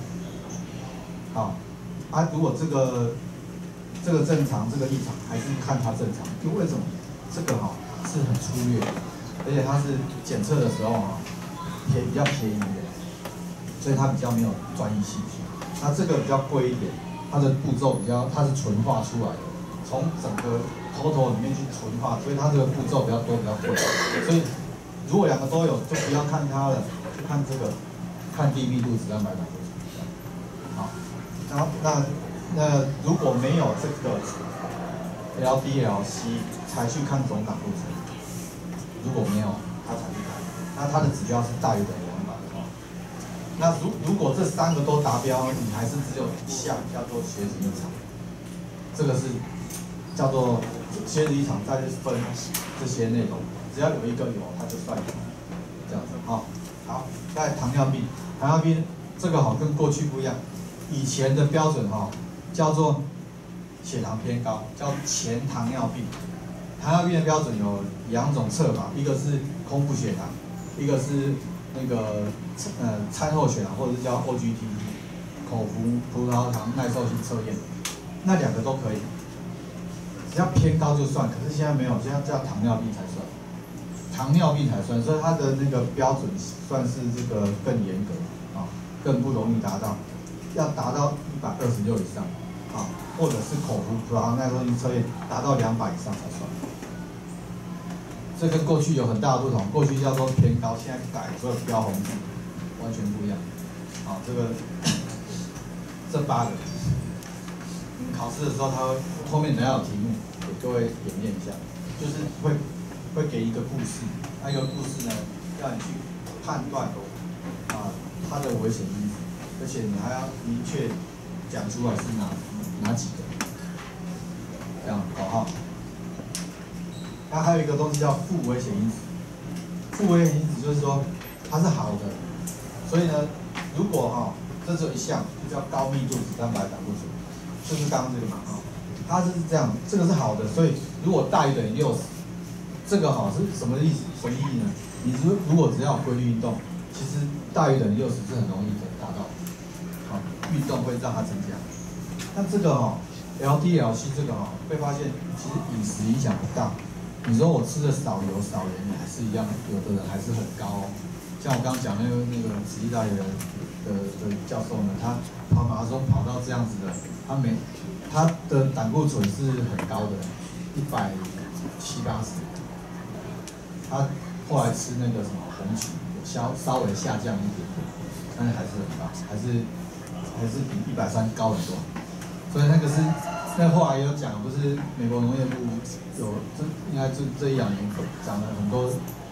好，啊，如果这个。这个正常，这个异常，还是看它正常。就为什么？这个哈是很粗略，而且它是检测的时候啊便比较便宜的，所以它比较没有专业性。那这个比较贵一点，它的步骤比较，它是纯化出来的，从整个头头里面去纯化，所以它这个步骤比较多，比较贵。所以如果两个都有，就不要看它了，就看这个，看低密度脂蛋白胆固醇。好，然后那。那如果没有这个 LDL-C 才去看总胆固醇，如果没有，他才去看，那它的指标是大于等于两百的。话，那如如果这三个都达标，你还是只有一项叫做血脂异常，这个是叫做血脂异常，再分这些内容，只要有一个有，它就算有，这样子。好，好，在糖尿病，糖尿病这个好跟过去不一样，以前的标准哈。叫做血糖偏高，叫前糖尿病。糖尿病的标准有两种测法，一个是空腹血糖，一个是那个呃餐后血糖，或者是叫 OGT，口服葡萄糖耐受性测验。那两个都可以，只要偏高就算。可是现在没有，现在叫糖尿病才算，糖尿病才算，所以它的那个标准算是这个更严格啊，更不容易达到，要达到一百二十六以上。啊，或者是口服葡萄糖耐受性测验达到两百以上才算，这跟过去有很大的不同。过去叫做偏高，现在改所有标红字，完全不一样。啊，这个这八个，你考试的时候他会后面等下有题目给各位演练一下，就是会会给一个故事，那一个故事呢，让你去判断啊它的危险因子，而且你还要明确。讲出来是哪哪几个，这样口号。那还有一个东西叫负危险因子，负危险因子就是说它是好的，所以呢，如果哈、这只有一项，就叫高密度脂蛋白胆固醇，就是刚刚这个嘛哈、它是这样，这个是好的，所以如果大于等于六十，这个哈、是什么意思？什么意义呢？你如如果只要规律运动，其实大于等于六十是很容易的达到，好、运动会让它增加。那这个哈、LDLC 这个哈、被发现其实饮食影响不大。你说我吃的少油少盐也还是一样，有的人还是很高、哦。像我刚刚讲那个那个慈济大学的的的教授呢，他跑马拉松跑到这样子的，他每他的胆固醇是很高的，一百七八十。他后来吃那个什么红曲，稍稍微下降一点点，但是还是很高，还是还是比一百三高很多。所以那个是，那后来有讲，不是美国农业部有这应该这这一两年讲了很多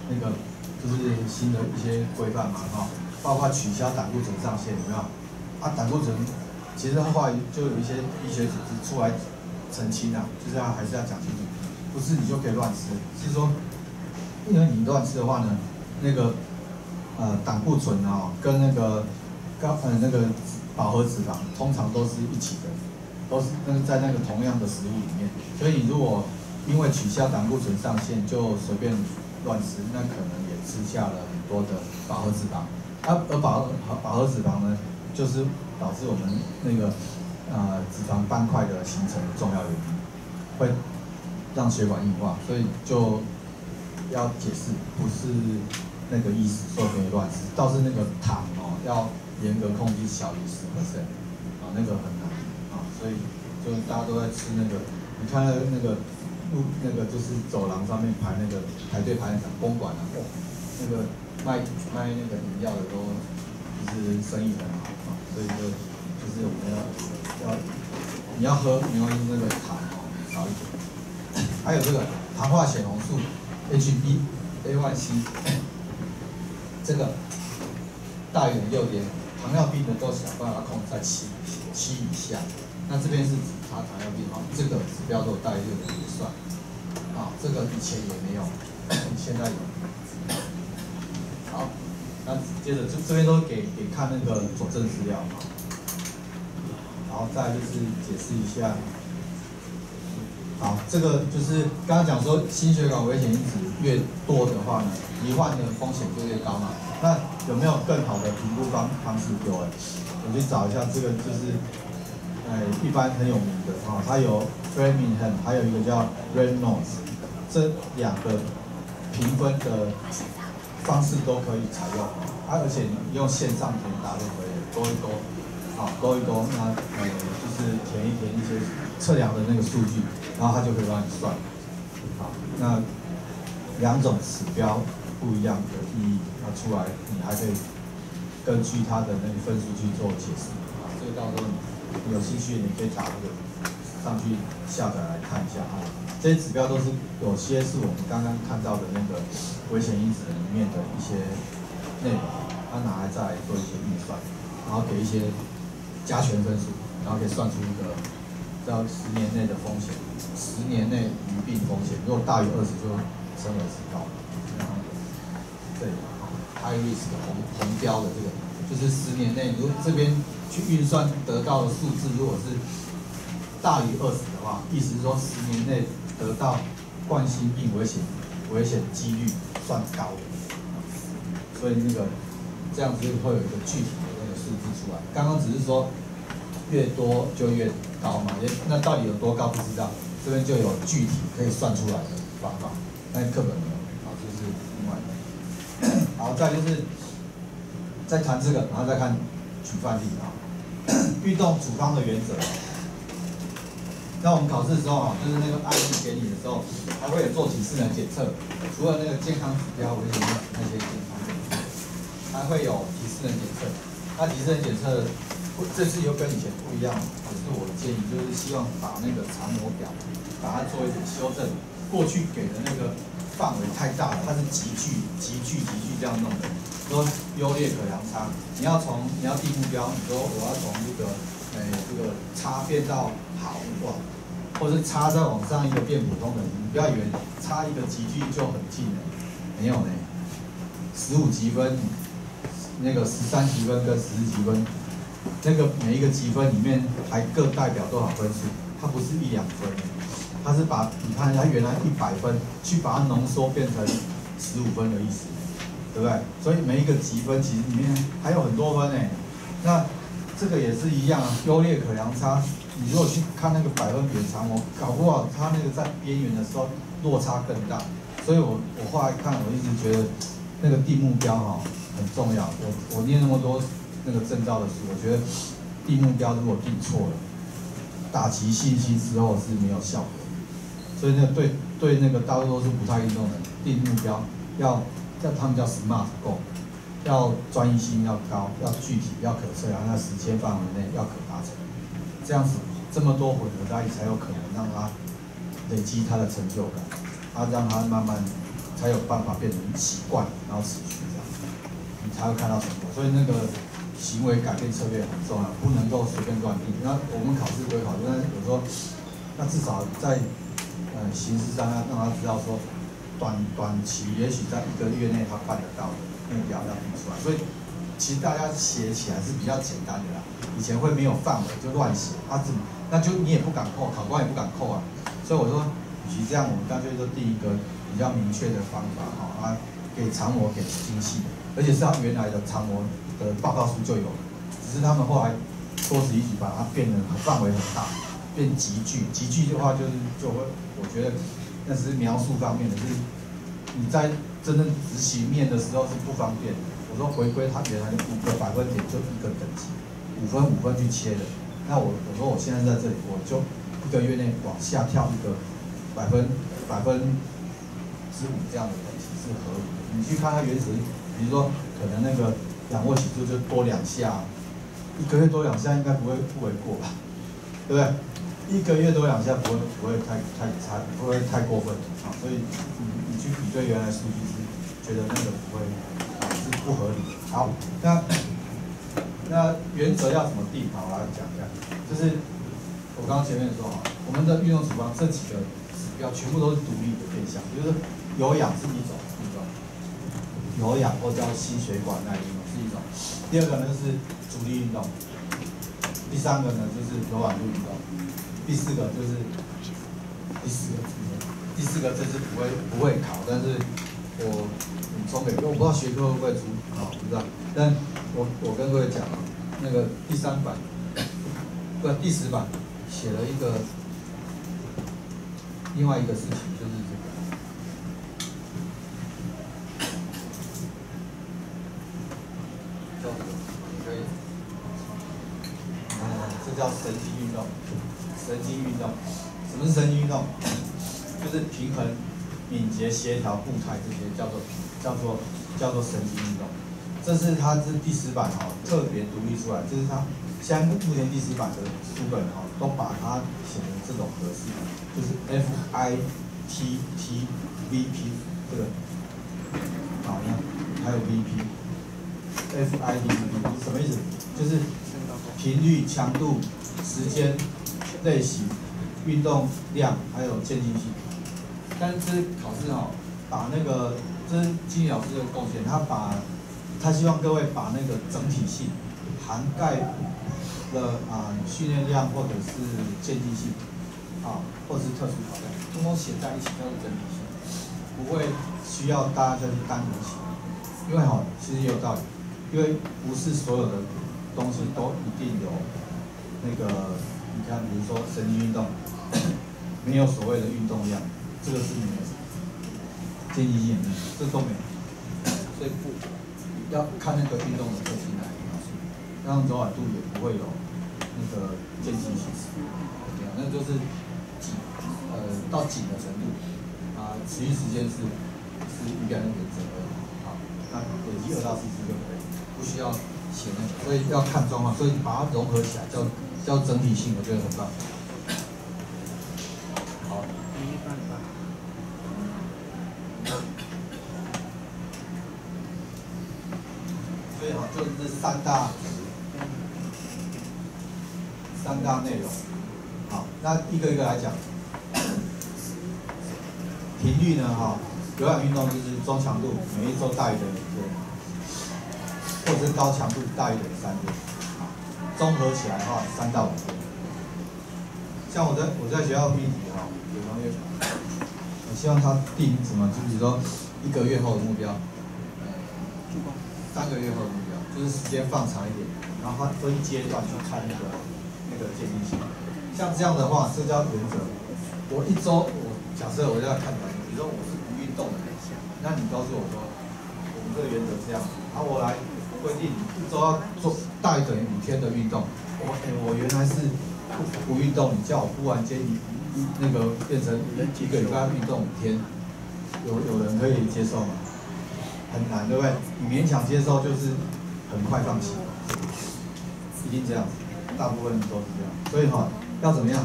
那个就是新的一些规范嘛哈、包括取消胆固醇上限有没有？啊，胆固醇其实后来就有一些医学组织出来澄清啊，就是要还是要讲清楚，不是你就可以乱吃，是说因为你乱吃的话呢，那个呃胆固醇啊、跟那个高呃那个饱和脂肪通常都是一起的。都是那在那个同样的食物里面，所以你如果因为取消胆固醇上限就随便乱吃，那可能也吃下了很多的饱和脂肪。啊，而饱和饱和脂肪呢，就是导致我们那个呃脂肪斑块的形成的重要原因，会让血管硬化，所以就要解释不是那个意思，说可以乱吃，倒是那个糖哦要严格控制小于十克 c 啊那个很难。所以就大家都在吃那个，你看那个那个路那个就是走廊上面排那个排队排很长公馆啊，哇，那个卖卖那个饮料的都就是生意很好啊，所以就就是我们要要你要喝没关系，那个糖哦少一点，还有这个糖化血红素 HbA1c 这个大于六点，糖尿病的都想办法控制在七七以下。那这边是查糖尿病哈，这个指标都有大于六的也算，啊，这个以前也没有，现在有。好，那接着就这边都给给看那个佐证资料哈，然后再就是解释一下，好，这个就是刚刚讲说心血管危险因子越多的话呢，罹患的风险就越高嘛。那有没有更好的评估方方式？有，我去找一下这个就是。哎，一般很有名的啊，它有 Framingham，还有一个叫 Reynolds，这两个评分的方式都可以采用，啊，而且你用线上填答就可以，勾一勾，啊，勾一勾，那呃就是填一填一些测量的那个数据，然后它就可以帮你算，好，那两种指标不一样的意义，那出来你还可以根据它的那个分数去做解释，啊，这个到时候你。有兴趣，你可以打这个上去下载来看一下啊。这些指标都是有些是我们刚刚看到的那个危险因子里面的一些内容，它拿来再做一些预算，然后给一些加权分数，然后可以算出一个到十年内的风险，十年内鱼病风险，如果大于二十就升为是高，然后对 high risk 红红标的这个，就是十年内如果这边。去运算得到的数字，如果是大于二十的话，意思是说十年内得到冠心病危险危险几率算高的，所以那个这样子会有一个具体的那个数字出来。刚刚只是说越多就越高嘛，那到底有多高不知道，这边就有具体可以算出来的方法，但课本没有，好，这是另外的。好，再就是再谈这个，然后再看举范例啊。运动处方的原则。那我们考试的时候啊，就是那个案例给你的时候，还会有做体适能检测，除了那个健康指标，为什么那些健康检测，还会有体适能检测。那体适能检测这次又跟以前不一样，只是我的建议就是希望把那个常模表，把它做一点修正。过去给的那个范围太大了，它是集聚、集聚、集聚这样弄的。说优劣可量差，你要从你要定目标，你说我要从这个呃哎，这个差变到好哇，或是差再往上一个变普通的，你不要以为差一个级距就很近了，没有呢，十五积分，那个十三积分跟十积分，那个每一个积分里面还各代表多少分数，它不是一两分，它是把你看它原来一百分，去把它浓缩变成十五分的意思。对不对？所以每一个积分其实里面还有很多分呢。那这个也是一样，优劣可量差。你如果去看那个百分比的长模，搞不好它那个在边缘的时候落差更大。所以我我后来看，我一直觉得那个定目标哈很重要。我我念那么多那个证照的书，我觉得定目标如果定错了，打齐信息之后是没有效果。所以那对对那个大多都是不太运动的定目标要。叫他们叫 SMART Goal，要专一性要高，要具体，要可测量，在时间范围内要可达成，这样子这么多混合在一起才有可能让他累积他的成就感，他让他慢慢才有办法变成习惯，然后持续这样，你才会看到成果。所以那个行为改变策略很重要，不能够随便乱定。那我们考试归考，但是有时候那至少在呃形式上要让他知道说。短短期也许在一个月内他办得到的目标要定出来，所以其实大家写起来是比较简单的啦。以前会没有范围就乱写，他怎么那就你也不敢扣，考官也不敢扣啊。所以我说，与其这样，我们干脆就定一个比较明确的方法哈，啊，给长模给精细，而且是他原来的长模的报告书就有了，只是他们后来多此一举把它变得范围很大，变集聚，集聚的话就是就会，我觉得。那是描述方面的，就是你在真正执行面的时候是不方便的。我说回归它原来的五个百分点就一个等级，五分五分去切的。那我我说我现在在这里，我就一个月内往下跳一个百分百分之五这样的等级是合理的。你去看它原始，比如说可能那个仰卧起坐就多两下，一个月多两下应该不会不为过吧？对不对？一个月多两下不会不会太太差，不会太过分啊，所以你你去比对原来数据是觉得那个不会是不合理。好，那 那原则要怎么定？好，我来讲一下，就是我刚刚前面说哈，我们的运动处方这几个指标全部都是独立的变项，就是有氧是一种一种，有氧或叫心血管耐力运动是一种，第二个呢就是阻力运动，第三个呢就是柔软度运动。第四个就是第四个，第四个这是不会不会考，但是我补充给，我不知道学科会不会出考，不知道。但我我跟各位讲啊，那个第三版，不第十版写了一个另外一个事情，就是这个，可以，啊，这叫神经运动。神经运动，什么是神经运动？就是平衡、敏捷、协调、步态这些叫做叫做叫做神经运动。这是它是第十版哦，特别独立出来。这是它现目前第十版的书本哦，都把它写成这种格式，就是 F I T T V P 这个，好，你看还有 V P，F I T T V P 什么意思？就是频率、强度、时间。类型、运动量还有渐进性，但是考试哦，把那个这是金老师的贡献，他把他希望各位把那个整体性涵盖了啊训练量或者是渐进性啊，或者是特殊挑战，通通写在一起叫做整体性，不会需要大家再去单独写，因为哈其实也有道理，因为不是所有的东西都一定有那个。你看，比如说神经运动，没有所谓的运动量，这个是没有，渐进性这都没有，所以不要看那个运动的特性来描述，让柔软度也不会有那个渐进性，那就是紧，呃，到紧的程度，啊，持续时间是是一百的原则而已，好，那累积二到四次就可以，不需要写那个，所以要看状况，所以把它融合起来叫。叫整体性，我觉得很棒。好，所以哈，就是三大三大内容。好，那一个一个来讲。频率呢？哈，有氧运动就是中强度，每一周大于等于一天，或者是高强度大于等于三天。综合起来的话，三到五天。像我在我在学校命题哈，有同学，我希望他定什么？就比如说一个月后的目标，呃三个月后的目标，就是时间放长一点，然后分阶段去看那个那个建议性。像这样的话，社交原则。我一周我。假设我要看短比如说我是不运动的，那你告诉我说，我们这个原则是这样，然后我来规定一周要做大于等于五天的运动。我哎，我原来是不不运动，你叫我忽然间你那个变成一个礼拜运动五天，有有人可以接受吗？很难，对不对？你勉强接受就是很快放弃，一定这样，大部分都是这样。所以哈，要怎么样？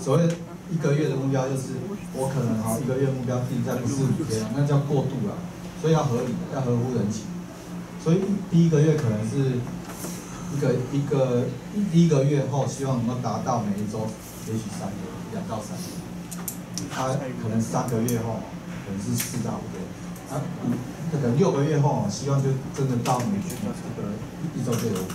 所谓。一个月的目标就是我可能哈一个月目标定在不是五天，那叫过度了，所以要合理，要合乎人情。所以第一个月可能是一个一个第一个月后，希望能够达到每一周也许三天，两到三天。他可能三个月后可能是四到五天，啊可能六个月后希望就真的到每这个一周就有五天。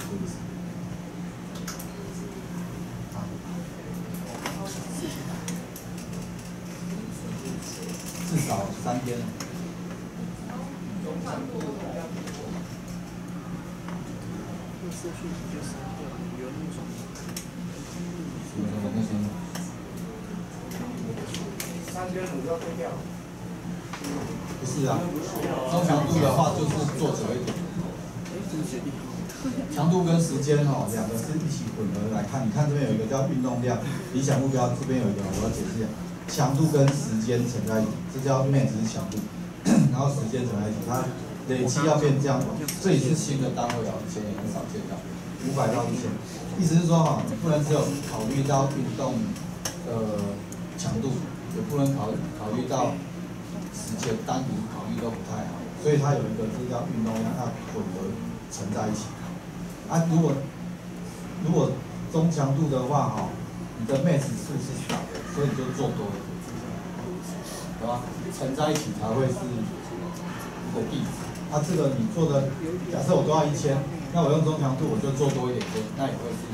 至少三天。次数你就删掉，有那种三天五要退掉。不是啊，中强度的话就是做久一点。强度跟时间哦，两个是一起混合来看。你看这边有一个叫运动量，理想目标这边有一个，我要解释一下。强度跟时间乘在一起，这叫 max 强度，然后时间乘在一起，它累积要变这样，这也是新的单位啊，以前也很少见到，五百到一千，意思是说哈，不能只有考虑到运动呃强度，也不能考考虑到时间，单独考虑都不太好，所以它有一个这叫运动量，它混合乘在一起。啊，如果如果中强度的话哈。你的 max 数是小的，所以你就做多一点，好吧？乘在一起才会是一个地址。它这个你做的，假设我做到一千，那我用中强度我就做多一点，那也会是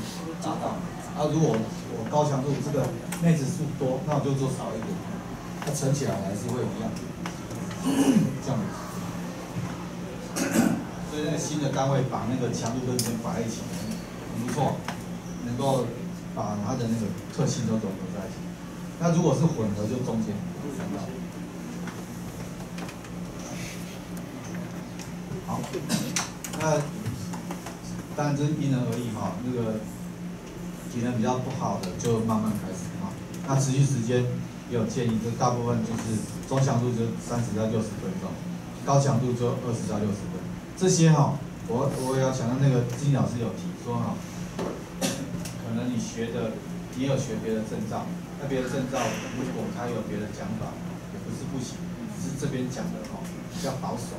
达到。啊，如果我高强度这个 max 数多，那我就做少一点，它乘起来还是会一样，这样子。所以那个新的单位把那个强度跟时间摆在一起，很不错，能够。把它的那个特性都融合在一起。那如果是混合，就中间。好，那当然这因人而异哈。那个体能比较不好的，就慢慢开始哈。那持续时间也有建议，就大部分就是中强度就三十到六十分钟，高强度就二十到六十分。这些哈，我我要强调那个金老师有提说哈。可能你学的，你有学别的证照，那别的证照如果他有别的讲法，也不是不行，只是这边讲的哈比较保守。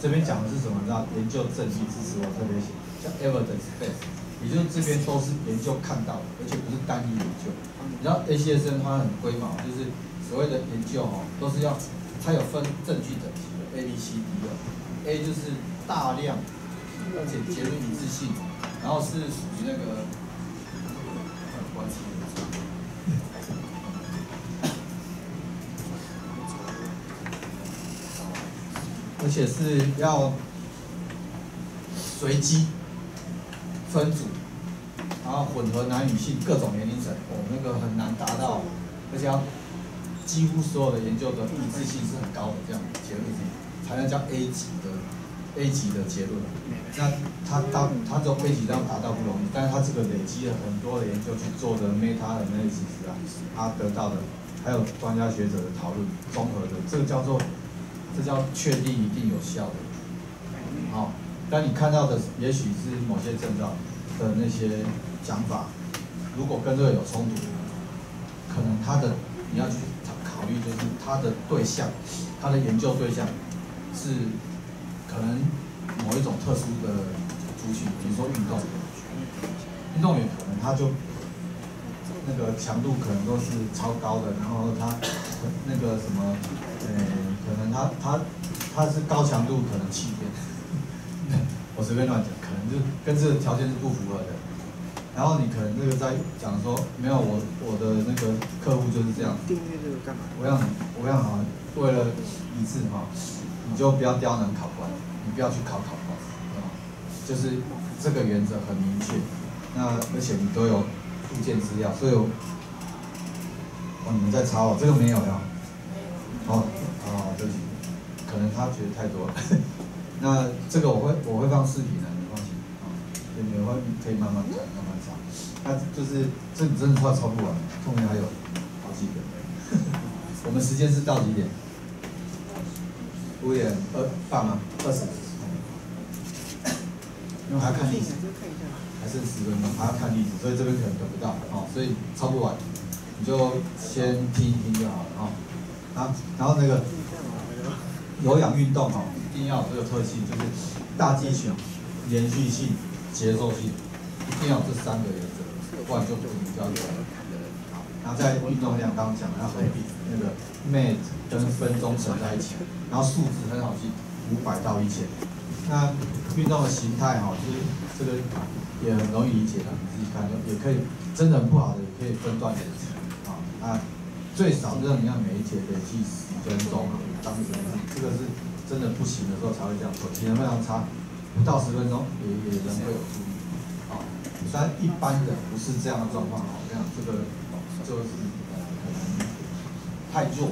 这边讲的是什么？知道研究证据支持我特别写，叫 evidence base，也就是这边都是研究看到的，而且不是单一研究。你知道 A C S N 它很规嘛，就是所谓的研究哈，都是要它有分证据等级的 A B C D 的，A 就是大量，而且结论一致性，然后是属于那个关系。而且是要随机分组，然后混合男女性各种年龄层，哦，那个很难达到，而且要几乎所有的研究的一致性是很高的，这样结论才能叫 A 级的 A 级的结论。那他当他这种 A 级要达到不容易，但是他这个累积了很多的研究去做的 meta analysis 啊，他得到的还有专家学者的讨论综合的，这个叫做。这叫确定一定有效的，好，但你看到的也许是某些证照的那些讲法，如果跟这个有冲突，可能他的你要去考虑，就是他的对象，他的研究对象是可能某一种特殊的族群，比如说运动，运动员可能他就那个强度可能都是超高的，然后他那个什么，呃，可能他他他是高强度可能七天，我随便乱讲，可能就跟这个条件是不符合的。然后你可能那个在讲说，没有我我的那个客户就是这样。订阅这个干嘛？我想我想好，为了一致哈，你就不要刁难考官，你不要去考考官，啊，就是这个原则很明确。那而且你都有附件资料，所以我哦你们在抄我这个没有呀？哦哦对不起，可能他觉得太多了。那这个我会我会放视频的，没关系啊，你们会可以慢慢看慢慢查。那就是这你真的抄抄不完，后面还有好几个。我们时间是到几点？五点二半吗？二十。因为还要看例子，还剩十分钟，还要看例子，所以这边可能等不到，哦，所以抄不完，你就先听一听就好了，哦。啊，然后那个有氧运动哦，一定要有这个特性，就是大肌群、连续性、节奏性，一定要这三个原则，不然就不能叫有氧。然后在运动量刚刚讲要合并那个 MAT 跟分钟乘在一起，然后数值很好记，五百到一千。那运动的形态哈，就是这个也很容易理解的，你自己看就也可以，真的不好的也可以分段累积啊。那最少让你要每一节累计十分钟，当时这个是真的不行的时候才会这样做，体能非常差，不到十分钟也也人会有注意。啊，虽然一般的不是这样的状况，我讲这个。就是呃可能太弱，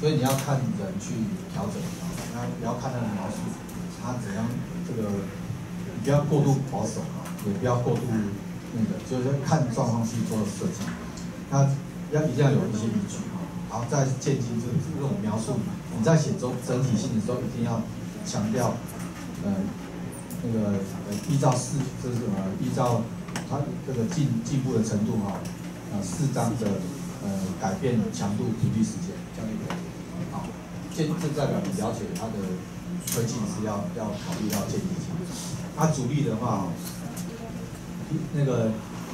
所以你要看人去调整啊，那不要看他的描述，他怎样这个，不要过度保守啊，也不要过度那个，就是看状况去做设计。那要一定要有一些依据啊，好在建基这这种描述，你在写中整体性的时候，一定要强调呃那个呃依照四就是呃依照他这个进进步的程度哈。呃，适当的呃改变强度、比例、时间，这样一个好，建这代表你了解它的推进是要要考虑到渐进性。它主力的话，那个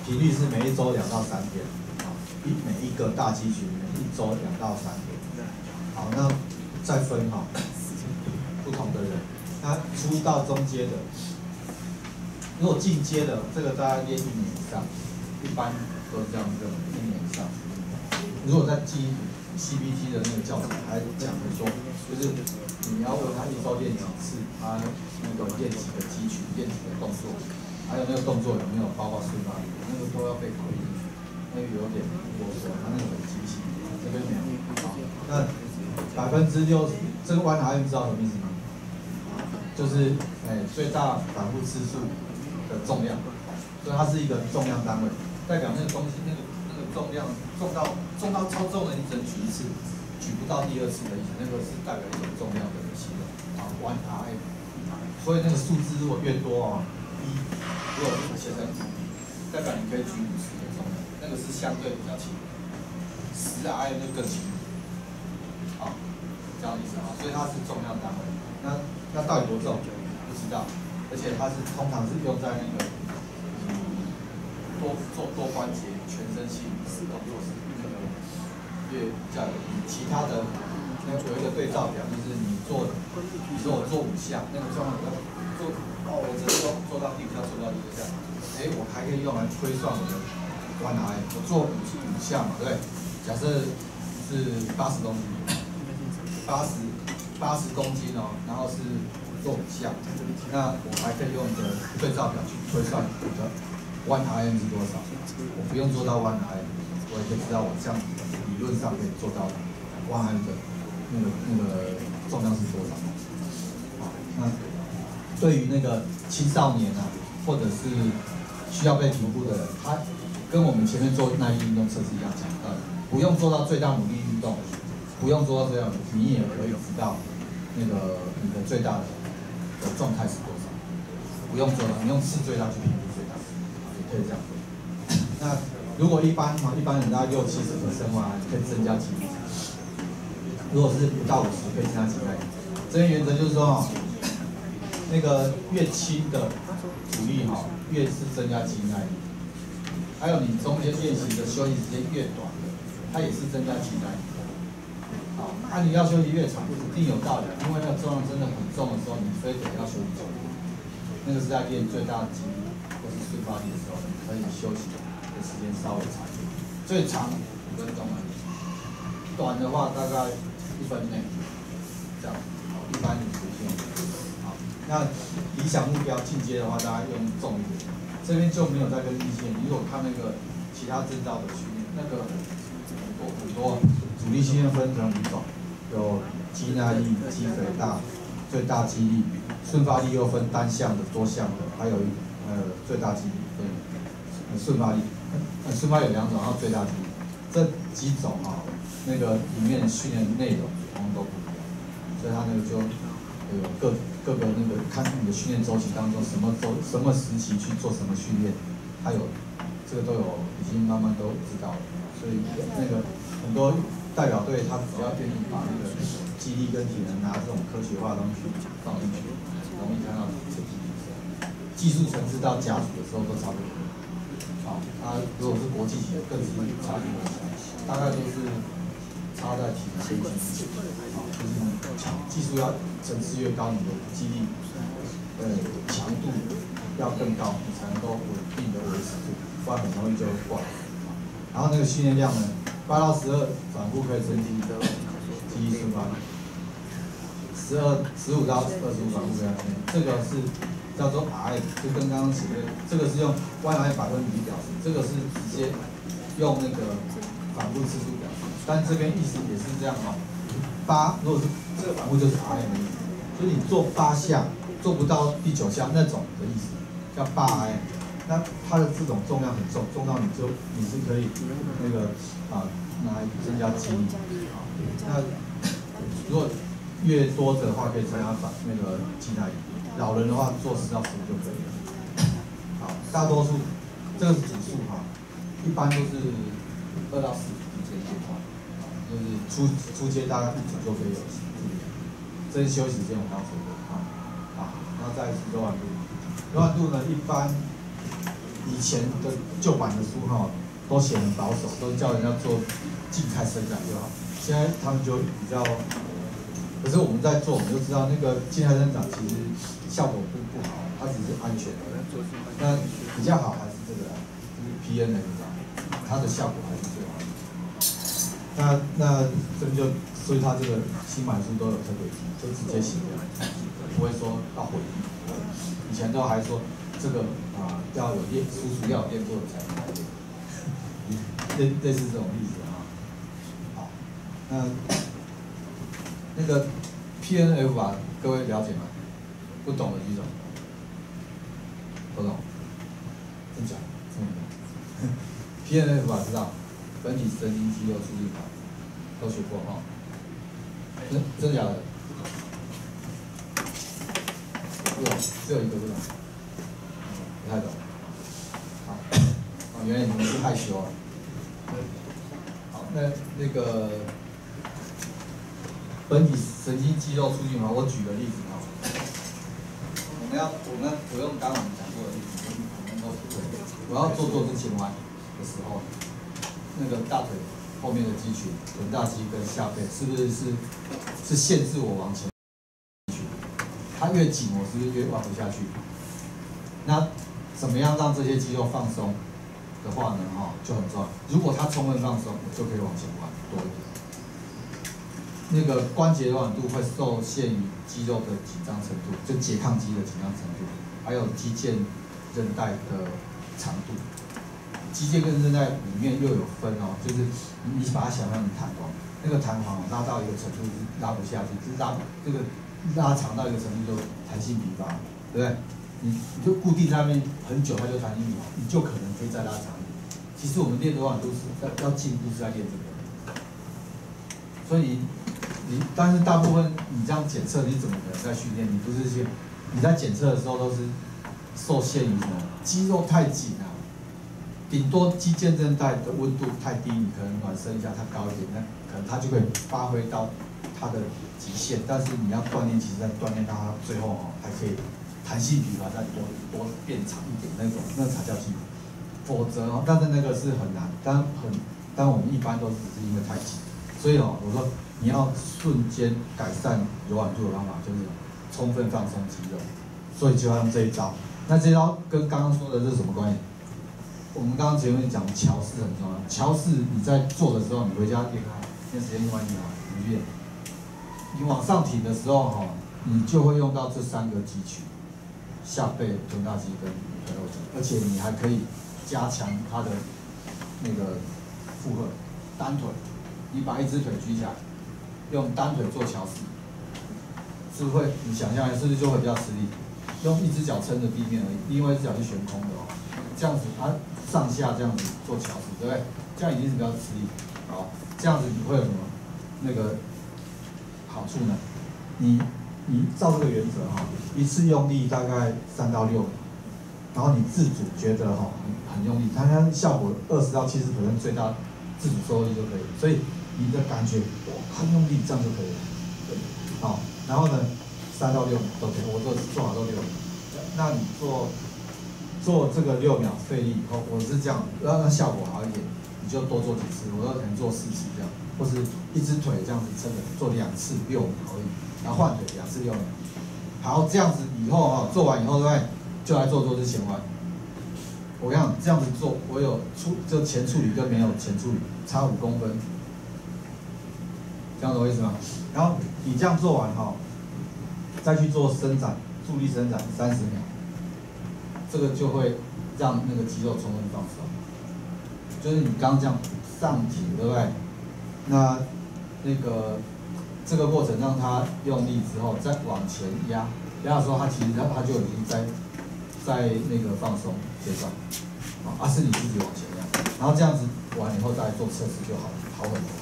频率是每一周两到三天，每一个大肌群每一周两到三天。好，那再分哈，不同的人，那初到中阶的，如果进阶的，这个大概练一年以上，一般。都是这样子，一年以上。如果在记 CBT 的那个教材还讲的说，就是你要问他一周练几次，他那个练几个肌群，练几个动作，还有那个动作有没有包括瞬发力，那个都要被考虑进去。那个有点啰嗦，他那个很机器，这边没有。好，那百分之六，这个弯 RM 知道什么意思吗？就是哎最大反复次数的重量，所以它是一个重量单位。代表那个东西，那个那个重量重到重到超重了，你只能举一次，举不到第二次的意思。那个是代表一种重量的形容好，one RM。所以那个数字如果越多啊，一如果写成代表你可以举五十，那个是相对比较轻。十 RM 就更轻。好，这样意思啊。所以它是重量单位。那那到底多重？不知道。而且它是通常是用在那个。多做多关节、全身性动作是可能越较。其他的那有一个对照表，就是你做，你说我做五项，那个状况做哦，我这做做到第五项做到第六项，哎，我还可以用来推算我的弯哪我做五五项嘛，对？假设是八十公斤，八十八十公斤哦，然后是做五项，那我还可以用一个对照表去推算我的。One RM 是多少？我不用做到 One RM，我也可以知道我这样理论上可以做到 One RM 的那个那个重量是多少。好，那对于那个青少年啊，或者是需要被评估的人，他跟我们前面做耐力运动测试一样讲，呃，不用做到最大努力运动，不用做到这样，你也可以知道那个你的最大的的状态是多少。不用做到，你用次最大去评估最大，也。可以这样，那如果一般嘛，一般人大概六七十的的话，可以增加几率。如果是不到五十，可以增加几倍。这边原则就是说，那个越轻的阻力哈，越是增加肌耐力。还有你中间练习的休息时间越短的，它也是增加肌耐力。好，那你要休息越长，一定有道理，因为那个重量真的很重的时候，你非得要休息久。那个是在练最大的肌力或是瞬发力的时候，你可以休息的时间稍微长一点，最长五分钟而已，短的话大概一分内，这样，好，一般的时间。好，那理想目标进阶的话，大家用重一点，这边就没有再跟力线。如果看那个其他证照的训练，那个很多很多主力训练分成五种，有肌耐力、肌肥大、最大肌力。瞬发力又分单向的、多项的，还有一呃最大肌力，对，瞬发力，呃瞬发有两种，然后最大肌力，这几种啊，那个里面训练内容通通都不一样，所以它那个就有各各个那个看你的训练周期当中什么周什么时期去做什么训练，它有这个都有已经慢慢都知道了，所以那个很多代表队他只要愿意把那个肌力跟体能拿这种科学化的东西放进去。容易看到成绩提升，技术层次到甲组的时候都差不多。好，它如果是国际级的，更是差距很大，大概都是差在体能跟技术。好，就是技术要层次越高，你的肌力呃强度要更高，你才能够稳定的维持住，不然很容易就挂。然后那个训练量呢，八到十二反复可以增进的记忆瞬发。十二十五到二十五反复这样这个是叫做 R，就跟刚刚前面这个是用 Y I 百分比表示，这个是直接用那个反复次数表示，但这边意思也是这样哦。八如果是这个反复就是 R M 的意思，所以你做八下做不到第九下那种的意思，叫八 I。那它的这种重量很重，重到你就你是可以那个啊拿来增加肌力啊。那 如果越多的话可以增加反那个肌耐力，老人的话做十到十五就可以了。好，大多数这个是指数哈，一般都是二到四就是出出街大概一组就可以有这些休息时间我们要说过啊。好，然后再柔软度，柔软度呢一般以前的旧版的书哈都写很保守，都叫人家做静态伸展就好，现在他们就比较。可是我们在做，我们就知道那个静态生长其实效果不不好，它只是安全的。那比较好还是这个，就是 P N 的那种，它的效果还。那那这边就，所以它这个新买书都有特别提，就直接写的，不会说到回忆。以前都还说这个啊要有练，叔叔要有验过的才能来练。类类似这种例子啊。好，那。那个 P N F 啊，各位了解吗？不懂的举手。不懂？真假？真的？P N F 啊，知道？本体神经肌肉促进法，都学过哈。真真假的？不懂，只有一个不懂。不太懂。好，哦，原来你们是害羞啊。好，那那个。本体神经肌肉促进法，我举个例子啊。我们要，我们不用刚刚我们讲过的例子，我们都不会。我要做做之前弯的时候，那个大腿后面的肌群，臀大肌跟下背，是不是是是限制我往前？它越紧，我是不是越弯不下去？那怎么样让这些肌肉放松的话呢？哈，就很重要。如果它充分放松，我就可以往前弯多一点。那个关节柔软度会受限于肌肉的紧张程度，就拮抗肌的紧张程度，还有肌腱韧带的长度。机械跟韧带里面又有分哦，就是你把它想象成弹簧，那个弹簧拉到一个程度是拉不下去，就是拉这个拉长到一个程度就弹性疲乏，对不对？你你就固定在那边很久，它就弹性疲乏，你就可能可以再拉长。其实我们练柔软度是要要进步是在练这个，所以。你但是大部分你这样检测，你怎么可能在训练？你不是去你在检测的时候都是受限于什么？肌肉太紧啊，顶多肌腱韧带的温度太低，你可能暖身一下它高一点，那可能它就会发挥到它的极限。但是你要锻炼，其实在锻炼到它最后哦，还可以弹性比把再多多变长一点那种，那才叫进步。否则哦，但是那个是很难，但很，但我们一般都只是因为太紧，所以哦，我说你要瞬间改善柔软度的方法就是充分放松肌肉，所以就要用这一招。那这招跟刚刚说的是什么关系？我们刚刚前面讲桥式很重要，桥式你在做的时候，你回家练它，练时间用完你好，你练。你往上挺的时候哈，你就会用到这三个肌群，下背、臀大肌跟腿后肌，而且你还可以。加强它的那个负荷，单腿，你把一只腿举起来，用单腿做桥式，是不会？你想象一下是不是就会比较吃力？用一只脚撑着地面而已，另外一只脚是悬空的哦。这样子，它上下这样子做桥式，对不对？这样已经是比较吃力。好，这样子你会有什么那个好处呢？你你照这个原则哈，一次用力大概三到六。然后你自主觉得哈很很用力，它它效果二十到七十可能最大自主收力就可以，所以你的感觉哇很用力这样就可以了，对，好，然后呢三到六秒都可以，我做做好都六，那你做做这个六秒费力以后，我是这样，要让效果好一点，你就多做几次，我可能做四次这样，或是一只腿这样子撑着做两次六秒而已，然后换腿两次六秒，好这样子以后哈做完以后对？就来做做之前弯，我跟你讲，这样子做，我有处就前处理跟没有前处理差五公分，这样懂我意思吗？然后你这样做完哈，再去做伸展，助力伸展三十秒，这个就会让那个肌肉充分放松。就是你刚这样上提，对不对？那那个这个过程让它用力之后再往前压，压的时候它其实它它就已经在。在那个放松阶段，啊，而是你自己往前压，然后这样子完以后再做测试就好，好很多。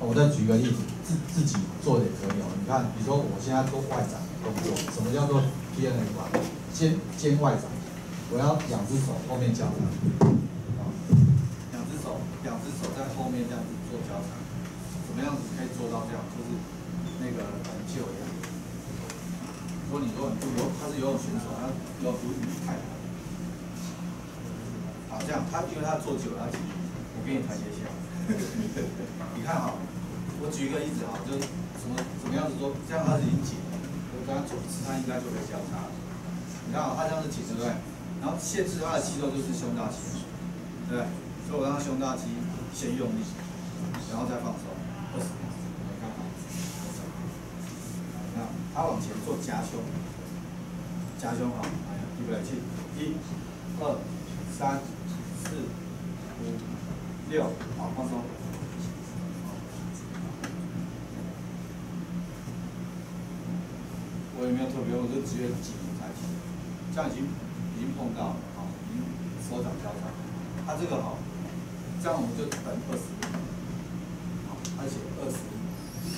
我再举个例子，自自己做也可以哦。你看，比如说我现在做外展动作，什么叫做 P N F 啊？肩肩外展，我要两只手后面交叉，两只手两只手在后面这样子做交叉，怎么样子可以做到这样？就是那个篮球一样。说你说你不游，他是游泳选手，他要不离太难。好，这样他因为他做久了，他我给你台阶下。你看哈，我举一个例子哈，就是什么什么样子做，这样他是已经紧了，我刚刚做一次，他应该就可以交叉。你看啊，他这样是紧，对不对？然后限制他的肌肉就是胸大肌，对不对？所以我让他胸大肌先用力，然后再放松。他往前做夹胸，夹胸好，来，预备起，一、二、三、四、五、六，好，放松。我也没有特别？我就直接紧抬起，这样已经已经碰到了，好，已经手掌交叉。他这个好，这样我们就等二十，好，而且二十，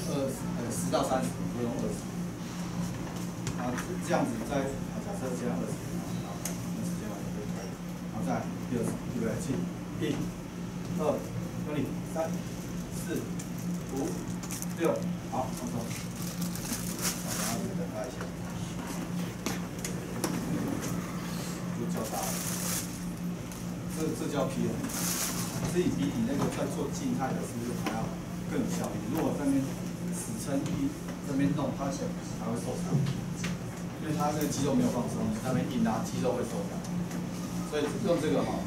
二十呃十到三十，不用二十。啊，这样子在假设这样二十，好，那时间完就可以。好，再第二次，预备起，一、二、用力，三、四、五、六，好，放松。好，然后再等他一下，就交叉了。这这叫 P 了，这比你那个在做静态的是不是还要更有效率？如果上面死撑一这边弄，它还还会受伤。因为它那个肌肉没有放松，那边硬拉肌肉会受伤，所以用这个哈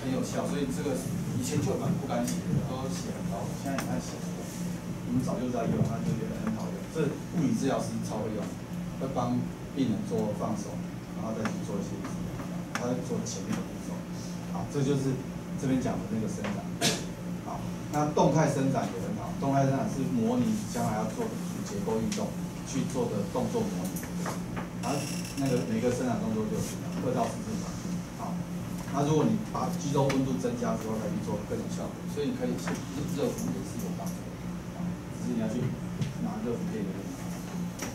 很有效。所以这个以前就蛮不敢写，都写很高，现在你看写，我们早就在用，它就觉得很好用。这物理治疗师超会用，会帮病人做放松，然后再去做一些，它会做前面的步骤。好，这就是这边讲的那个伸展。好，那动态伸展也很好，动态伸展是模拟将来要做的结构运动去做的动作模拟。啊，那个每个伸展动作就是二到十次吧。好，那如果你把肌肉温度增加之后再去做更有效果，所以你可以是热敷也是有帮助的。啊，只是你要去拿热敷片的。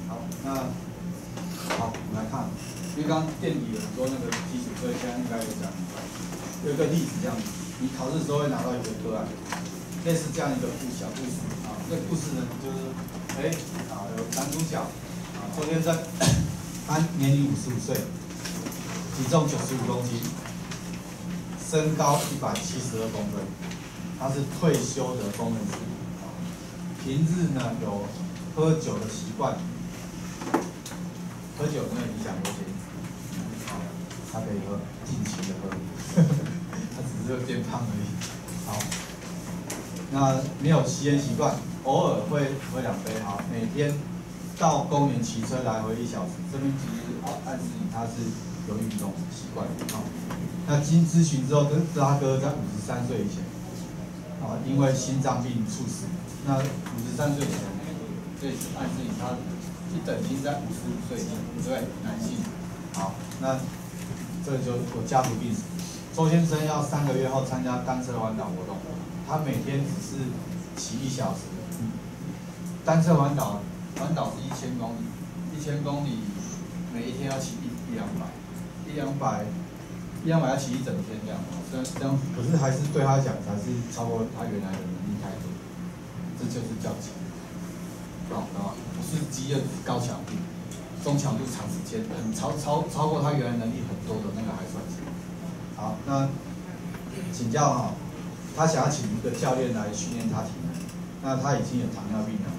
好，那好，我们来看，因为刚店里有很多那个基础，课现在应该有讲。有一个例子这样子，你考试的时候会拿到一个个案，类似这样一个故小故事啊。这故事呢，就是，哎，啊，有男主角啊。周先生，他年龄五十五岁，体重九十五公斤，身高一百七十二公分，他是退休的工人，平日呢有喝酒的习惯，喝酒没有影响危险，好，他可以喝，尽情的喝，他只是会变胖而已。好，那没有吸烟习惯，偶尔会喝两杯，好，每天到公园骑车来回一小时，这边其实暗示你他是有运动习惯的，好。那经咨询之后，跟他哥在五十三岁以前，啊，因为心脏病猝死。那五十三岁以前，这暗示他一等于在五十五岁以前，对男性。好，那这就有家族病史。周先生要三个月后参加单车环岛活动，他每天只是骑一小时。单车环岛，环岛是一千公里，一千公里每一天要骑一一两百，一两百。一两百要骑一整天这样，这样这样，可是还是对他讲，还是超过他原来的能力太多，这就是叫强。好，好，不是肌肉高强度，中强度长时间，很超超超过他原来能力很多的那个还算强。好，那请教哈，他想要请一个教练来训练他体能，那他已经有糖尿病了，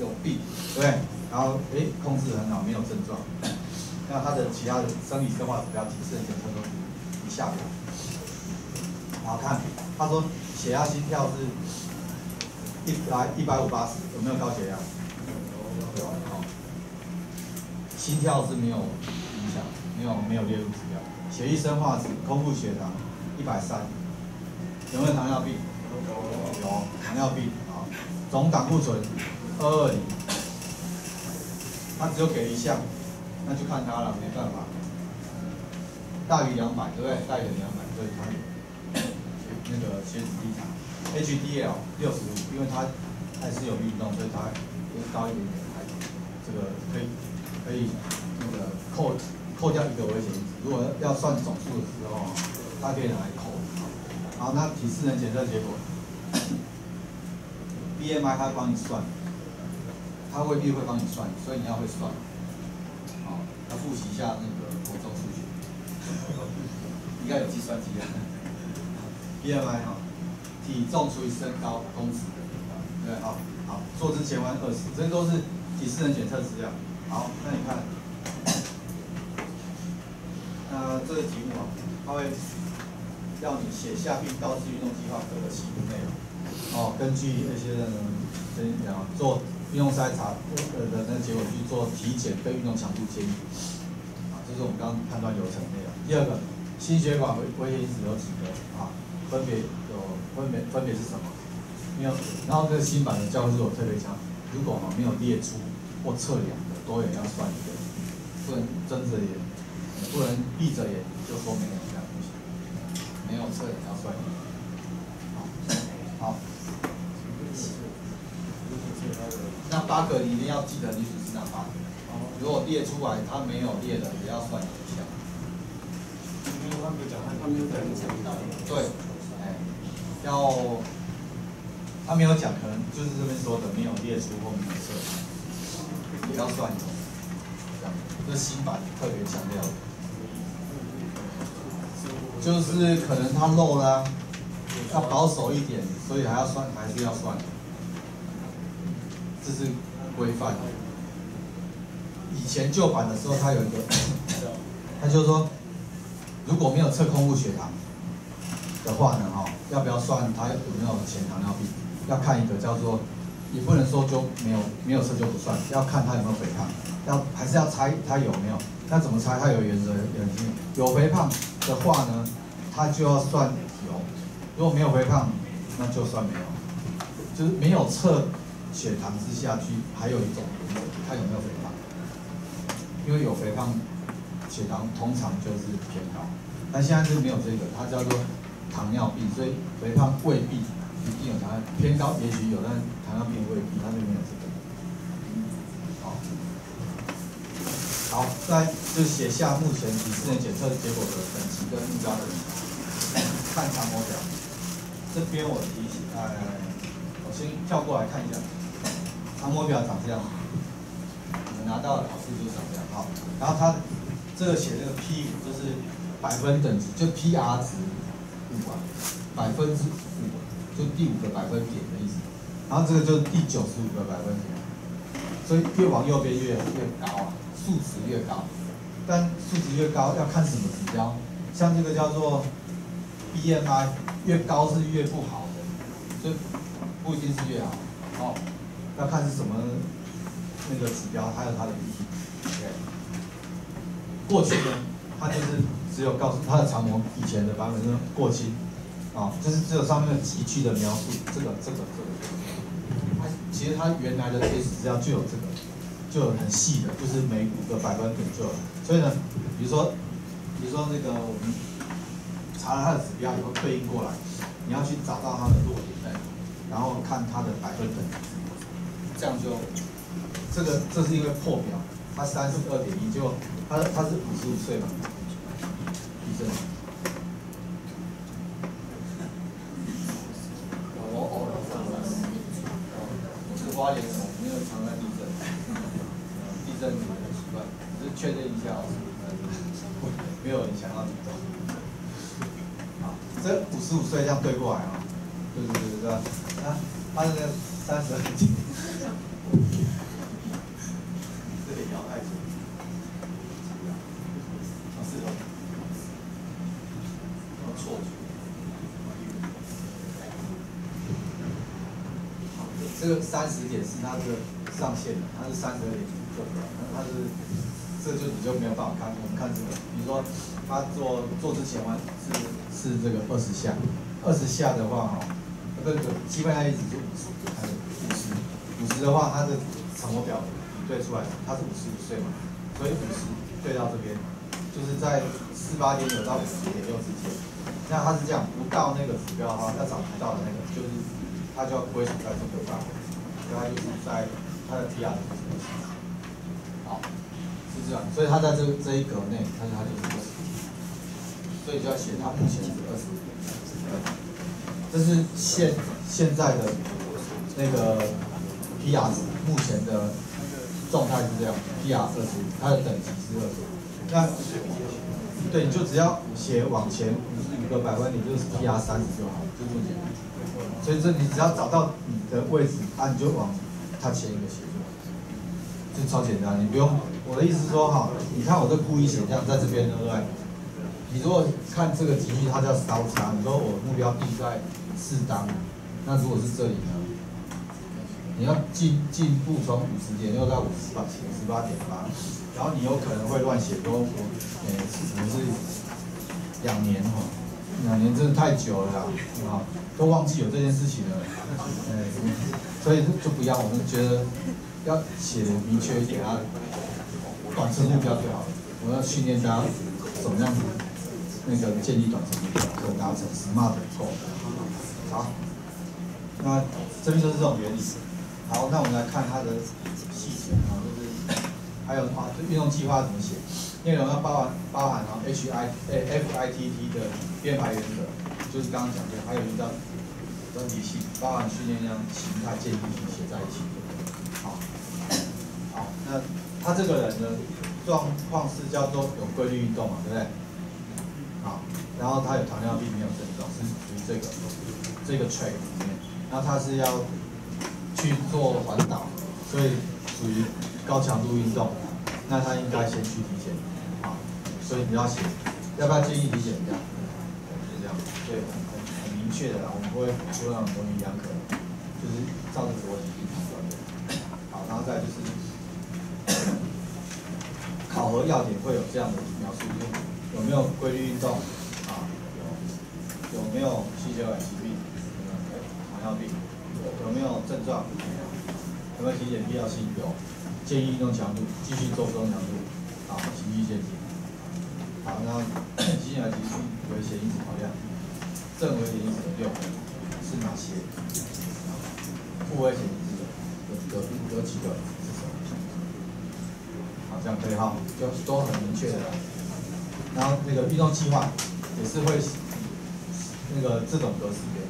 有病，对，然后诶控制很好，没有症状，那他的其他的生理生化指标提示检测都。下表，好看。他说血压、心跳是一百一百五八十，有没有高血压？有。好，心跳是没有影响，没有没有列入指标。血液生化值、空腹血糖一百三，有没有糖尿病？有。有糖尿病。好，总胆固醇二二零，他只有给一项，那就看他了，没办法。大于两百，对不对？大于两百，所以他那个血脂低查，HDL 六十五，因为他还是有运动，所以他高一点点，还这个可以可以那个扣扣掉一个危险因子。如果要算总数的时候，它可以拿来扣。好，那体适能检测结果，BMI 它帮你算，它未必会帮你算，所以你要会算。好，要复习一下那个国中数学。应该有计算机啊。BMI 哈，体重除以身高公尺，对，好，好，坐姿前弯二十，这都是体适能检测资料。好，那你看，那这个题目啊，它会要你写下并告知运动计划的细部内容。哦，根据那些人跟你讲，做运动筛查呃的那结果去做体检跟运动强度建议。啊这是我们刚刚判断流程内容。第二个，心血管危危险因子有几个啊？分别有分别分别是什么？没有。然后这个新版的教室我特别强，如果哈没有列出或测量的，都也要算一个，不能睁着眼，不能闭着眼就说没有这样不行。没有测量要算一个。好。那八个你一定要记得，你只是那八个。如果列出来，他没有列的，也要算一下。因为他没有讲，他没有讲对，哎，要他没有讲，可能就是这边说的没有列出或没有测，不要算的。这样，这新版特别强调，就是可能它漏了，要保守一点，所以还要算，还是要算。这是规范。以前旧版的时候，它有一个，它就是说，如果没有测空腹血糖的话呢，哈，要不要算它有没有前糖尿病？要看一个叫做，也不能说就没有没有测就不算，要看他有没有肥胖，要还是要猜他有没有？那怎么猜？他有原则，有有肥胖的话呢，他就要算有；如果没有肥胖，那就算没有。就是没有测血糖之下去，还有一种，他有没有肥胖？因为有肥胖，血糖通常就是偏高，但现在是没有这个，它叫做糖尿病，所以肥胖未必一定有糖偏高，也许有，但糖尿病未必，它就没有这个。好，好，再就写下目前体适能检测结果的等级跟目标等级，看长模表。这边我提醒，哎，我先跳过来看一下，长模表长这样。拿到的考试就是长这样，好，然后他这个写这个 P 五就是百分等级，就 PR 值五啊，百分之，就第五个百分点的意思。然后这个就是第九十五个百分点，所以越往右边越越高啊，数值越高。但数值越高要看什么指标？像这个叫做 BMI，越高是越不好的，所以不一定是越好。哦，要看是什么那个指标，还有它的意义。对，过去呢，它就是只有告诉它的长模以前的版本是过期，啊，就是只有上面的急剧的描述，这个这个这个。它其实它原来的 S 指标就有这个，就有很细的，就是每五个百分点就有。所以呢，比如说，比如说那个我们查了它的指标以后对应过来，你要去找到它的弱点，然后看它的百分点，这样就，这个这是一个破表，它三十二点一，就它它是五十五岁嘛，地震。我偶尔上班，这个莲我没有常在地震，地震很习惯，只是确认一下哦，没有影响到你动。好，这五十五岁这样对过来啊，对对对对吧？啊，他那个三十二点，这里摇太久，啊是的，然后错觉。这个三十它的上限的，它是三十二点做不了，那它是，这就你就没有办法看。我们看这个，比如说他做做之前完是是这个二十下，二十下的话哈，这个基本上一直就五十，还有五十，五十的话它的长模表对出来，它是五十五岁嘛，所以五十对到这边，就是在四八点九到五十点六之间。那它是这样，不到那个指标哈，要找不到的那个就是。它就要归属在这个范围，它就是在它的 T R 的这个好，是这样，所以它在这这一格内，它它就是二十，所以就要写它目前是二十，这是现现在的那个 P R 值，目前的状态是这样，P R 二十，它的等级是二十，那对，你就只要写往前五个百分点，就是 P R 三十就好，就这么简单。所以这你只要找到的位置，啊，你就往他前一个斜度，就超简单，你不用。我的意思是说哈，你看我这故意写这样在这边，对不对？你如果看这个集距，它叫稍差，你说我目标定在适当，那如果是这里呢？你要进进步从五十点六到五十八五十八点八，然后你有可能会乱写，说我，呃，可能是两年哈。两年真的太久了，啊，都忘记有这件事情了，哎，所以就不要，我们觉得要写明确一点啊，短程目标最好了。我要训练大家怎么样子，那个建立短程目标，可达成 SMART 够。好，那这边就是这种原理。好，那我们来看它的细节啊，就是还有啊，运动计划怎么写？内容要包含包含啊，H I 诶 F I T T 的编排原则，就是刚刚讲的，还有一道问题性，包含训练量、形态、建议题写在一起。好，好，那他这个人的状况是叫做有规律运动嘛，对不对？好，然后他有糖尿病没有症状，是属于这个这个 trait 里面，然后他是要去做环岛，所以属于高强度运动，那他应该先去体检。所以你要写，要不要建议体检一下？就这样，对，很很明确的啦，我们不会说那种模棱两可，就是照着逻辑去判断的。好，然后再就是考核要点会有这样的描述，就有没有规律运动啊？有，有没有心血管疾病？有，糖尿病？有没有症状？有没有体检必要性？有，建议运动强度，继续做动强度，啊，循序渐进。好，那接下来提出危险因子考量，正危险因子的六是哪些？负危险因子的有有有几个？是什么？好，这样可以哈，就都很明确的。然后那个运动计划也是会那个这种格式给。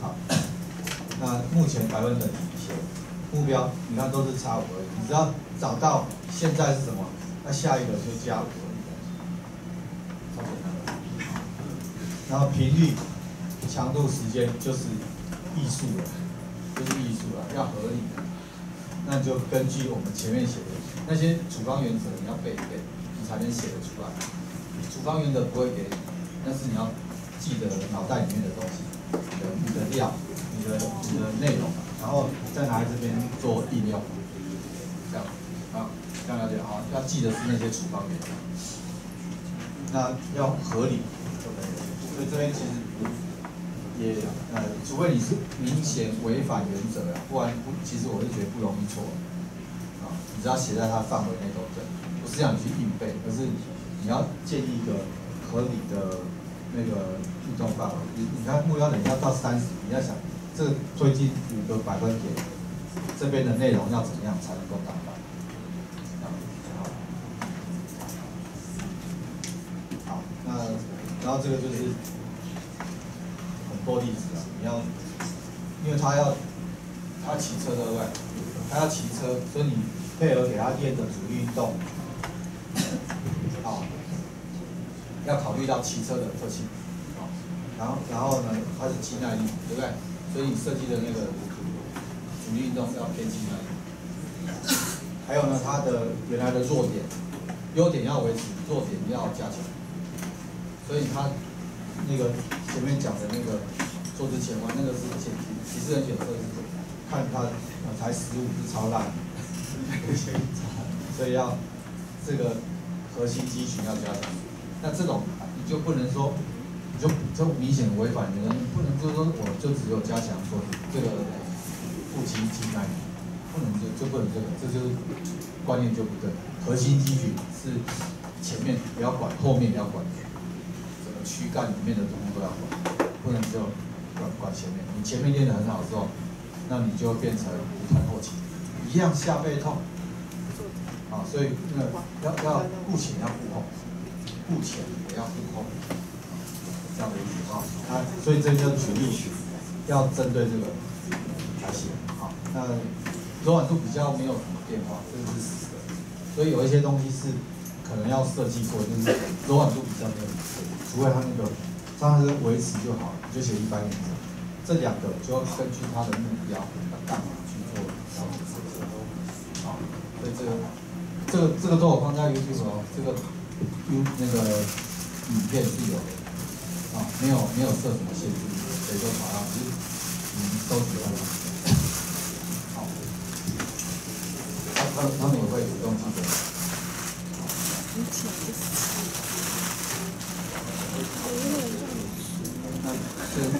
好，那目前百分等一些目标，你看都是差五而已。你只要找到现在是什么，那下一个就加五。然后频率、强度、时间就是艺术了，就是艺术了，要合理的。那就根据我们前面写的那些处方原则，你要背一背，你才能写得出来。处方原则不会给你，但是你要记得脑袋里面的东西，你的你的料，你的你的内容，然后再拿来这边做应用。这样，啊，这样了解好，要记得是那些处方原则。那要合理，所以这边其实也呃，除非你是明显违反原则呀，不然不，其实我是觉得不容易错啊。你只要写在它范围内都对，不是让你去硬背，而是你要建立一个合理的那个运动范围。你你看目标等要到三十，你要想这推进五个百分点，这边的内容要怎么样才能够达到？好，那嗯然后这个就是很多例子啊，你要，因为他要他骑车对不对？他要骑车，所以你配合给他练的主力运动，好，要考虑到骑车的特性，好，然后然后呢，他是肌耐力，对不对？所以你设计的那个主力运动要偏肌耐力。还有呢，他的原来的弱点，优点要维持，弱点要加强。所以他那个前面讲的那个坐姿前弯，那个是前提，其实很有时候是看他才十五是超烂，所以要这个核心肌群要加强。那这种你就不能说，你就就明显违反你的，不能就说我就只有加强说这个腹肌肌耐，不能就就不能这个，这就是观念就不对。核心肌群是前面不要管，后面要管。躯干里面的东西都要管，不能就管管前面。你前面练得很好之后，那你就变成骨盆后倾，一样下背痛。啊，所以那要要顾前要顾后，顾前也要顾后，这样的意思啊。那所以这就举例要针对这个来写。好，那柔软度比较没有什么变化，这个是死的。所以有一些东西是可能要设计过，就是柔软度比较没有。除非他那个，他是维持就好了，你就写一般原则。这两个就要根据他的目标干嘛去做调整。好，所以这个这个这个都有放在 YouTube 哦，这个 U 那个影片是有的，啊，没有没有设什么限制，谁都跑上去，你都知道了。好，他他他们也会主动记得。嗯，